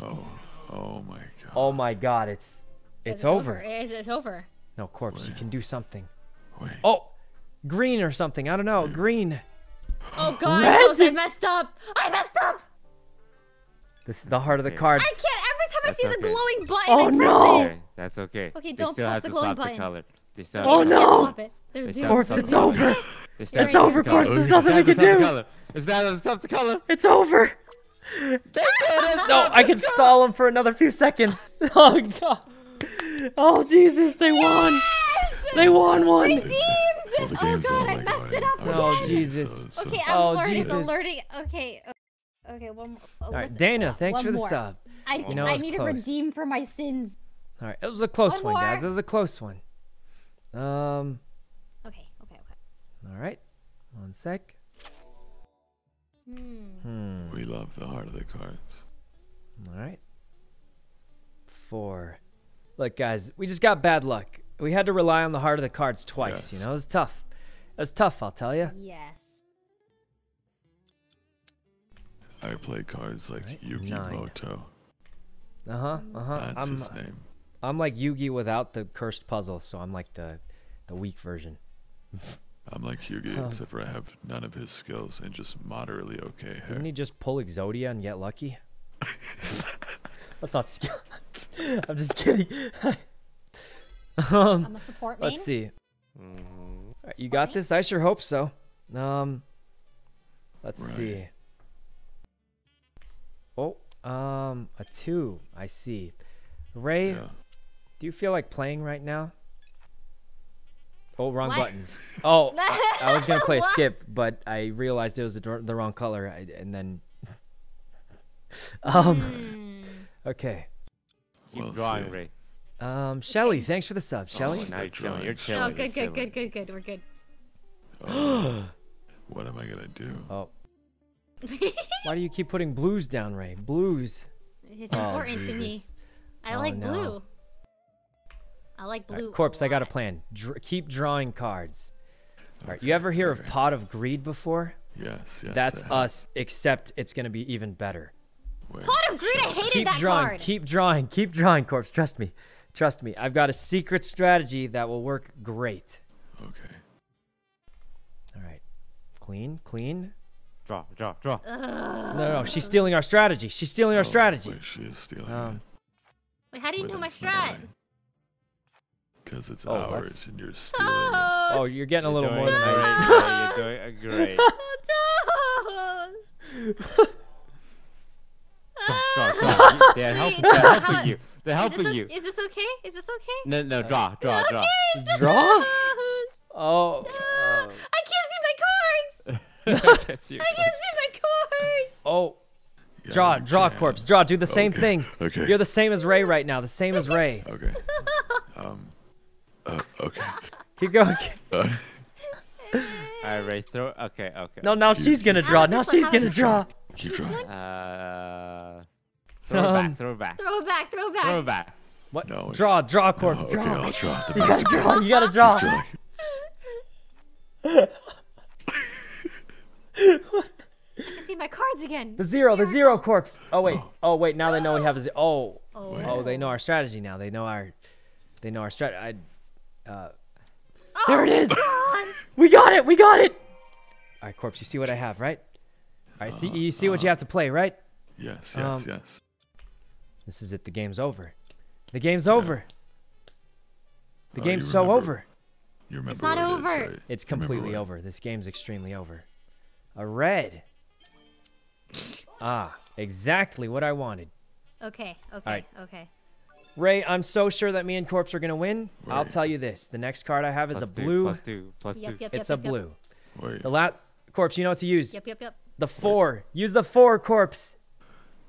oh, oh my god. Oh my god, it's it's, It's over. It's, it's over. No, corpse, you can do something. Wait. Oh, green or something. I don't know. Green. Oh god, Red? I messed up. I messed up. This is the heart of the cards. I can't. Every time I see okay. the glowing button, Oh, I press no. it. Okay, that's okay. Okay, They don't still press the glowing swap button. The color. They still Oh, have I to can't no. swap it. They're They doomed. still have Corpse, it's over. It's have over, swap the color. Corpse. There's nothing we can do. It's not to swap the color. It's over. No, I can stall them for another few seconds. Oh god. Oh Jesus, they won. They won one. Redeemed! Well, the oh game's god, I like, messed it up I was Oh, again. Jesus. so- so- Okay, I'm Oh, learning. Jesus. Alerting. Okay. Okay, one more. All right, Dana, thanks for the sub. I, You know, I need close. to redeem for my sins. All right, it was a close One one, guys. It was a close one. Um, Okay, okay, okay. all right. One sec. Hmm. Hmm. We love the heart of the cards. All right. Four. Look, guys, we just got bad luck. We had to rely on the heart of the cards twice. You know, it was tough. It was tough, I'll tell you. Yes. I play cards like Right, Yugi nine. Moto. Uh huh. Uh huh. That's I'm his name. I'm like Yugi without the cursed puzzle, so I'm like the the weak version. I'm like Yugi, Oh. except for I have none of his skills and just moderately okay hair. Didn't he just pull Exodia and get lucky? That's not skill. I'm just kidding. um, I'm a support main. let's see. Mhm. All right, you got funny. this. I sure hope so. Um, let's Right. see. Oh, um, a two. I see. Ray, Yeah. do you feel like playing right now? Oh, wrong What? button. Oh, I, I was gonna play a skip, but I realized it was the, the wrong color, I, and then. um. Hmm. Okay. Keep Well drawing. Ray. Um, Shelly, thanks for the sub, Shelly. Oh, Now you're that chilling. You're drawing. chilling. Oh, you're good, good, chilling. good, good, good. We're good. Oh, what am I gonna do? Oh, why do you keep putting blues down, Ray? Blues. it's Oh, important to me. I Oh, like no. blue. I like All right, blue. Corpse, I got a plan. Dr- keep drawing cards. All right, you ever hear of. Pot of Greed before? Yes, yes. That's us, except it's gonna be even better. Wait, Pot of Greed, I hated keep that drawing, card. keep drawing, keep drawing, Corpse. Trust me, trust me. I've got a secret strategy that will work great. Okay. All right, clean, clean. Draw, draw, draw. No, no, she's stealing our strategy. She's stealing our Oh, strategy. Wait, she is stealing Um, Wait, how do you know my strat? strat? Because it's Oh, ours that's- and you're stealing it. Oh, you're getting a You're little doing more than I. great. You're doing great. Toast! Draw, draw, draw. They're helping, they're helping you. They're Is helping this, o- you. is this okay? Is this okay? No, no, draw, draw, draw. Draw? Toast! Oh, oh, I can't see my cards! I can't see my cards! oh. Draw, draw, can. corpse. Draw. Do the same Okay, thing. okay. You're the same as Ray right now. The same as Ray. Okay. Um. Uh, okay. Keep going. Uh, Alright, Ray, throw. Okay, okay. No, now she's gonna draw. Now she's gonna this draw. Keep drawing. Uh, throw it Um, back, throw it back, Throw it back, throw it back. throw it back. What? No, it's- draw, draw, No, corpse. okay, draw. I'll draw. The You gotta best. draw. You gotta draw. Drawing. I see my cards again. The zero. The Miracle. zero corpse. Oh wait. Oh wait. Now they know we have a zero. Oh. Oh. Oh, they know our strategy now. They know our. They know our strat. I. Uh, Oh, there it is. God. we got it. We got it. All right, corpse. You see what I have, right? All right. See. You see what you have to play, right? Yes, yes, Um, yes. This is it. The game's over. The game's over. The Oh, game's you so over. You remember It's not what it is, over. right? It's completely what- over. This game's extremely over. A red. Ah, exactly what I wanted. Okay, okay, right. okay. Ray, I'm so sure that me and Corpse are gonna win. I'll tell you this: the next card I have is Plus a two, blue. plus two, plus Yep, two. yep, It's yep, a yep, blue. Wait. The last Corpse, you know what to use. Yep, yep, yep. The four. Use the four, Corpse.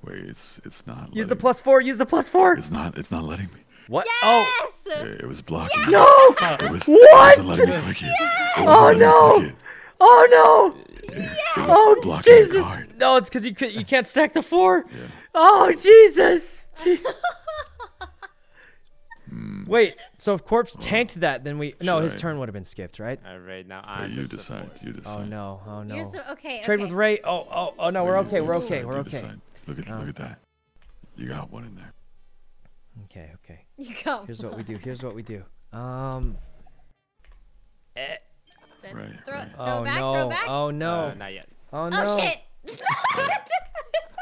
Wait, it's it's not. Use the plus four. Use the plus four. It's not. It's not letting me. What? Oh. It, it was blocking. No! It was. What? It wasn't letting me click it. It wasn't Oh, letting me no! click it. Oh no! It was Oh blocking the Jesus! card. No, it's because you could, you can't stack the four. Yeah. Oh Jesus! Jeez. Wait, so if Corpse tanked that, then we no, Should his I- turn would have been skipped, right? All right, now I'm you decide. You decide. Oh no! Oh no! You're so, okay, Trade okay. with Ray. Oh oh oh no, we're Wait, okay. We're okay. We're okay. Look at Um, look at that. You got one in there. Okay okay. You go. Here's what we do. Here's what we do. Um. eh, Throw, Right, throw. Oh back, no! throw back. Oh no! Uh, not yet. Oh no! Oh shit!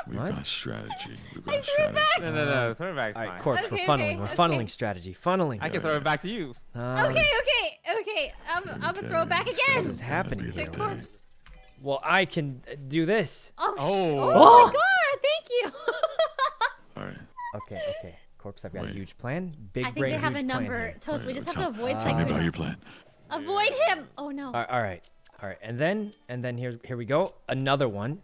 We've What? got strategy. We've I got threw it strategy. back. No, no, no. Throw it back. All right, fine. Corpse, we're funneling. okay, We're okay. funneling strategy. Funneling. I can throw it back to you. Um, okay, okay, okay. I'm, I'm gonna throw it back again. What is happening To here? Okay. corpse. Well, I can uh, do this. Oh, Oh. oh Oh. my god! Thank you. All right. Okay, okay. Corpse, I've got a huge plan. Big brain, I think brain, they have a huge plan number. here. Toast. We just have to avoid Uh, Tell me about Sykkuno. your plan. Avoid him. Oh no. All all right, all right, and then and then here here we go. Another one.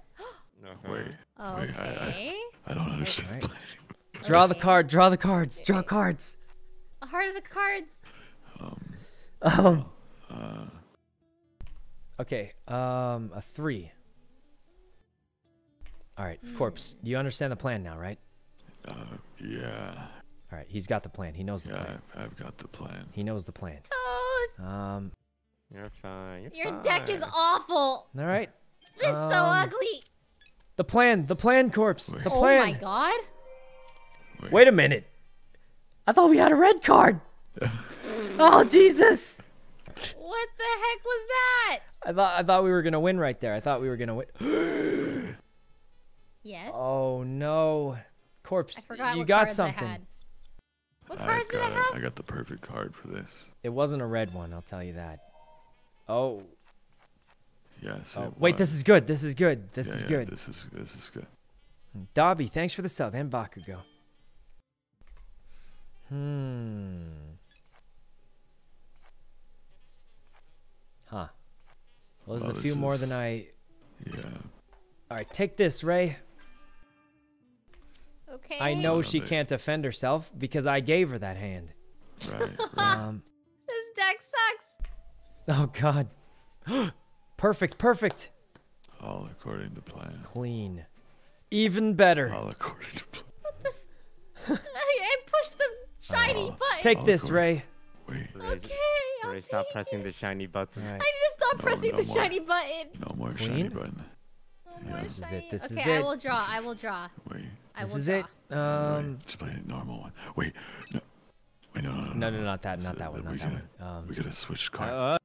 Uh-huh. Wait. Wait. I, Okay. I, I don't understand Alright. the plan. Draw the card. Draw the cards. Draw cards. A heart of the cards. Um. Um. Uh. Okay. Um. A three. All right, corpse. You understand the plan now, right? Uh. Yeah. All right. He's got the plan. He knows the Yeah. plan. I've, I've got the plan. He knows the plan. Toast. Um. You're fine. You're Your deck is awful. All right. It's so Um, ugly. The plan. The plan, corpse. Wait. The Oh plan. my god. Wait a minute. I thought we had a red card. oh Jesus! What the heck was that? I thought I thought we were gonna win right there. I thought we were gonna win. Yes. oh no, corpse! I forgot you what got cards something. I had. What I cards did I have? I got the perfect card for this. It wasn't a red one. I'll tell you that. Oh, Yes. oh it wait, this is good. This is good. This Yeah, is yeah, good. This is this is good. Dobby, thanks for the sub and Bakugo. Hmm. Huh. Well, there's Well, a few more than I. Yeah. All right, take this, Ray. Okay. I know Oh, she they- can't defend herself because I gave her that hand. Right. right. Um. This deck sucks. Oh God. perfect. Perfect. All according to plan. Clean. Even better. All according to plan. What I, I pushed the shiny Oh. button. Take this, according- Ray. Wait. Ray, Okay, I'll Ray, stop take pressing it. the shiny button. All I need to stop No, pressing no the more. shiny button. No more Queen? shiny button. No more This is it, shiny- this is it. okay, I will draw. This I will draw. Wait. I This will is draw. it. Um. wait. Just play a normal one. Wait. No. Wait. No. No. No. No, no, not that, not is- that one, not we that gotta- one. Um. We gotta switch cards. Uh,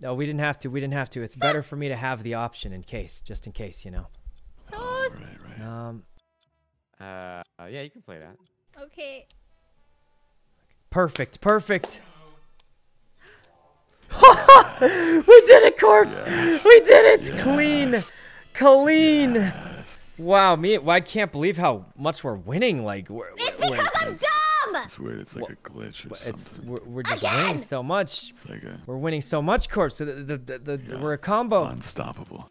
No, we didn't have to. We didn't have to. It's better for me to have the option in case, just in case, you know. Toast. right. Right. Um. uh, uh, yeah, you can play that. Okay. Perfect. Perfect. we did it, corpse. We did it. Clean. Clean. Yes. Wow, me. Well, I can't believe how much we're winning. Like, we're, It's we're- because I'm it's- dumb. It's weird. It's like Well, a glitch or we're- it's something. we're, we're just Again! winning so much. It's like a We're winning so much, corpse. So the, the, the, the, Yeah. we're a combo unstoppable.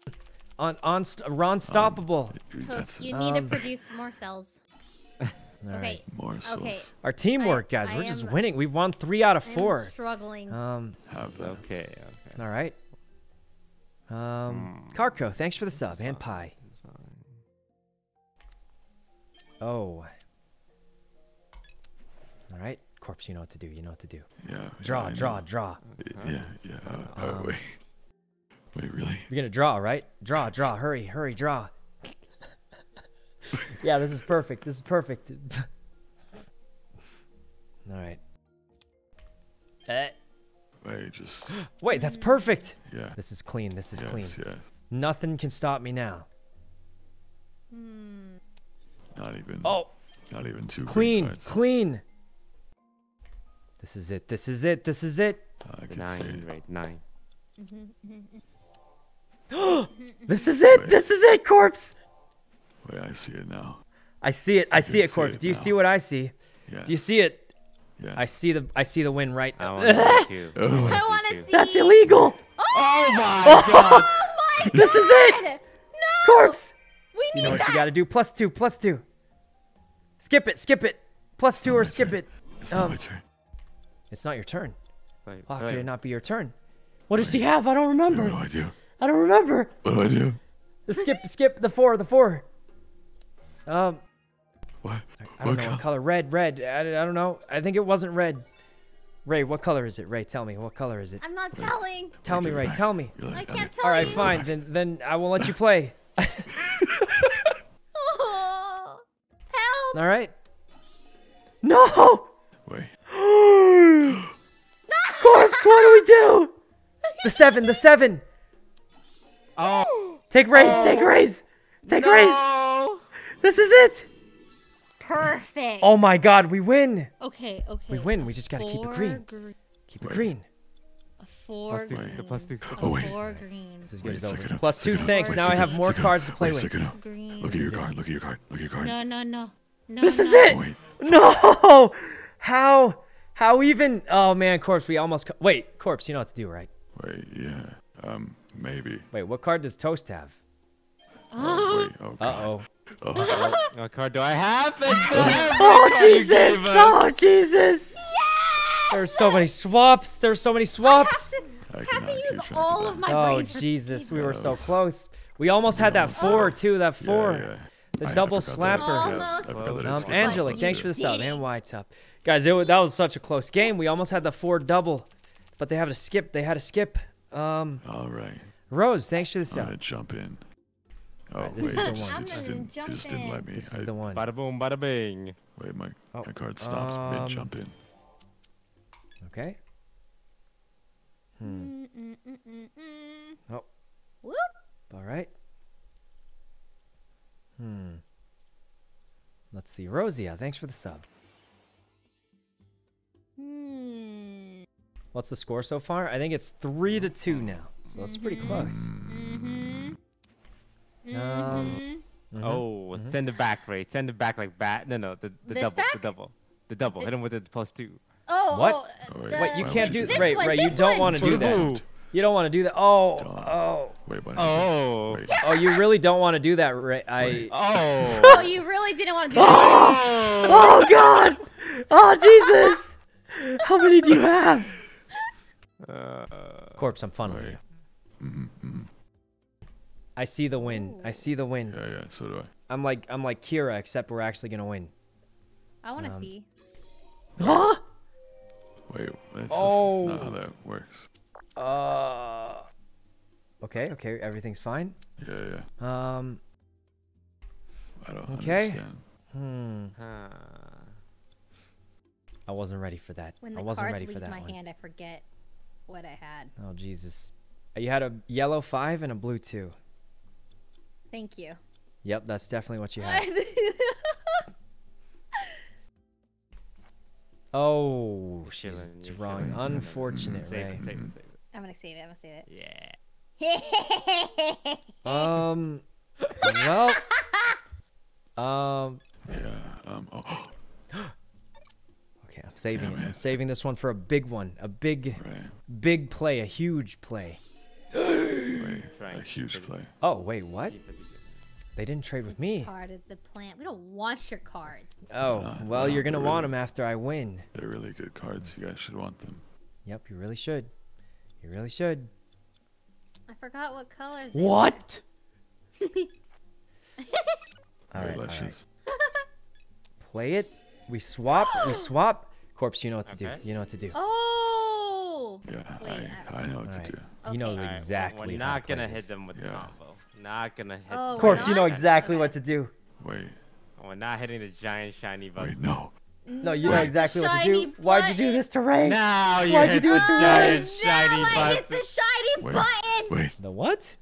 on on st- Ron stoppable. Toast, you need to Um, produce more cells. All okay. right. more souls. Okay. Our teamwork, guys. I we're just am- winning. We've won three out of I'm four. struggling. Um. Okay, okay. All right. Um, Carco, thanks for the sub and pie. Oh. All right, corpse. You know what to do. You know what to do. Yeah. Draw, yeah, draw, draw. Yeah. Yeah. Uh, oh, Um, wait. Wait. Really? You're gonna draw, right? Draw, draw. Hurry, hurry, draw. yeah, this is perfect. This is perfect. All right. Eh. Wait. Just. Wait, that's perfect. Yeah. This is clean. This is yes, clean. Yes. Nothing can stop me now. Hmm. Not even. Oh, Not even two. green clean, cards. clean. This is it. This is it. This is it. I can Nine, see. right? Nine. This is it. Wait. This is it, corpse. Wait. I see it now. I see it. I, I see can it, see corpse. it Do you now. see what I see? Yeah. Do you see it? Yeah. I see the. I see the win right I now. want to see too. Oh. I want to too. see. That's illegal. Oh my god! This is it! No! Corpse! We need You know what that! you gotta do? Plus two, plus two. Skip it, skip it. Plus two or skip it. It's not Um, my turn. It's not your turn. Wait, How wait. could it not be your turn? What does she have? I don't remember. What do I do? I don't remember. What do I do? The skip, the skip, the four, the four. Um, What? I don't what know what color? color. Red, red. I, I don't know. I think it wasn't red. Ray, what color is it? Ray, tell me. What color is it? I'm not telling. Tell me, Ray. back. Tell me. You're I can't okay. tell All right, you. fine. Then, then I will let you play. Oh, help! All right. No. Wait. Corpse, what do we do? The seven, the seven. Oh, Take Ray's, oh. take Ray's. Take Ray's. no! This is it. Perfect. Oh my god, we win. Okay, okay. We win. We just gotta keep it green. Four gr- Keep it green. a four Plus two, green. the plus two. A Oh, wait. four green. This is Wait good as over. second. Plus two, Wait thanks. Wait a Now I have more Second. cards to play Wait with. Green. Look at your card. Look at your card. Look at your card. No, no, no. No. This is no. it. Wait. No. How? How even? Oh man, corpse. We almost. Wait, corpse. You know what to do, right? Wait. Yeah. Um. Maybe. Wait, what card does Toast have? Oh, wait. Oh. Uh God. oh. Oh. What card do I have? It's the every Oh Jesus! Oh Jesus! Yes! There's so many swaps. There's so many swaps. I I have to use all of of that. my Oh Jesus, we were so close. We almost had that four too. That four. yeah. The I- I double forgot that was- slapper. Almost. Um, Angelic, thanks for the sub. And didn't. Up, guys. It, wa- that was such a close game. We almost had the four double, but they had to skip. They had to skip. Um, All right. Rose, thanks for the I'm gonna jump in. Oh Alright, this wait, is the it just, one. it just I'm didn't. gonna It just jump didn't let in. me. This I, is the one. Bada boom, bada bing. wait, my Oh, my card stops um, mid jump in. Okay. Hmm. Mm, mm, mm, mm, mm. Oh. Whoop. All right. Hmm. Let's see. Rosia, thanks for the sub. Hmm. What's the score so far? I think it's three to two now. So that's pretty close. Mm-hmm. Um, Mhm. Mhm. Oh, send it back, Ray. Send it back like bat. No, no, the, the This double, back? the double, the double. Hit him with the plus two. Oh, What? oh, wait, the- Wait, you Why can't would do you This Ray. one, Ray, you this don't one. want to do that. move. You don't want to do that. Oh, Don't. oh, Wait, what? Oh. Wait. oh! You really don't want to do that, Ray. I. Oh. Oh, you really didn't want to do that. Oh God! Oh Jesus! How many do you have? Uh, Corpse, I'm funneling Wait. you. Mhm, mhm. I see the win. I see the win. Yeah, yeah. So do I. I'm like I'm like Kira, except we're actually gonna win. I want to Um, see. Huh? Wait, that's Oh. not how that works. Uh. Okay. Okay. Everything's fine. Yeah, yeah. Um. I don't Okay. understand. Hmm. huh. I wasn't ready for that. When I the wasn't cards ready leave for that my one. hand, I forget what I had. Oh Jesus! You had a yellow five and a blue two. Thank you. Yep, that's definitely what you had. Oh, she's Chilling, you're drawing. Unfortunate, Save Ray. it, save it, save it. I'm gonna save it. I'm gonna save it. Yeah. Um. well. Um. Yeah. Um. Oh. Okay, I'm saving Damn it. I'm saving this one for a big one, a big, Right. big play, a huge play. Wait. A huge play. Oh wait, what? They didn't trade with It's me. part of the plan. We don't want your cards. Oh, Uh, well, no, you're gonna want really- them after I win. They're really good cards. You guys should want them. Yep, you really should. You really should. I forgot what colors. they. What? all Right, right, all let's just. Play it. We swap. we swap. Corpse, you know what to do. You know what to do. Oh. Yeah, Wait, I, I know what Alright. to do. He knows Okay. Alright, exactly. We're how not gonna hit them with the combo. Not gonna hit. Oh, them. Corpse, We're you know exactly Okay. what to do. Wait. We're not hitting the giant shiny Wait. button. No. No, you know Not the exactly what to shiny do. Why'd you do this to Ray? Now you Why'd you hit do the it to Ray? giant Oh, shiny no, I hit the shiny Wait. button. Wait. The what?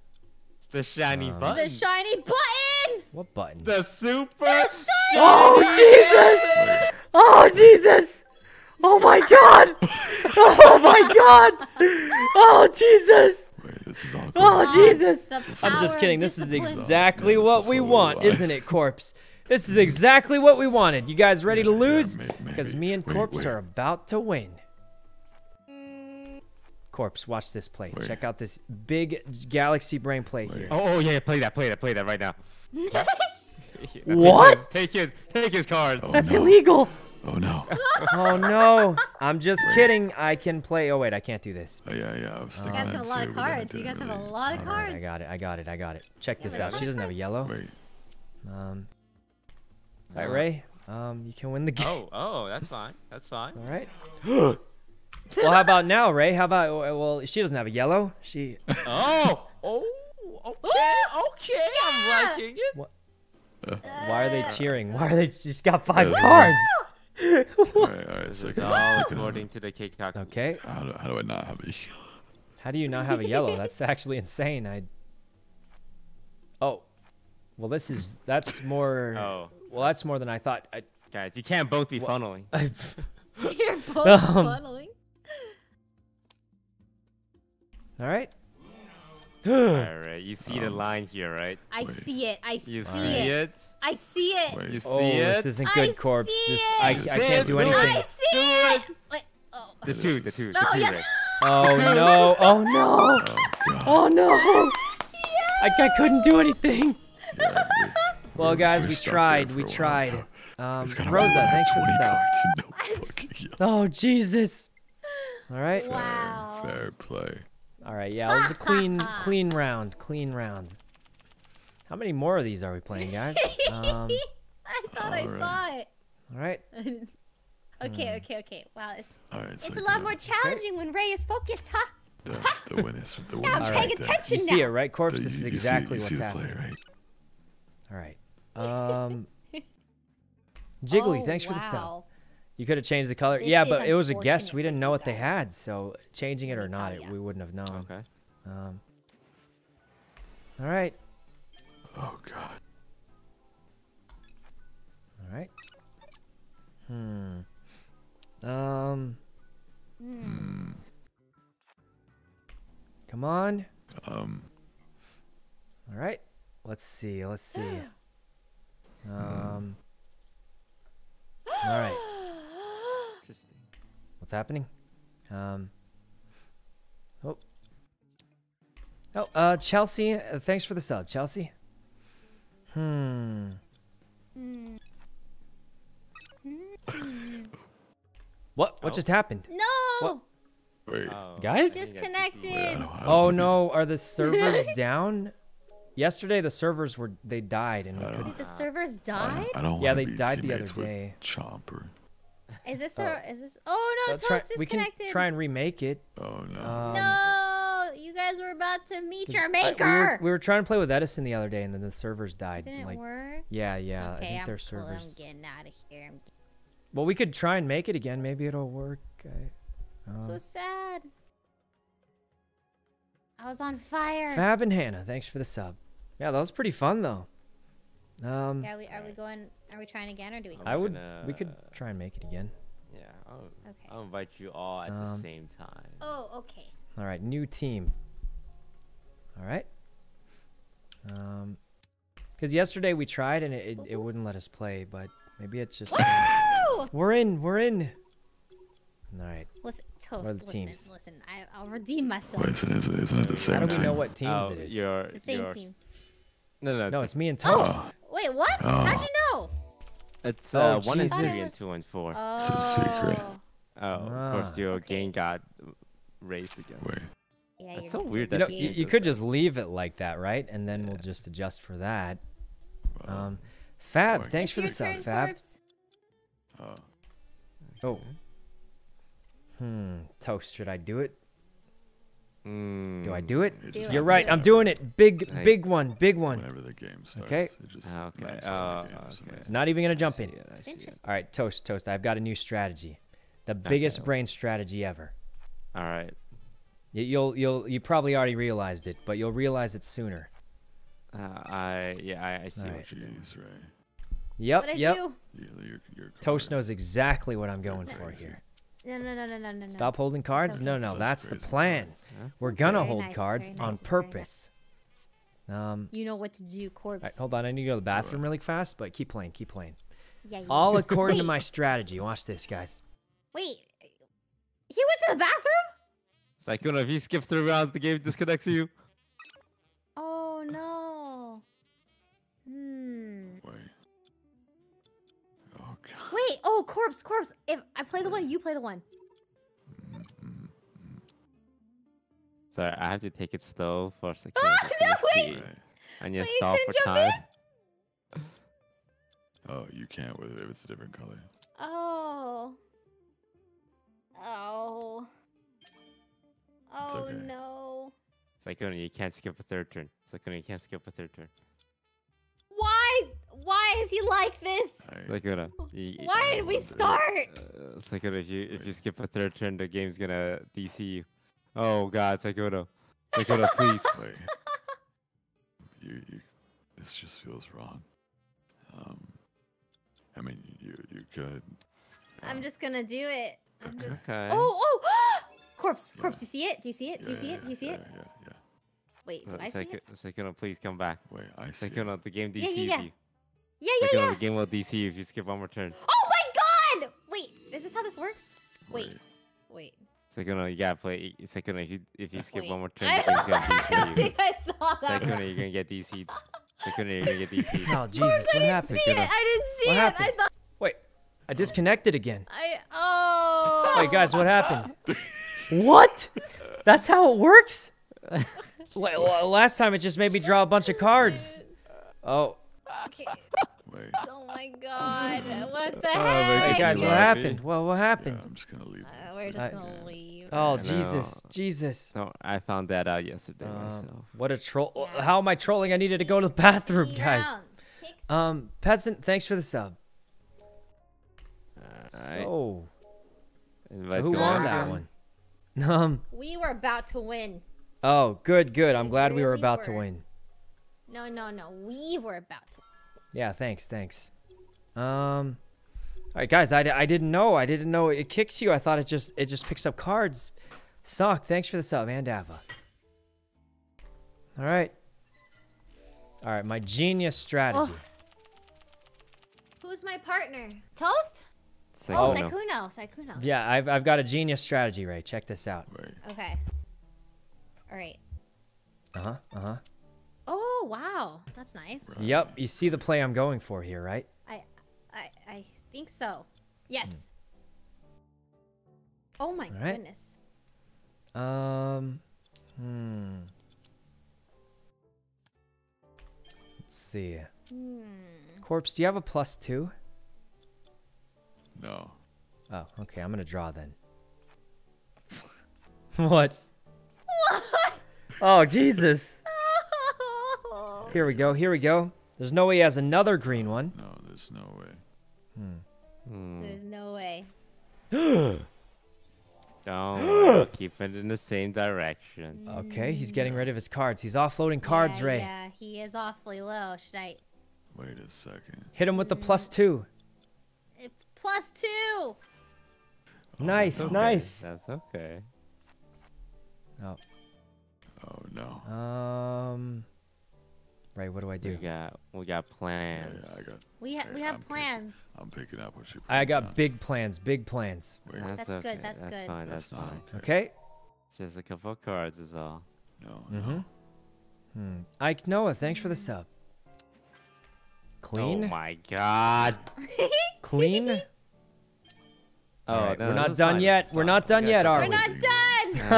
The shiny Um, button. The shiny button. What button? The super. Shiny. Oh Jesus! Oh Jesus! Oh my God! Oh my God! Oh Jesus! Wait. This is all. Oh. Jesus! The I'm just kidding. This is exactly Yeah, this what is we what we want, want. isn't it, Corpse? This is exactly what we wanted. You guys ready to Yeah, yeah, lose? Because maybe. me and Wait, Corpse wait. are about to win. Corpse, watch this play. Wait. Check out this big galaxy brain play Wait. here. Oh, oh yeah, play that, play that, play that right now. What? Take his, take his card. Oh, That's no. illegal. Oh no. oh no. I'm just kidding. I can play. Oh wait, I can't do this. Oh yeah, yeah. I was You thinking You guys that have a lot too, of but then I cards. You guys have a lot of All right, cards. I got it. I got it. I got it. Check this out. She doesn't have a yellow. Wait. Um. All right, Uh, Ray. Um, you can win the game. Oh, oh, that's fine. That's fine. All right. well, how about now, Ray? How about well, she doesn't have a yellow. She. Oh, oh, okay, okay. I'm Yeah. liking it. What? Why are they cheering? Why are they? She's got five Yeah. cards. All right, all right. So all I, so can according to the cake talk. Okay. How, do, how do I not have a? How do you not have a yellow? That's actually insane. I. Oh, well, this is that's more. Oh, Well, that's more than I thought. I. guys, you can't both be What? funneling. You're both Um, funneling. all right. All right, you see the Um, line here, right? I Wait. see it. I You see see it. it? I see it. Wait. You see Oh, it? this isn't I good, corpse. see This I, I can't do Do anything. I see it. Wait. Oh. The two, the two, the Oh, two, yeah. Oh no! Oh no! Oh god. Oh no! I, I couldn't do anything. Yeah, we- Well, we're- guys, we're we stuck there tried. We tried. Um, Rosa, thanks for the 20 sub. cards and no fucking yellow. Oh Jesus! All right. Fair, Wow. Fair play. All right. Yeah, it was a clean, clean round. Clean round. How many more of these are we playing, guys? Um, I thought I Alright. saw it. all right. okay, okay, okay. Wow, it's All right. it's so a lot more I- challenging when Ray is focused, huh? The, the win is the win Yeah, I'm paying right there. attention You see now. it, right, corpse? The- This is you- you see- exactly you what's see the happening. play, right? All right. Um, Jiggly, Oh, thanks for the sub. You could have changed the color. This yeah, but it was a guess. We didn't know what they had, so changing it or not, it, we wouldn't have known. Okay. Um, all right. Oh god. All right. Hmm. Um. Hmm. Come on. Um. All right. Let's see. Let's see. Um. All right. Interesting. What's happening? Um. Oh. Oh, uh, Chelsea, uh, thanks for the sub, Chelsea. Hmm. Hmm. What? What Oh. just happened? No! Wait. Oh, Guys? I think I Disconnected. think- Wait, I don't, I don't Oh no, are the servers down? Yesterday the servers were they died and we couldn't. The servers I died? don't, I don't Yeah, they be died the other day. Chomper. Is this Oh. a, is this Oh no, Uh, try- Toast we can try and remake it. Oh no. Um, no, you guys were about to meet your I- maker. we, were, we were trying to play with Edison the other day and then the servers died. Didn't like, work. yeah, yeah. I okay, think I'm their cool. I'm getting out of here. I'm Well, we could try and make it again. Maybe it'll work. I, um, so sad. I was on fire. Fab and Hannah, thanks for the sub. Yeah, that was pretty fun though. Um, Are we are we going? Are we trying again or do we? I would. We could try and make it again. Yeah, I'll, Okay. I'll invite you all at Um, the same time. Oh, okay. All right, new team. All right. Um, because yesterday we tried and it, it, it wouldn't let us play, but maybe it's just Woo! we're in, we're in. All right. Listen, toast. the listen, teams? listen. I, I'll redeem myself. Wait, isn't, isn't, isn't it the How same How do team? we know what teams oh, it is? Your, It's the same your- team. No, no, No, it's, it's me and Oh. Toast. Wait, what? Oh. How'd you know? it's Oh, uh, one and three and two and four. Oh. It's a secret. oh, of Ah. course your Okay. game got raised again. Wait. Yeah, That's so not weird You know, you, you could just leave it like that, right? And then we'll just adjust for that. Well, Um, Fab, Boy. thanks It's for the your sub, turn, Fab. Corpse. oh. Oh. Hmm. Toast, should I do it? Mm, Do I do it? It Do You're happens right. do I'm it. doing it. Big, Right. big one. Big one. Whenever the game starts. Okay. It just Ah, okay. when I start the game, okay. man. Not even gonna jump in. Yeah, I It's see it. All right, toast, toast. I've got a new strategy, the biggest well. brain strategy ever. All right. Y- You'll, you'll, you probably already realized it, but you'll realize it sooner. Uh, I yeah, I, I see Alright. what you're doing. Right. Yep, What yep. do? Yeah, you're, you're Toast knows exactly what I'm going for here. No, no, no, no, no, no, no. Stop holding cards? okay. No, no, Such that's the plan. Huh? We're gonna Very hold nice, cards very on nice, it's very nice. purpose. Um, You know what to do, Corpse. all right, hold on. I need to go to the bathroom really fast, but keep playing, keep playing. Yeah, yeah. All according to my strategy. Watch this, guys. Wait. He went to the bathroom? Sykkuno, if you skip three rounds, the game disconnects you. Oh no. Hmm. Wait. Oh god. Wait. Oh, corpse, corpse. If I play the one, you play the one. Mm, Sorry, I have to take it slow for security. second. Ah, no, wait. Right. And you Wait, you stall couldn't for jump time. Oh, you can't with it if it's a different color. Oh. Oh. Oh okay. no. Sykkuno, you can't skip a third turn. Sykkuno, you can't skip a third turn. Why? Why is he like this? I, Sykkuno, you, Why did we start? Uh, Sykkuno, if you if you skip a third turn, the game's gonna DC you. Oh God, Sykkuno, Sykkuno, please. wait. you, you, this just feels wrong. Um, I mean, you, you could. I'm um, just gonna do it. I'm Okay. just. Okay. Oh, oh! Corpse, Yeah. corpse. You see it? Do you see it? Do you yeah, see it? Do you see yeah, it? Yeah, yeah. Wait, do Uh, I see it? Sykku- please come back. Wait, I see. it. The game Yeah, DCs yeah, yeah. you. Yeah, yeah, Sykkuno, yeah. the game will DC if you skip one more turn. Oh my god! Wait, is this how this works? Wait, wait. Sykkuno, you gotta play. Sykkuno, if you if you skip wait. one more turn, I the game's don't, gonna I don't think I saw that. Sykkuno, you're gonna get DC'd. Sykkuno, you're gonna get DC'd. Oh Jesus, I what didn't happened? see it. I didn't see What it. happened? I thought Wait, I disconnected again. I. Oh. Wait, guys, what happened? what? That's how it works? La- la- Last time it just made me draw a bunch of cards. Oh, Okay. Wait. Oh my god. What the Oh, heck? hey guys, what happened? Well, what Yeah, happened? I'm just gonna leave. Uh, we're just I- gonna leave. Oh Jesus. Jesus. No, I found that out yesterday Um, myself. what a troll! Yeah. How am I trolling? I needed to go to the bathroom, Three guys. Um, peasant, thanks for the sub. Alright. So, Everybody's who won that one? Um. we were about to win. Oh, good, good. I'm We glad we were really about to win. No, no, no. We were about to. Yeah, thanks, thanks. Um, all right, guys. I, I didn't know. I didn't know it kicks you. I thought it just it just picks up cards. Sock, thanks for the sub, and Ava. All right. All right, my genius strategy. Who's my partner? Toast? Sykkuno. Oh, Oh, Sykkuno. Sykkuno. Yeah, I've I've got a genius strategy, Ray. Check this out. Wait. Okay. All right. Uh huh. Uh huh. Oh, wow. That's nice. Right. Yep. You see the play I'm going for here, right? I, I, I think so. Yes. Oh my All right. goodness. Um. Hmm. Let's see. Hmm. Corpse, do you have a plus two? No. Oh, okay. I'm gonna draw then. what? What? Oh Jesus! Here we go. Here we go. There's no way he has another green one. No, there's no way. Hmm. hmm. There's no way. Don't keep it in the same direction. Mm. Okay, he's getting rid of his cards. He's offloading cards, yeah, Ray. Yeah, he is awfully low. Should I? Wait a second. Hit him with the mm. plus two. Plus two. Oh, Nice, Okay, nice. That's okay. Oh, Oh no. um, Ray, what do I do? We do? got we got plans. yeah, I got. We ha- Hey, we have I'm picking- plans. I'm picking up what you. I got down. big plans. Big plans. Wait, That's good, okay, that's good. fine. That's, that's not fine. okay. Okay. It's just a couple of cards is all. No, Mm-hmm. no. Hmm. Ike Noah, thanks for the sub. Clean. Oh my god. Clean. Oh, Alright, no, we're not done yet. We're not done yet, a are We're we? couple not done.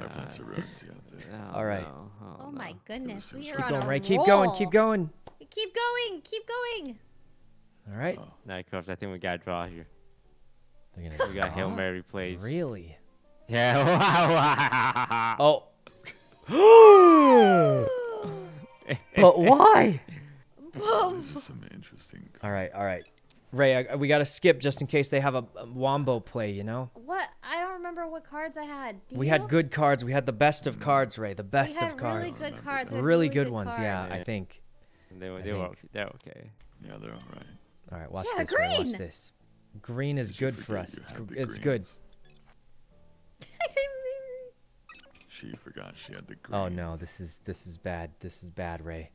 Our plants are God. ruins out there. All right. Oh, Oh, my goodness, we are Keep on going, a Ray. Keep going. Keep going. Keep going. Keep going. All right. Oh, No, Corpse, I think we got to draw here. They're gonna We got Hail draw? Mary plays. Really? Yeah. Oh. but why? this is some interesting. All right. All right. Ray, I, we got to skip just in case they have a, a wombo play. You know. What? I don't remember what cards I had. Do We you? had good cards. We had the best of cards, Ray. The best of cards. really good cards. that. we had really good ones. cards. Yeah, I think. They were, they were think. Okay. They're okay. Yeah, they're all right. All right. Watch Yeah, this. Ray, watch green. this. Green is good for us. It's, had gr- the it's good. She forgot she had the green. Oh no, this is this is bad. This is bad, Ray.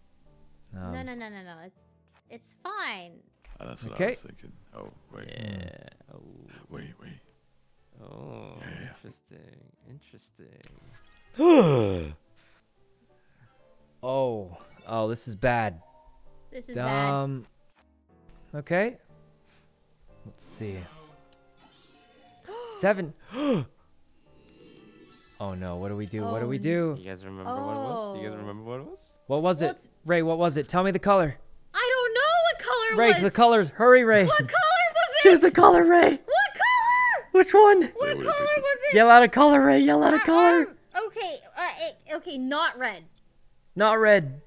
Um, no, no, no, no, no. It's it's fine. That's what I Okay. was thinking. Oh wait, Yeah. Oh. wait, wait. Oh, Yeah. interesting. Interesting. oh, oh, this is bad. This is bad. Um. Okay. Let's see. Seven. oh no! What do we do? what do we Oh, do? You guys remember what it was? Do you guys Oh. remember what it was? What was Well, it? Ray, what was it? Tell me the color. I don't know what color Ray, was. the colors. Hurry, Ray. What color was it? Choose the color, Ray. What color? Which one? What color was it? Yell out a color, Ray. Yell out a Uh, color. um, okay, uh, it, okay, not red. Not red.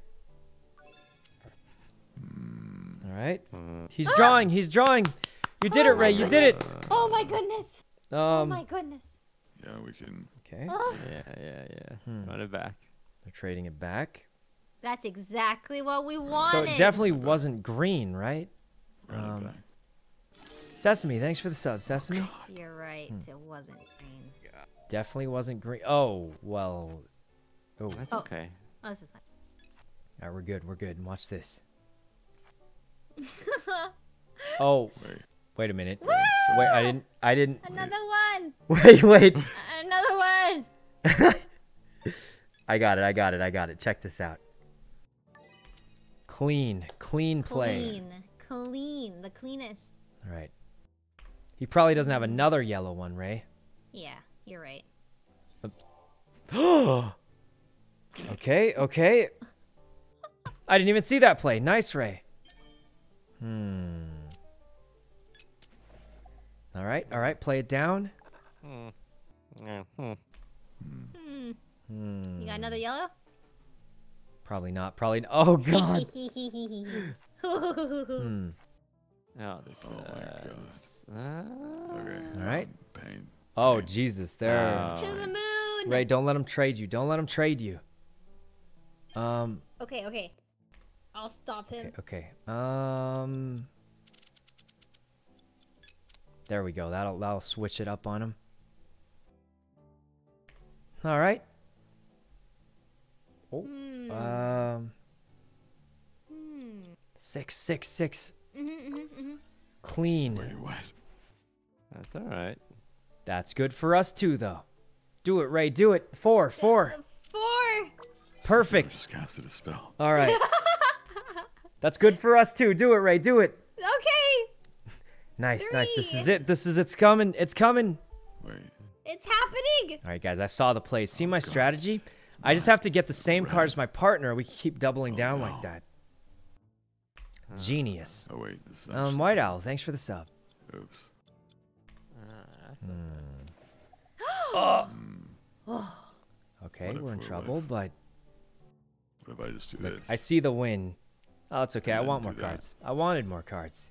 All right. Uh, He's drawing. He's drawing. You did Oh it, Ray. You did it. Oh my goodness. oh Um. my goodness. Yeah, we can. Okay. Oh, yeah, yeah, yeah. Hmm. Run it back. They're trading it back. That's exactly what we wanted. So it definitely wasn't green, right? Run Um. Sesame, thanks for the sub. Sesame. You're right. Hmm. It wasn't green. Definitely wasn't green. Oh, well. Oh, That's Oh. okay. Oh, this is fine. all right, we're good. We're good. Watch this. Oh, Wait. wait a minute. Woo! Wait, I didn't. I didn't. Another one. Wait, wait. Another one. I got it. I got it. I got it. Check this out. Clean, clean play. Clean. Clean. The cleanest. All right. He probably doesn't have another yellow one, Ray. Yeah, you're right. okay, okay. I didn't even see that play. Nice, Ray. Hmm. All right, all right. Play it down. Hmm. Yeah. Hmm. Hmm. Hmm. You got another yellow? Probably not. Probably. n- Oh God. hmm. Oh, this. Oh my God. uh, Okay. All right. Pain. Oh Jesus. There. Uh, to the moon. Ray, don't let him trade you. Don't let him trade you. Um. Okay, okay. I'll stop him. Okay. okay. Um. There we go. That'll that'll switch it up on him. All right. Oh. Hmm. Um. hmm. Six, six, six. Mhm, mhm, mhm. Clean. Wait, what? That's all right. That's good for us too, though. Do it, Ray. Do it. Four, four. Four. Perfect. just casted a spell. All right. That's good for us too. Do it, Ray. Do it. Okay, Nice, nice. This is it. This is it's coming. It's coming. Wait. it's happening. All right, guys. I saw the play. See my strategy? I just have to get the same card as my partner. We keep doubling Oh, down no. like that. Genius. Oh wait. This. is Um, White Owl, thanks for the sub. Oops. Uh, that's Okay, we're in trouble, live? but What if I just do look, this? I see the win. Oh, it's okay. I And then want more that. cards. I wanted more cards.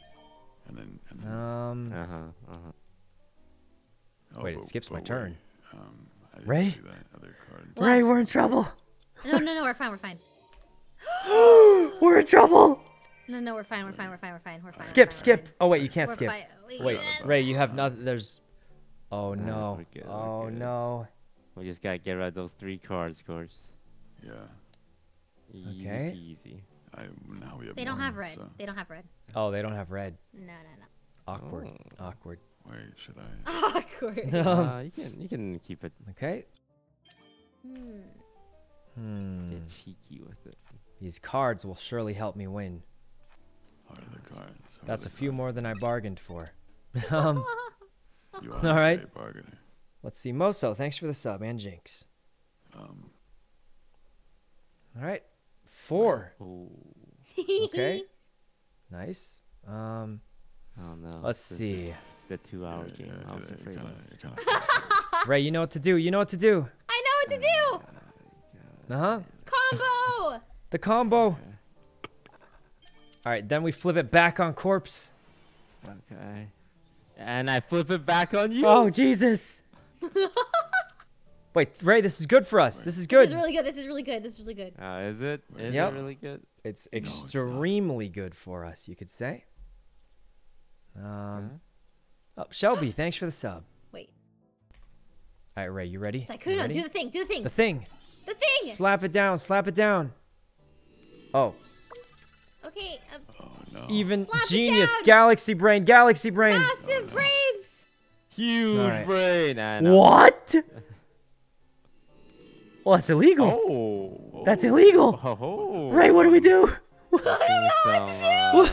And then. And then Um, Uh huh. Uh huh. oh, wait, it skips my wait, turn. Um, I didn't Ray? see that other card. What? Ray, we're in trouble. No, no, no, we're fine, we're fine. we're in trouble. No, no, we're fine, we're fine, we're fine, we're fine, we're fine. we're Skip, fine, we're skip. fine. Oh wait, you can't We're skip. fine. Wait, Wait, yeah. Ray, you have nothing. There's. Oh Nah, no. we're good, we're Oh no. We just gotta get rid of those three cards, of course. Yeah. Easy Okay. peasy. I now we have. They don't one, have red. So. They don't have red. Oh, they don't have red. No, no, no. Awkward. Oh. Awkward. Wait, should I? Awkward. Uh, you can you can keep it. Okay. Hmm. Hmm. Get cheeky with it. These cards will surely help me win. What are the cards? What are That's a few cards? more than I bargained for. um, You are right. a bargainer. let's see. Moso, thanks for the sub and Jinx. Um, All right. Four. Oh, Okay. nice. Um, oh no. let's this is see. The two-hour yeah, game. yeah, I was yeah, afraid kinda, of. you kinda Ray, you know what to do. You know what to do. I know what to do. Uh huh. Combo. The combo. All right, then we flip it back on corpse. Okay. And I flip it back on you. Oh Jesus! Wait, Ray, this is good for us. This is good. This is really good. This is really good. This is really good. Uh, is it? Is Yep. it really good? It's it's not. extremely good for us, you could say. Um, Huh? Oh, Shelby, thanks for the sub. Wait. All right, Ray, you ready? You Sykkuno, ready? do the thing. Do the thing. the thing. The thing. Slap it down. Slap it down. Oh, Okay. Uh, Oh no. even Slap it genius. down. Galaxy brain. Galaxy brain. massive brains. Huge Alright. brain. Nah, nah. What? Well, that's illegal. Oh. That's illegal. Oh. Ray, what do we do? Seeing some, uh, What?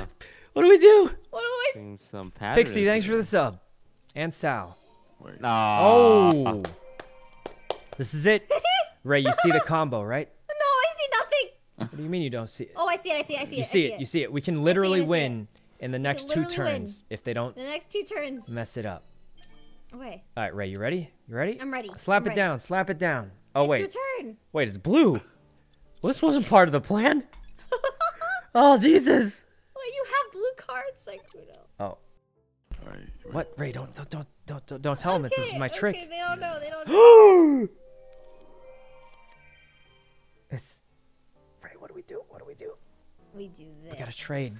What do we do? What do we do I? some patterns Pixie, thanks for the sub. And Sal. Wait. Oh. This is it. Ray, you see the combo, right? No, I see nothing. What do you mean you don't see it? Oh, I see it. I see it. I see it. You see it. You see it. We can literally it. win in the next two literally win. turns if they don't The next two turns. mess it up. Okay, All right, Ray, you ready? You ready? I'm ready. Slap I'm it ready. down. Slap it down. Oh it's wait, your turn. wait, it's blue. Well, this wasn't part of the plan. Oh Jesus. Wait, you have blue cards, Sykkuno. What? Ray, don't don't don't don't don't, don't tell him this is my okay, trick. Okay, they don't know. They don't know. it's Ray. What do we do? What do we do? we do this. We gotta trade.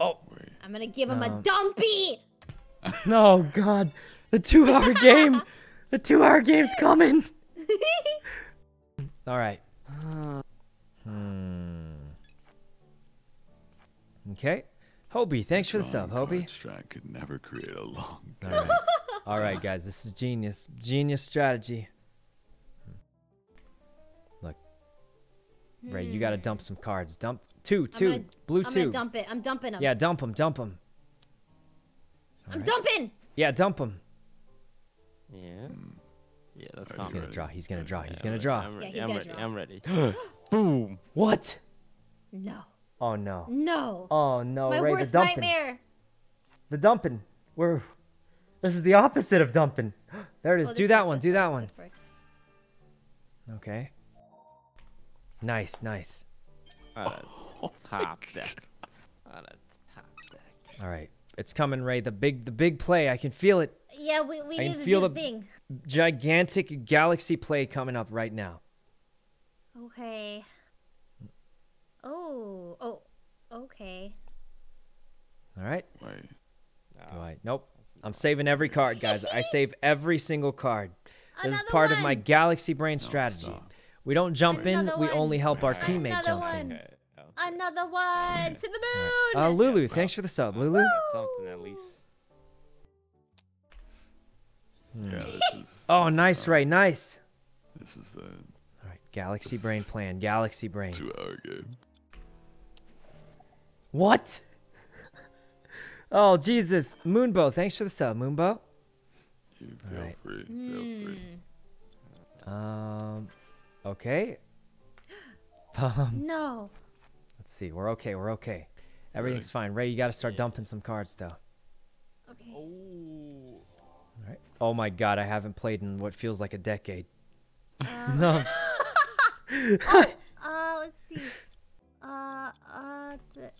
Oh I'm gonna give him a Um, dumpy. no, God! The two-hour game. The two-hour game's coming. All right. Hmm. Okay. Hobie, thanks for the sub, Long Hobie. card Strat could never create a long. All right. All right, guys, this is genius. Genius strategy. Hmm. Look. Ray, you got to hmm. dump some cards. Dump two, two, gonna- blue I'm two. gonna dump it. I'm dumping him. Yeah, dump them, dump them. I'm dumping. Yeah, dump them. Yeah. Hmm. Yeah, that's Alright, He's gonna common. draw. He's gonna draw. He's I'm gonna ready, draw. I'm ready. he's I'm gonna ready. draw. I'm ready. Boom. What? No. Oh no. No. Oh no, My Ray, worst the dumping. nightmare. The dumping. We're. This is the opposite of dumping. There it is. Oh, do that works, one. this Do that one. Works. Okay. Nice, nice. On a oh, top deck. On a top deck. All right, it's coming, Ray. The big, the big play. I can feel it. Yeah, we, we I need can to feel do the- the thing. Gigantic galaxy play coming up right now. Okay. Oh. Oh. Okay. All right. Wait. Do I? Nope. I'm saving every card, guys. I save every single card. This is Another part of my galaxy brain strategy. stop. We don't jump in. Another We only help our teammate Another jump one. in. Okay. okay. Another one to the moon. Uh, Lulu, thanks for the sub, Lulu. Something at least. Yeah, this is. Oh, this nice, uh, Ray. Nice. This is the All right, galaxy brain plan. Galaxy brain. two-hour game. What? Oh Jesus, Moonbow. Thanks for the sub, Moonbow. You feel Alright. free. Feel free. Hmm. Um, okay. Um, No. let's see. We're okay. We're okay. Everything's fine. Ray, you got to start dumping some cards though. Okay. All right. Oh my God, I haven't played in what feels like a decade. Um, No. Uh, let's see. Uh, uh, th-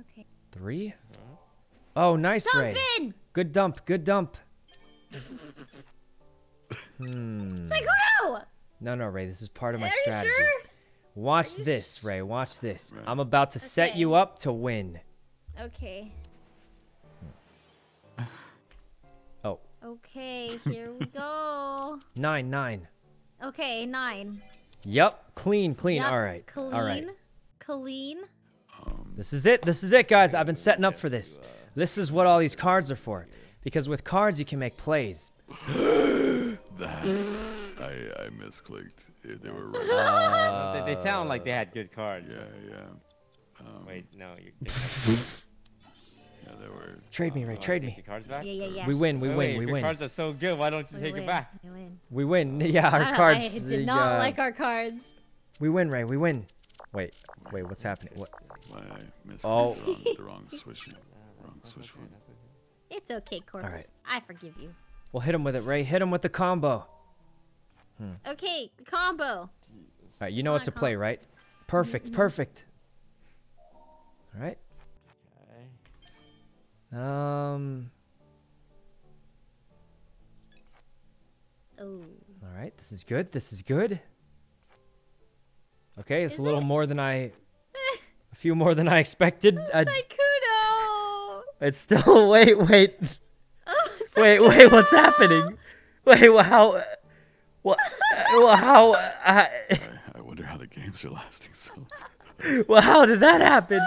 okay. Three. Oh, nice, Ray. In. Good dump. Good dump. hmm. It's like who? No, no, Ray. This is part of my Are you strategy. sure? Watch you this, Ray. Watch this. Right. I'm about to set you up to win. Okay. Oh, Okay, here we go. nine, nine. Okay, nine. Yep. Clean, clean. Yup, All right. Clean. All right. Clean. This is it. This is it, guys. I've been setting up for this. This is what all these cards are for. Because with cards, you can make plays. that I I misclicked. They were right. Uh, they, they sound like they had good cards. yeah, yeah. Um, Wait, no, you're. Yeah, they were. Trade me, you Ray. wanna Trade me. your cards back? Yeah, yeah, yeah. We win. We Wait, win. wait, We your win. cards are so good. Why don't you We take win. it back? We win. We win. Yeah, our don't- cards. I did not uh, like our cards. We win, Ray. We win. Wait. Wait. What's happening? What? Why I misclicked Oh. the wrong, the wrong switch. Wrong switch one. It's okay, corpse. right. I forgive you. Well, hit him with it, Ray. Hit him with the combo. Okay, combo. All right. You It's know what to a play, right? Perfect. Perfect. All right. Okay. Um. Oh. All right. This is good. This is good. Okay, it's Is a little it? more than I. A few more than I expected. I, Sykkuno. it's still. Wait. Wait. Oh, Wait. Wait. What's happening? Wait. Well, how? What? Well, how? Uh, I, I wonder how the games are lasting so. well, how did that happen?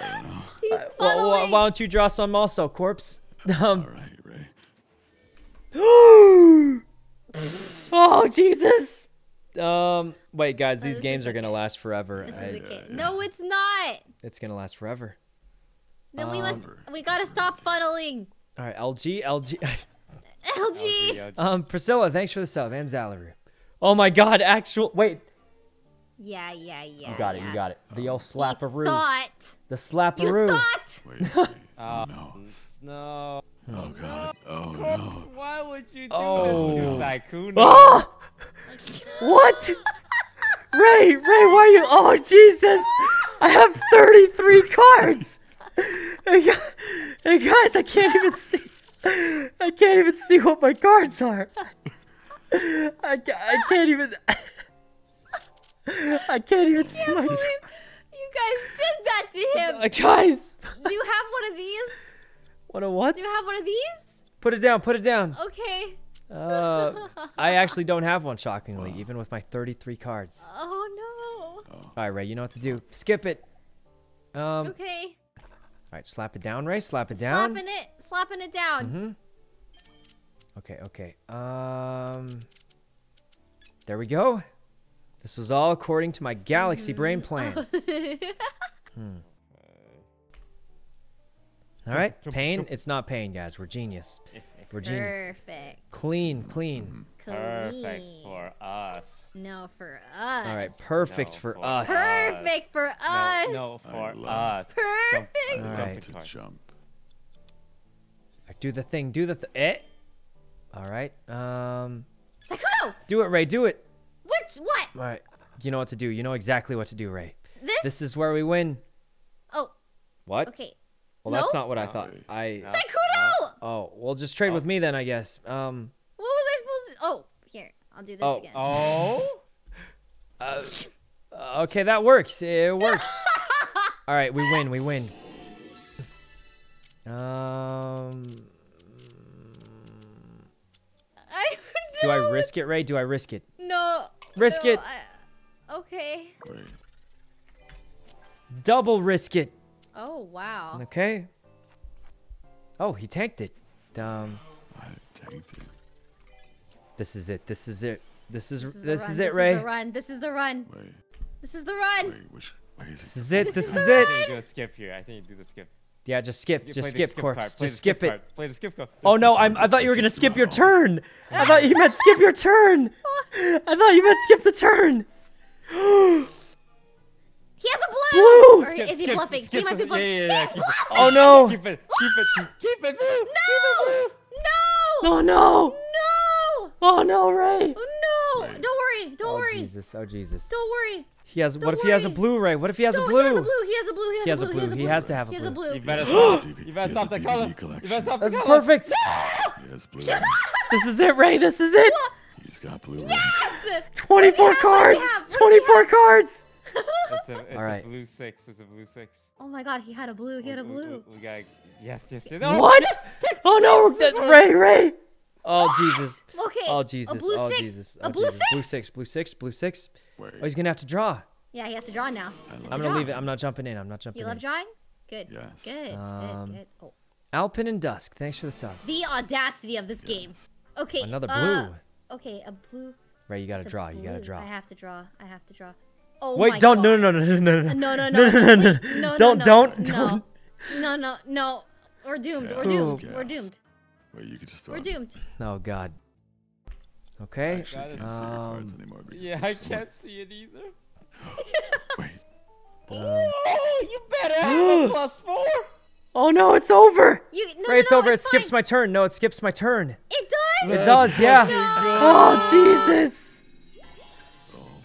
I don't know. He's Well, why, funneling. why don't you draw some also, corpse? Um, All right, Ray. oh Jesus! Um, wait, guys, these this games is are gonna okay. last forever. This I- is okay. yeah. No, it's not. it's gonna last forever. Then we must. Um, We gotta stop funneling. All right, LG, LG. LG. um, Priscilla, thanks for the sub, and Zalaru. Oh my God, actual. Wait, Yeah, yeah, yeah. you got it, you got it. The old He slapperoo. Thought. The You thought. Wait, wait. Uh, oh no. No. Oh god. Oh no. Why would you do Oh. this to Sykkuno? Ah! What? Ray, Ray, why are you? Oh Jesus! I have 33 cards. Hey, hey, guys, I can't even see. I can't even see what my cards are. I, ca- I can't even. I can't even see my. believe you guys did that to him. Uh, guys, Do you have one of these? what a what? Do you have one of these? Put it down. Put it down. Okay. Uh, I actually don't have one, shockingly, even with my 33 cards. Oh no. All right, Ray, you know what to do. Skip it. Um, Okay. right, slap it down, Ray. Slap it down. Slapping it, slapping it down. Mm-hmm. Okay, okay. Um, there we go. This was all according to my galaxy brain plan. All right, pain. It's not pain, guys. We're genius. We're genius. Perfect. Clean, clean. Perfect for us. No, for us. All right, perfect No, for for us. Perfect for us. No, no, for us. Perfect. I All love right. to jump. Do the thing. Do the th- eh. All right. Um, Sykkuno. do it, Ray. Do it. Which what? All right. You know what to do. You know exactly what to do, Ray. This? This is where we win. Oh, What? okay. Well, that's not what I thought. I. No. Sykkuno. Oh, well, just trade with me then, I guess. Um. What was I supposed to? Oh, here. I'll do this Oh, again. Oh. Uh, okay, that works. It works. All right, we win. We win. Um. I Do don't I risk it, Ray? Do I risk it? No. Risk no, it. I- okay. Wait. Double risk it. Oh wow. Okay. Oh, he tanked it. Um. I tanked it. This is it. This is it. This is This is, this is run. it, Ray. This is the run. This is the run. Wait. This is the run. Wait. Which way is This it? is it. This This is is it. I think you do a skip here. I think you do the skip. Yeah, just skip. Skip- Just skip, skip corpse. Play Just the skip it. card. Play the skip card. Oh no, I'm. I thought you were gonna skip your turn. I thought you meant skip your turn. I thought you meant skip the turn. He has a blue. Blue! Or Skip, is he skip, bluffing? skip he might be bluffing. Yeah, yeah, yeah. He's Keep bluffing. Oh no. Keep it. Keep it. Keep it. Blue. No. No. Oh no. No. Oh no, Ray. Oh no. Don't worry. Don't Oh worry. Jesus. Oh Jesus. Don't worry. He has. What Don't if he has a worry. Blu-ray? What if he has a blue? He has a blue. He has a blue. He has, He has a blue. He has to have a He has a blue. blue. You better He has stop. a DV You better he stop the a color. DVD You collection. better stop the That's color. perfect. He has blue. This is it, Ray. This is it. He's got blue. Yes. 24 have? What does he cards. have? What does he 24 cards. It's a, it's All right. a blue six. It's a blue six. Oh my God. He had a blue. He had a We- we- blue. We, we got yes, yes, yes. Oh, What? yes. Oh no, that- Ray, Ray. Oh Jesus. Okay. Oh A Jesus. blue Oh six. Jesus. A Oh, blue Jesus. six. Blue six. Blue six. Blue six. Wait. Oh, he's gonna have to draw. Yeah, he has to draw now. He has to I'm gonna leave it. I'm not jumping in. I'm not jumping You love drawing? Good. Yes. Good. Um, good. Good. Oh. Alpin and Dusk. Thanks for the subs. The audacity of this game. Okay. Another uh, blue. okay, a blue. Ray, you gotta it's a draw. You gotta draw. I have to draw. I have to draw. Oh Wait, my don't. No, God. no, no, no, no, no, Uh, No, no, no, no, no, no, no. no, no, Don't, don't, no. don't. No, no, no. We're doomed. We're doomed. yes. We're doomed. Wait. You could just throw. We're doomed. Oh God. Okay. Actually, Got can't see your cards Um, anymore Yeah, I can't see it either. Wait. Um, Oh, you better have a plus four. oh no, it's over. You. No, Ray, it's no, no, over. It's it skips fine. my turn. No, it skips my turn. It does. It does, yeah. No. Oh Jesus.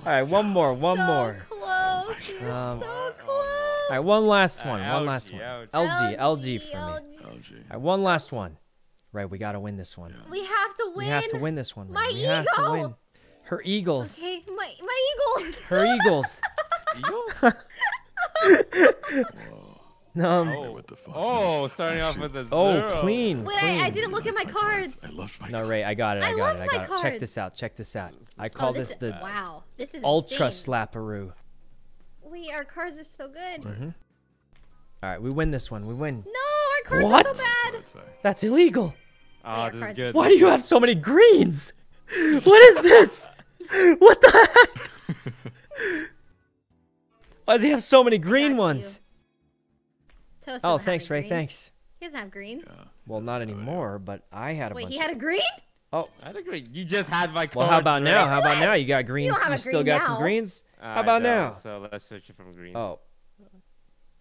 All right, one more, one so more. close. You're Um, so close. All right, one last Uh, one. one LG, last one. LG. LG, LG for me. All LG. right, one last one. Right, we gotta win this one. We have to win. We have to win this one. Ray. My we have to win. Her Eagles. Okay, my my eagles. Her Eagles. Eagle? Um, Oh. What the fuck? Oh, starting off with a Oh, clean. Wait, I, I didn't look at my cards. I cards. love my No, cards. Ray, I got it. I, I got love it. I my got it. Check this out. Check this out. I Oh, call this this the wow. This is Ultra insane. Slapperoo. Wait, our cards are so good. Mm-hmm. All right, we win this one. We win. No, our cards What? are so bad. Cards. That's illegal. Oh, our this is good. Why do you have so many greens? What is this? What the heck? Why does he have so many green got ones? Toast Oh, thanks, Ray. greens. Thanks. He doesn't have greens. Yeah. Well, not anymore, but I had a Wait, bunch. he of- had a green? Oh, I agree. You just had my card. well, how about now? How about now? You got greens. have You a still green got some now. greens. How about now? So let's switch it from green. Oh.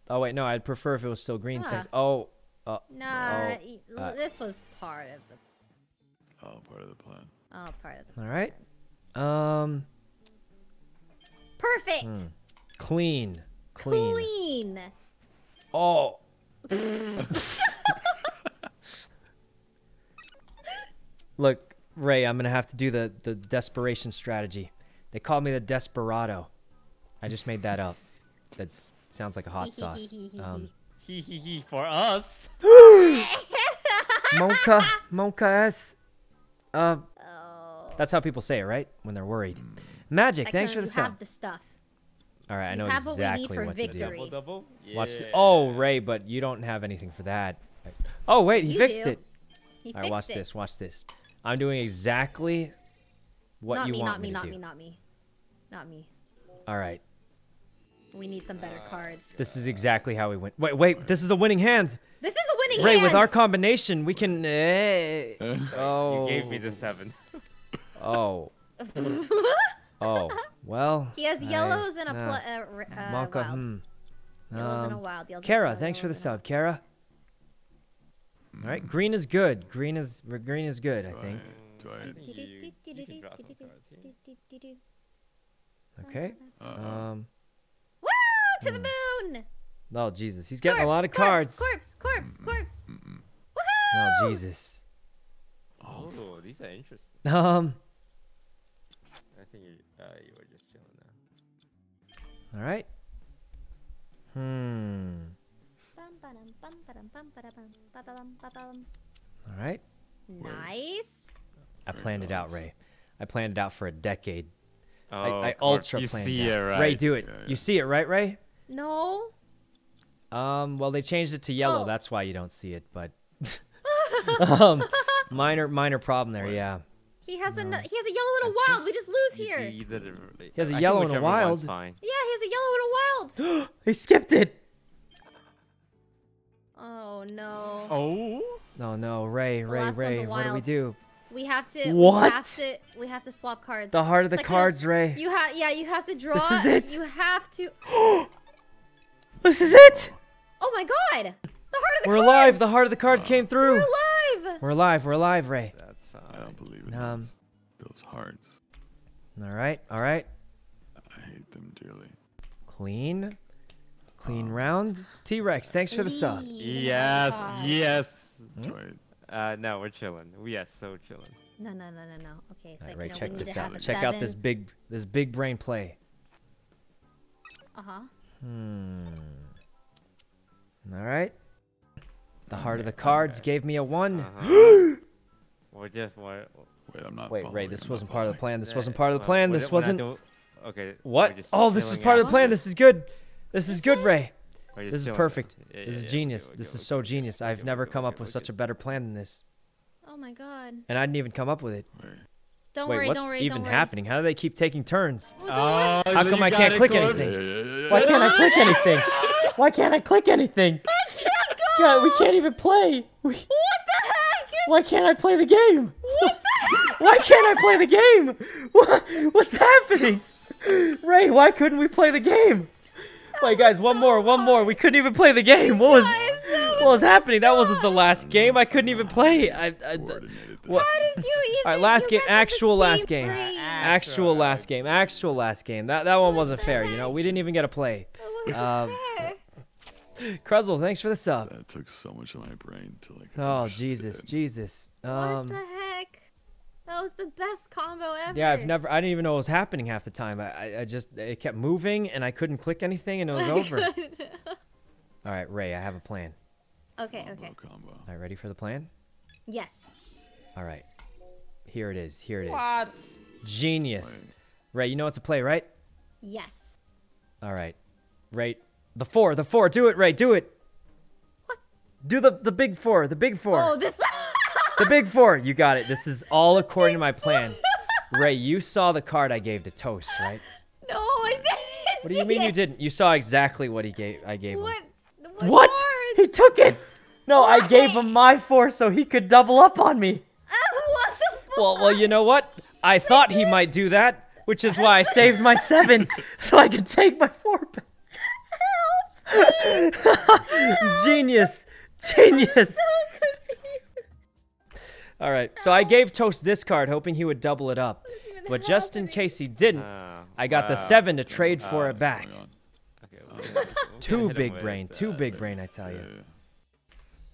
Oh wait, no. I'd prefer if it was still green. Thanks. Oh. Uh, Nah, Oh, y- uh, this was part of the Oh, part of the plan. oh part of the all right. Um. perfect. hmm. Clean. Clean. Clean. Oh. Look, Ray, I'm gonna have to do the the desperation strategy. They call me the desperado. I just made that up. That sounds like a hot sauce. Um, Hee hee hee for us. Monka, Monka S. Uh, Oh. that's how people say it, right? When they're worried. Magic, Like, thanks for the you sub. Have the stuff. All right, I know have what we need exactly for what victory. to do. Double double. Watch this. Yeah. Oh, Ray, but you don't have anything for that. Oh wait, he You fixed do. it. He All right, watch it. this. Watch this. I'm doing exactly what not you me, want not me, to not do. me, not me. Not me. Not me. All right. We need some better cards. This is exactly how we win. Wait, wait. This is a winning hand. This is a winning Ray, hand. with our combination, we can. eh, You oh. gave me the seven. Oh. Oh. Well. he has I- yellows and a nah. pl- uh, r- uh, Monka, wild. hmm. Yellows and a Um, wild. Yellows and a Kara, thanks for the yellows and a- sub, Kara. All right, green is good. Green is green is good. I think. Do I? think you- you can draw some cards here. Okay. Um. Woo! To the moon! Oh Jesus, he's getting a lot of corpse, cards. Corpse, corpse, corpse. mm-mm. Oh Jesus. Oh, these are interesting. Um. I think you, uh, you All right. Hmm. Bum, ba-dum, bum, ba-dum, bum, ba-da-bum, ba-ba-bum, ba-bum. All right. Nice. I planned it out. Ray. I planned it out for a decade. Oh, I, I of course, ultra you planned see it. it, right? Ray, do it. Yeah, yeah. You see it, right, Ray? No. Um. Well, they changed it to yellow. Oh. That's why you don't see it. But um, minor minor problem there. Wait. Yeah. He has a he has a yellow and a wild. We just lose You- here. you either- He has a I yellow and a wild. Fine. Yeah, he has a yellow and a wild. he skipped it. Oh no. Oh. No, no, Ray, Ray, last one's a Ray. What do we do? We have to. We What? have to. We have to swap cards. The heart of It's the like when a- cards, Ray. You have. Yeah, you have to draw. This is it? You have to. This is it. Oh my god! The heart of the We're cards. alive. The heart of the cards came through. We're through. alive. We're alive. We're alive, Ray. That's I don't believe in Um, those, those hearts. All right. All right. I hate them dearly. Clean. Clean round. T Rex, thanks for the sub. Leave. Yes. God. Yes. Hmm? Uh, no, we're chilling. We are so chilling. No, no, no, no, no. Okay, so All right, you know, check we need this to out. have a Check out this big this big brain play. Uh huh. Hmm. All right. The heart of the cards gave me a one. Uh-huh. we're just we're, Wait, I'm not. Wait, Ray, this I'm wasn't part of the plan. This uh, wasn't part of the plan. we're This ju- we're not wasn't. doing- Okay. What? Oh, this is chilling part of the plan. This is good. This is good, Ray. This is perfect. Yeah, This yeah, is yeah, genius. okay, This okay, is so okay, genius. okay, I've okay, never okay, come okay, up with okay. such a better plan than this. Oh my god. And I didn't even come up with it. Wait, Don't Wait, worry. what's don't worry. even don't worry. happening? How do they keep taking turns? Oh, don't worry. Oh, How come I can't it, click Corbs. anything? yeah, yeah, yeah, Why can't I click anything? Why can't I click anything? God, we can't even play. We, What the heck? Why can't I play the game? What the heck? Why can't I play the game? What, what's happening? Ray, why couldn't we play the game? Wait, guys, one so more, one more. We couldn't even play the game. What was, Guys, that what was so happening? That wasn't the last game. I couldn't even play. I, I, what? How did you even? All right, last game, guys have the actual last game. brain. Actual last game. Actual last game. That that one What wasn't the fair. You know, we didn't even get a play. That wasn't Um, fair. Cruzzle, thanks for the sub. That took so much of my brain to like. Oh Jesus, understand. Jesus. what Um, the heck? That was the best combo ever. yeah, I've never. I didn't even know what was happening half the time. I, I, I just it kept moving and I couldn't click anything and it was over. All right, Ray, I have a plan. okay, Combo, okay. combo. All right, ready for the plan? Yes. All right. Here it is. Here it is. What? Genius. Wait, Ray, you know what to play, right? Yes. All right. Ray, the four, the four. Do it, Ray. Do it. What? Do the the big four, the big four. Oh, this. The big four. You got it. This is all according to my plan. Ray, you saw the card I gave to Toast, right? No, I didn't. What do you mean you didn't? You saw exactly what he gave. I gave him. What? What? What? He took it. No, I gave him my four so he could double up on me. what the fuck? Well, well, you know what? I thought he might do that, which is why I saved my seven so I could take my four back. Genius, genius. All right, so I gave Toast this card, hoping he would double it up, but just in case he didn't, Ah, I got the seven to trade for Ah, it back. Okay, we'll get- we'll get Too big brain, too uh, big brain, I tell you.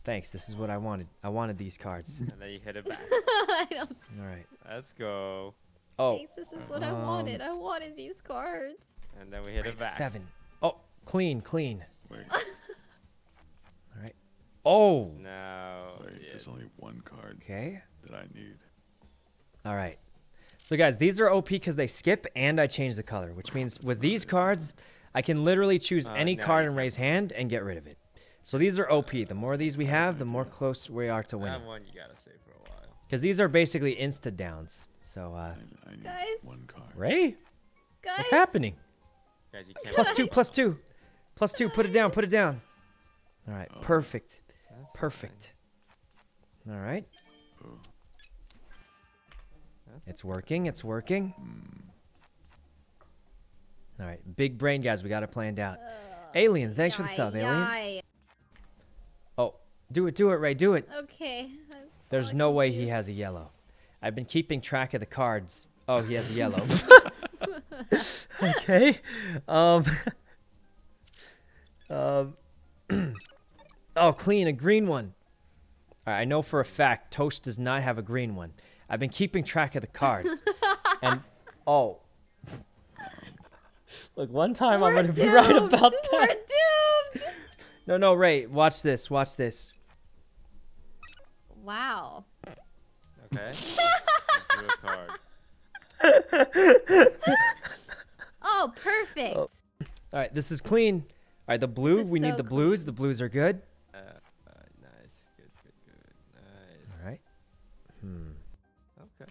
Thanks. This is what I wanted. I wanted these cards. And then you hit it back. I don't All right. Let's go. Oh, think this is what I wanted. I wanted these cards. And then we hit it back. seven. Clean, clean. Wait, All right. Oh, No. wait. yeah. There's only one card okay. that I need. All right. So guys, these are OP because they skip and I change the color, which means with these cards, I can literally choose Uh, any now card and raise can. Hand and get rid of it. So these are OP. The more of these we have, the more close we are to That winning. one you gotta save for a while. Because these are basically insta downs. So, uh, I, I need Guys? one card. Ray, Guys. what's happening? Guys, you can't two, plus two, plus two. Put it down, put it down. All right, Oh. perfect, perfect. All right, it's working, it's working. mm, All right, big brain guys, we got it planned out. Alien, thanks for the yai, sub, Alien. Oh, do it, do it, Ray, do it. Okay. There's no way he has a yellow. I've been keeping track of the cards. Oh, he has a yellow. okay. Um. um. oh, clean a green one. All right, I know for a fact Toast does not have a green one. I've been keeping track of the cards, and oh. Look, one time I'm gonna be right doomed. about We're that. doomed. No, no, Ray, watch this. Watch this. Wow. Okay. Let's do a card. Oh, perfect. Oh. All right, this is clean. All right, the blue. is We need so the blues. The blues are good. Uh, uh, nice. Good, good, good. Nice. All right. Hmm. Okay.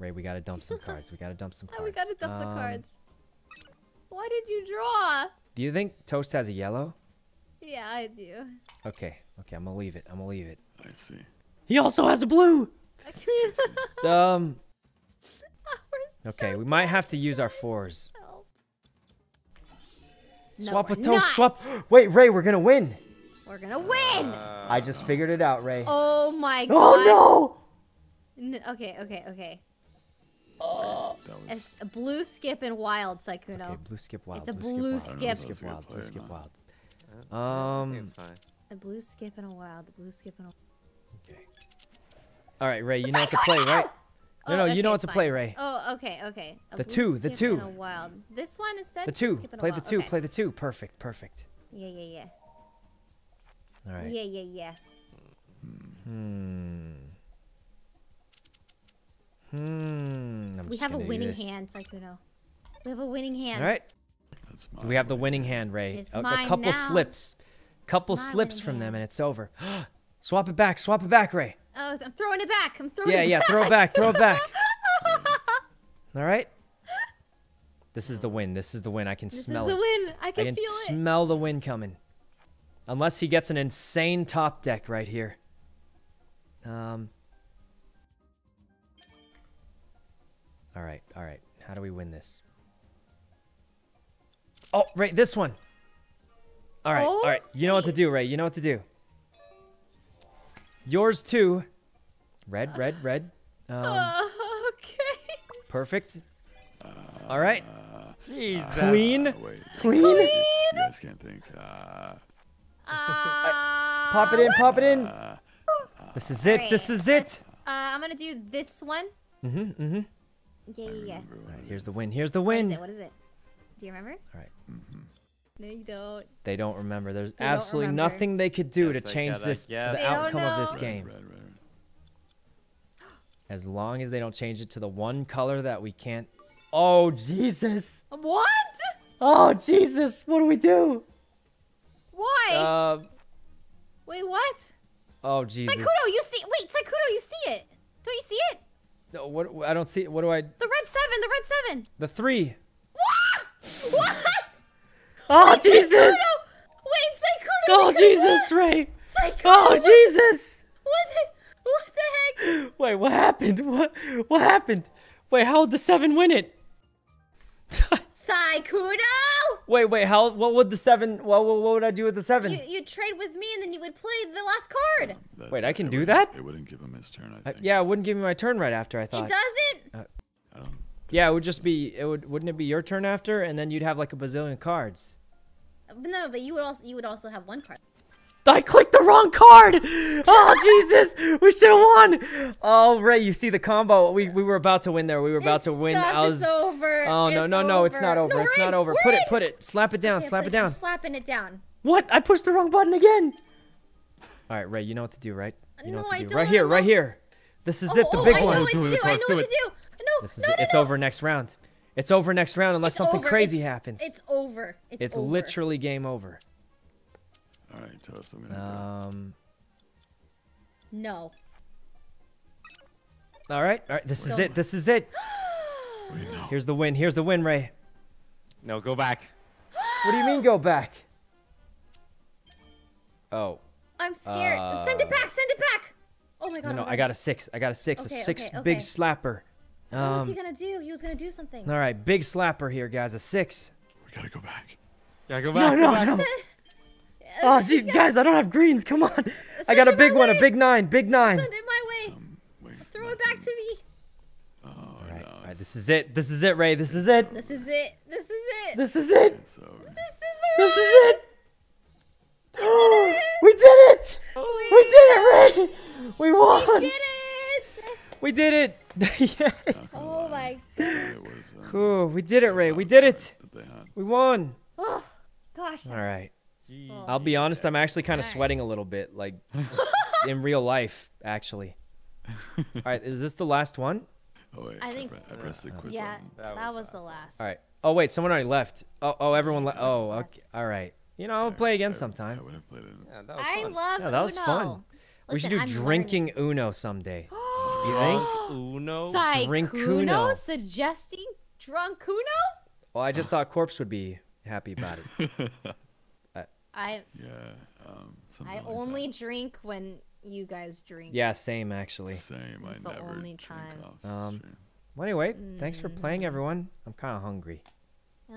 Ray, we gotta dump some cards. We gotta dump some cards. Oh, we gotta dump the Um, cards. Why did you draw? Do you think Toast has a yellow? Yeah, I do. Okay. Okay, I'm gonna leave it. I'm gonna leave it. I see. He also has a blue. Um. Okay, we might have to use our fours. Help. No, Swap we're with Toast. Swap. Wait, Ray, we're gonna win. We're gonna win. Uh, I just figured it out, Ray. oh my god. Oh N- okay, okay, okay. That was. It's a blue skip and wild, Sykkuno. Okay, blue skip wild. It's a blue blue skip. I don't Wild, know skip. blue skip that's a good wild. Blue skip wild. I think Um. it's fine. A blue skip and a wild. A blue skip and a. Okay. All right, Ray. You know what to play, right? No, Oh, no, you know okay, what to play, fine. Ray. Oh, okay, okay. A The two, the two. a wild. This one instead. The two. skip and a Play the two. Okay. Play the two. Perfect. Perfect. Yeah, yeah, yeah. All right. Yeah, yeah, yeah. Hmm. Hmm. I'm We have a gonna do winning this. hand, Sykkuno. We have a winning hand. All right. That's We have the winning hand, Ray. It's A, a couple now. slips. Couple slips winning from them hand. and it's over. swap it back. Swap it back, Ray. Oh, I'm throwing it back. I'm throwing Yeah, it yeah. back. Throw it back. Throw it back. All right. This is the win. This is the win. I can This smell is the win. I I can can feel it. smell the win coming. Unless he gets an insane top deck right here. Um. All right, all right. How do we win this? Oh, right, this one. All right, all Oh, right. You know what to do, Ray. You know what to do. Yours too. Red, red, red. Um, Uh, okay. perfect. All right. Jesus. Clean. Uh, wait. Clean. You guys can't think. Uh, Uh, Pop it in, pop it in. uh, This is it. This is it. Uh, I'm gonna do this one. Mm-hmm, mm-hmm. Yeah, yeah, yeah. All right, here's the win. Here's the What is win. it? What is it? Do you remember? All right. No, you don't. They don't remember. There's They absolutely remember. nothing they could do Yes, to change gotta this guess. the They don't outcome of this know. Red, game. red, red. As long as they don't change it to the one color that we can't. Oh Jesus! What? Oh Jesus! What do we do? Why? Uh, Wait, what? Oh Jesus. Sykkuno, you see? Wait, Sykkuno, you see it? Don't you see it? No, what? I don't see. What do I? The red seven. The red seven. The three. What? What? Oh Jesus! Sykkuno! Wait, Sykkuno. Oh Jesus, won. Ray! Sykkuno. Oh what- Jesus! What the, what the heck? Wait, what happened? What? What happened? Wait, how would the seven win it? Sykkuno! wait, wait, how? What would the seven? What, what, what would I do with the seven? You, you trade with me and then you would play the last card. That- Wait, I can do that? It wouldn't give him his turn, I Uh, think. yeah, it wouldn't give me my turn right after I thought. It doesn't? I don't, Yeah, it would just be. It would. Wouldn't it be your turn after, and then you'd have like a bazillion cards. But no, but you would also you would also have one card. I clicked the wrong card. Oh Jesus, we should have won. Oh Ray, you see the combo? We we were about to win there. We were about It's to win. Stop, I was. It's over. Oh no It's no no! It's not over. over. No, it's we're not over. We're Put it put it. Slap it down. Okay, slap it down. I'm slapping it down. What? I pushed the wrong button again. All right, Ray, you know what to do, right? You know No, what to I do. don't Right here, right here. This is oh, it, the oh, oh big I know one. what to Do. I know what to do. No, This is no, no, It's no. over next round. It's over next round unless It's something over. crazy It's- happens. It's over. It's, It's over. literally game over. all right, Toast, I'm gonna go. Um. no. All right, all right. This is it. This is it. Wait, no. Here's the win. Here's the win, Ray. No, go back. What do you mean go back? Oh I'm scared. send it Uh, back. Send it back. Oh my god. no, no! my I got a six. I got a six. Okay, a six okay, big okay. slapper. What was he Um. gonna do? He was gonna do something. All right, big slapper here, guys. A six. We gotta go back. Yeah, go No, back. no, go back. no. Oh, gee, guys, I don't have greens. Come on. I got a big one. A big nine. Big nine. Send it my way. Um, wait. Throw it back to me. Oh, All right, no, all right. This is it. This is it, Ray. This is it. This is it. This is it. This is it. This is the This is it. we did it. We did it, Ray. We won. We did it. We did it. Yeah. Oh lie. my It was, um, Ooh, we did it, Ray. We did it. that they had. We won. Oh gosh. That's, All right. Oh. I'll be honest. I'm actually kind of All right. sweating a little bit, like in real life, actually. All right. Is this the last one? Oh wait, I think- pre- I pressed the quit Yeah, button. That that was was the last. All right. Oh wait, someone already left. Oh, oh, everyone left. Oh, okay. All right. You know, I'll play again I- sometime. I would have played it. Yeah, that was I fun. love Yeah, that was Uno. fun. we should do I'm drinking Uno someday. learning. You think? Uno. Drink Sykkuno Uno. suggesting drunk Uno? Well, I just thought Corpse would be happy about it. I Yeah. Um, I like only drink when you guys drink. Yeah, same actually. Same. It's I the never only drink time. off Um, stream. Well, anyway, thanks for Mm. playing, everyone. I'm kind of hungry.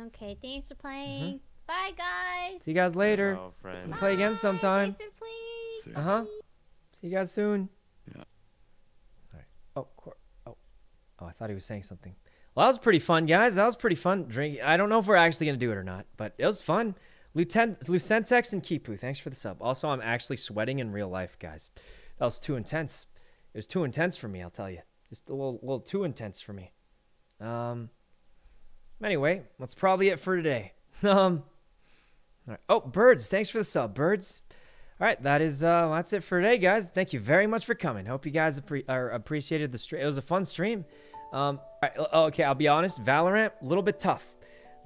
Okay, thanks for playing. Bye, guys. Mm-hmm. See you guys later. Friend. Play again sometime. Thanks for playing. Uh huh. See you guys soon. Oh, oh, oh! I thought he was saying something. Well, that was pretty fun, guys. That was pretty fun. Drinking. I don't know if we're actually gonna do it or not, but it was fun. Lieutenant Lucentex and Kipu, thanks for the sub. Also, I'm actually sweating in real life, guys. That was too intense. It was too intense for me, I'll tell you. Just a little, little too intense for me. Um. Anyway, that's probably it for today. um. Oh, birds! Thanks for the sub, birds. All right, that is uh, that's it for today, guys. Thank you very much for coming. Hope you guys appre- or appreciated the stream. It was a fun stream. Um, right, okay, I'll be honest. Valorant, a little bit tough.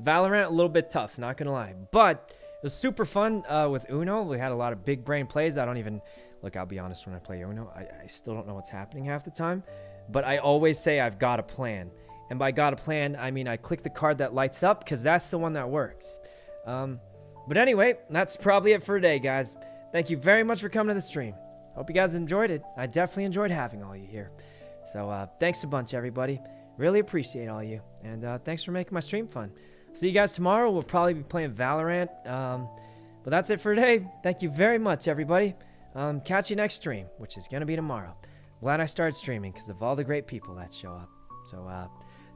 Valorant, a little bit tough. Not gonna lie, but it was super fun uh, with Uno. We had a lot of big brain plays. I don't even look. I'll be honest. When I play Uno, I, I still don't know what's happening half the time. But I always say I've got a plan, and by got a plan, I mean I click the card that lights up because that's the one that works. Um, but anyway, that's probably it for today, guys. Thank you very much for coming to the stream. Hope you guys enjoyed it. I definitely enjoyed having all you here. So uh, thanks a bunch, everybody. Really appreciate all you. And uh, thanks for making my stream fun. See you guys tomorrow. We'll probably be playing Valorant. Um, but that's it for today. Thank you very much, everybody. Um, catch you next stream, which is going to be tomorrow. Glad I started streaming because of all the great people that show up. So uh,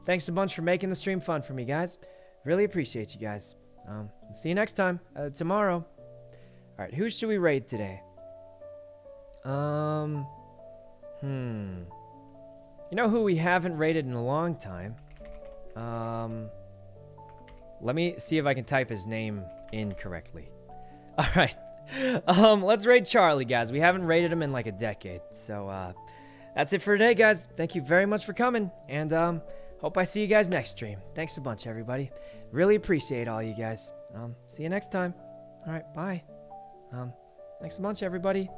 thanks a bunch for making the stream fun for me, guys. Really appreciate you guys. Um, see you next time, uh, tomorrow. All right, who should we raid today? Um, hmm. You know who we haven't raided in a long time? Um, let me see if I can type his name in correctly. All right. Um, let's raid Charlie, guys. We haven't raided him in like a decade. So, uh, that's it for today, guys. Thank you very much for coming. And, um, hope I see you guys next stream. Thanks a bunch, everybody. Really appreciate all you guys. Um, see you next time. All right, bye. Um, thanks a bunch, everybody.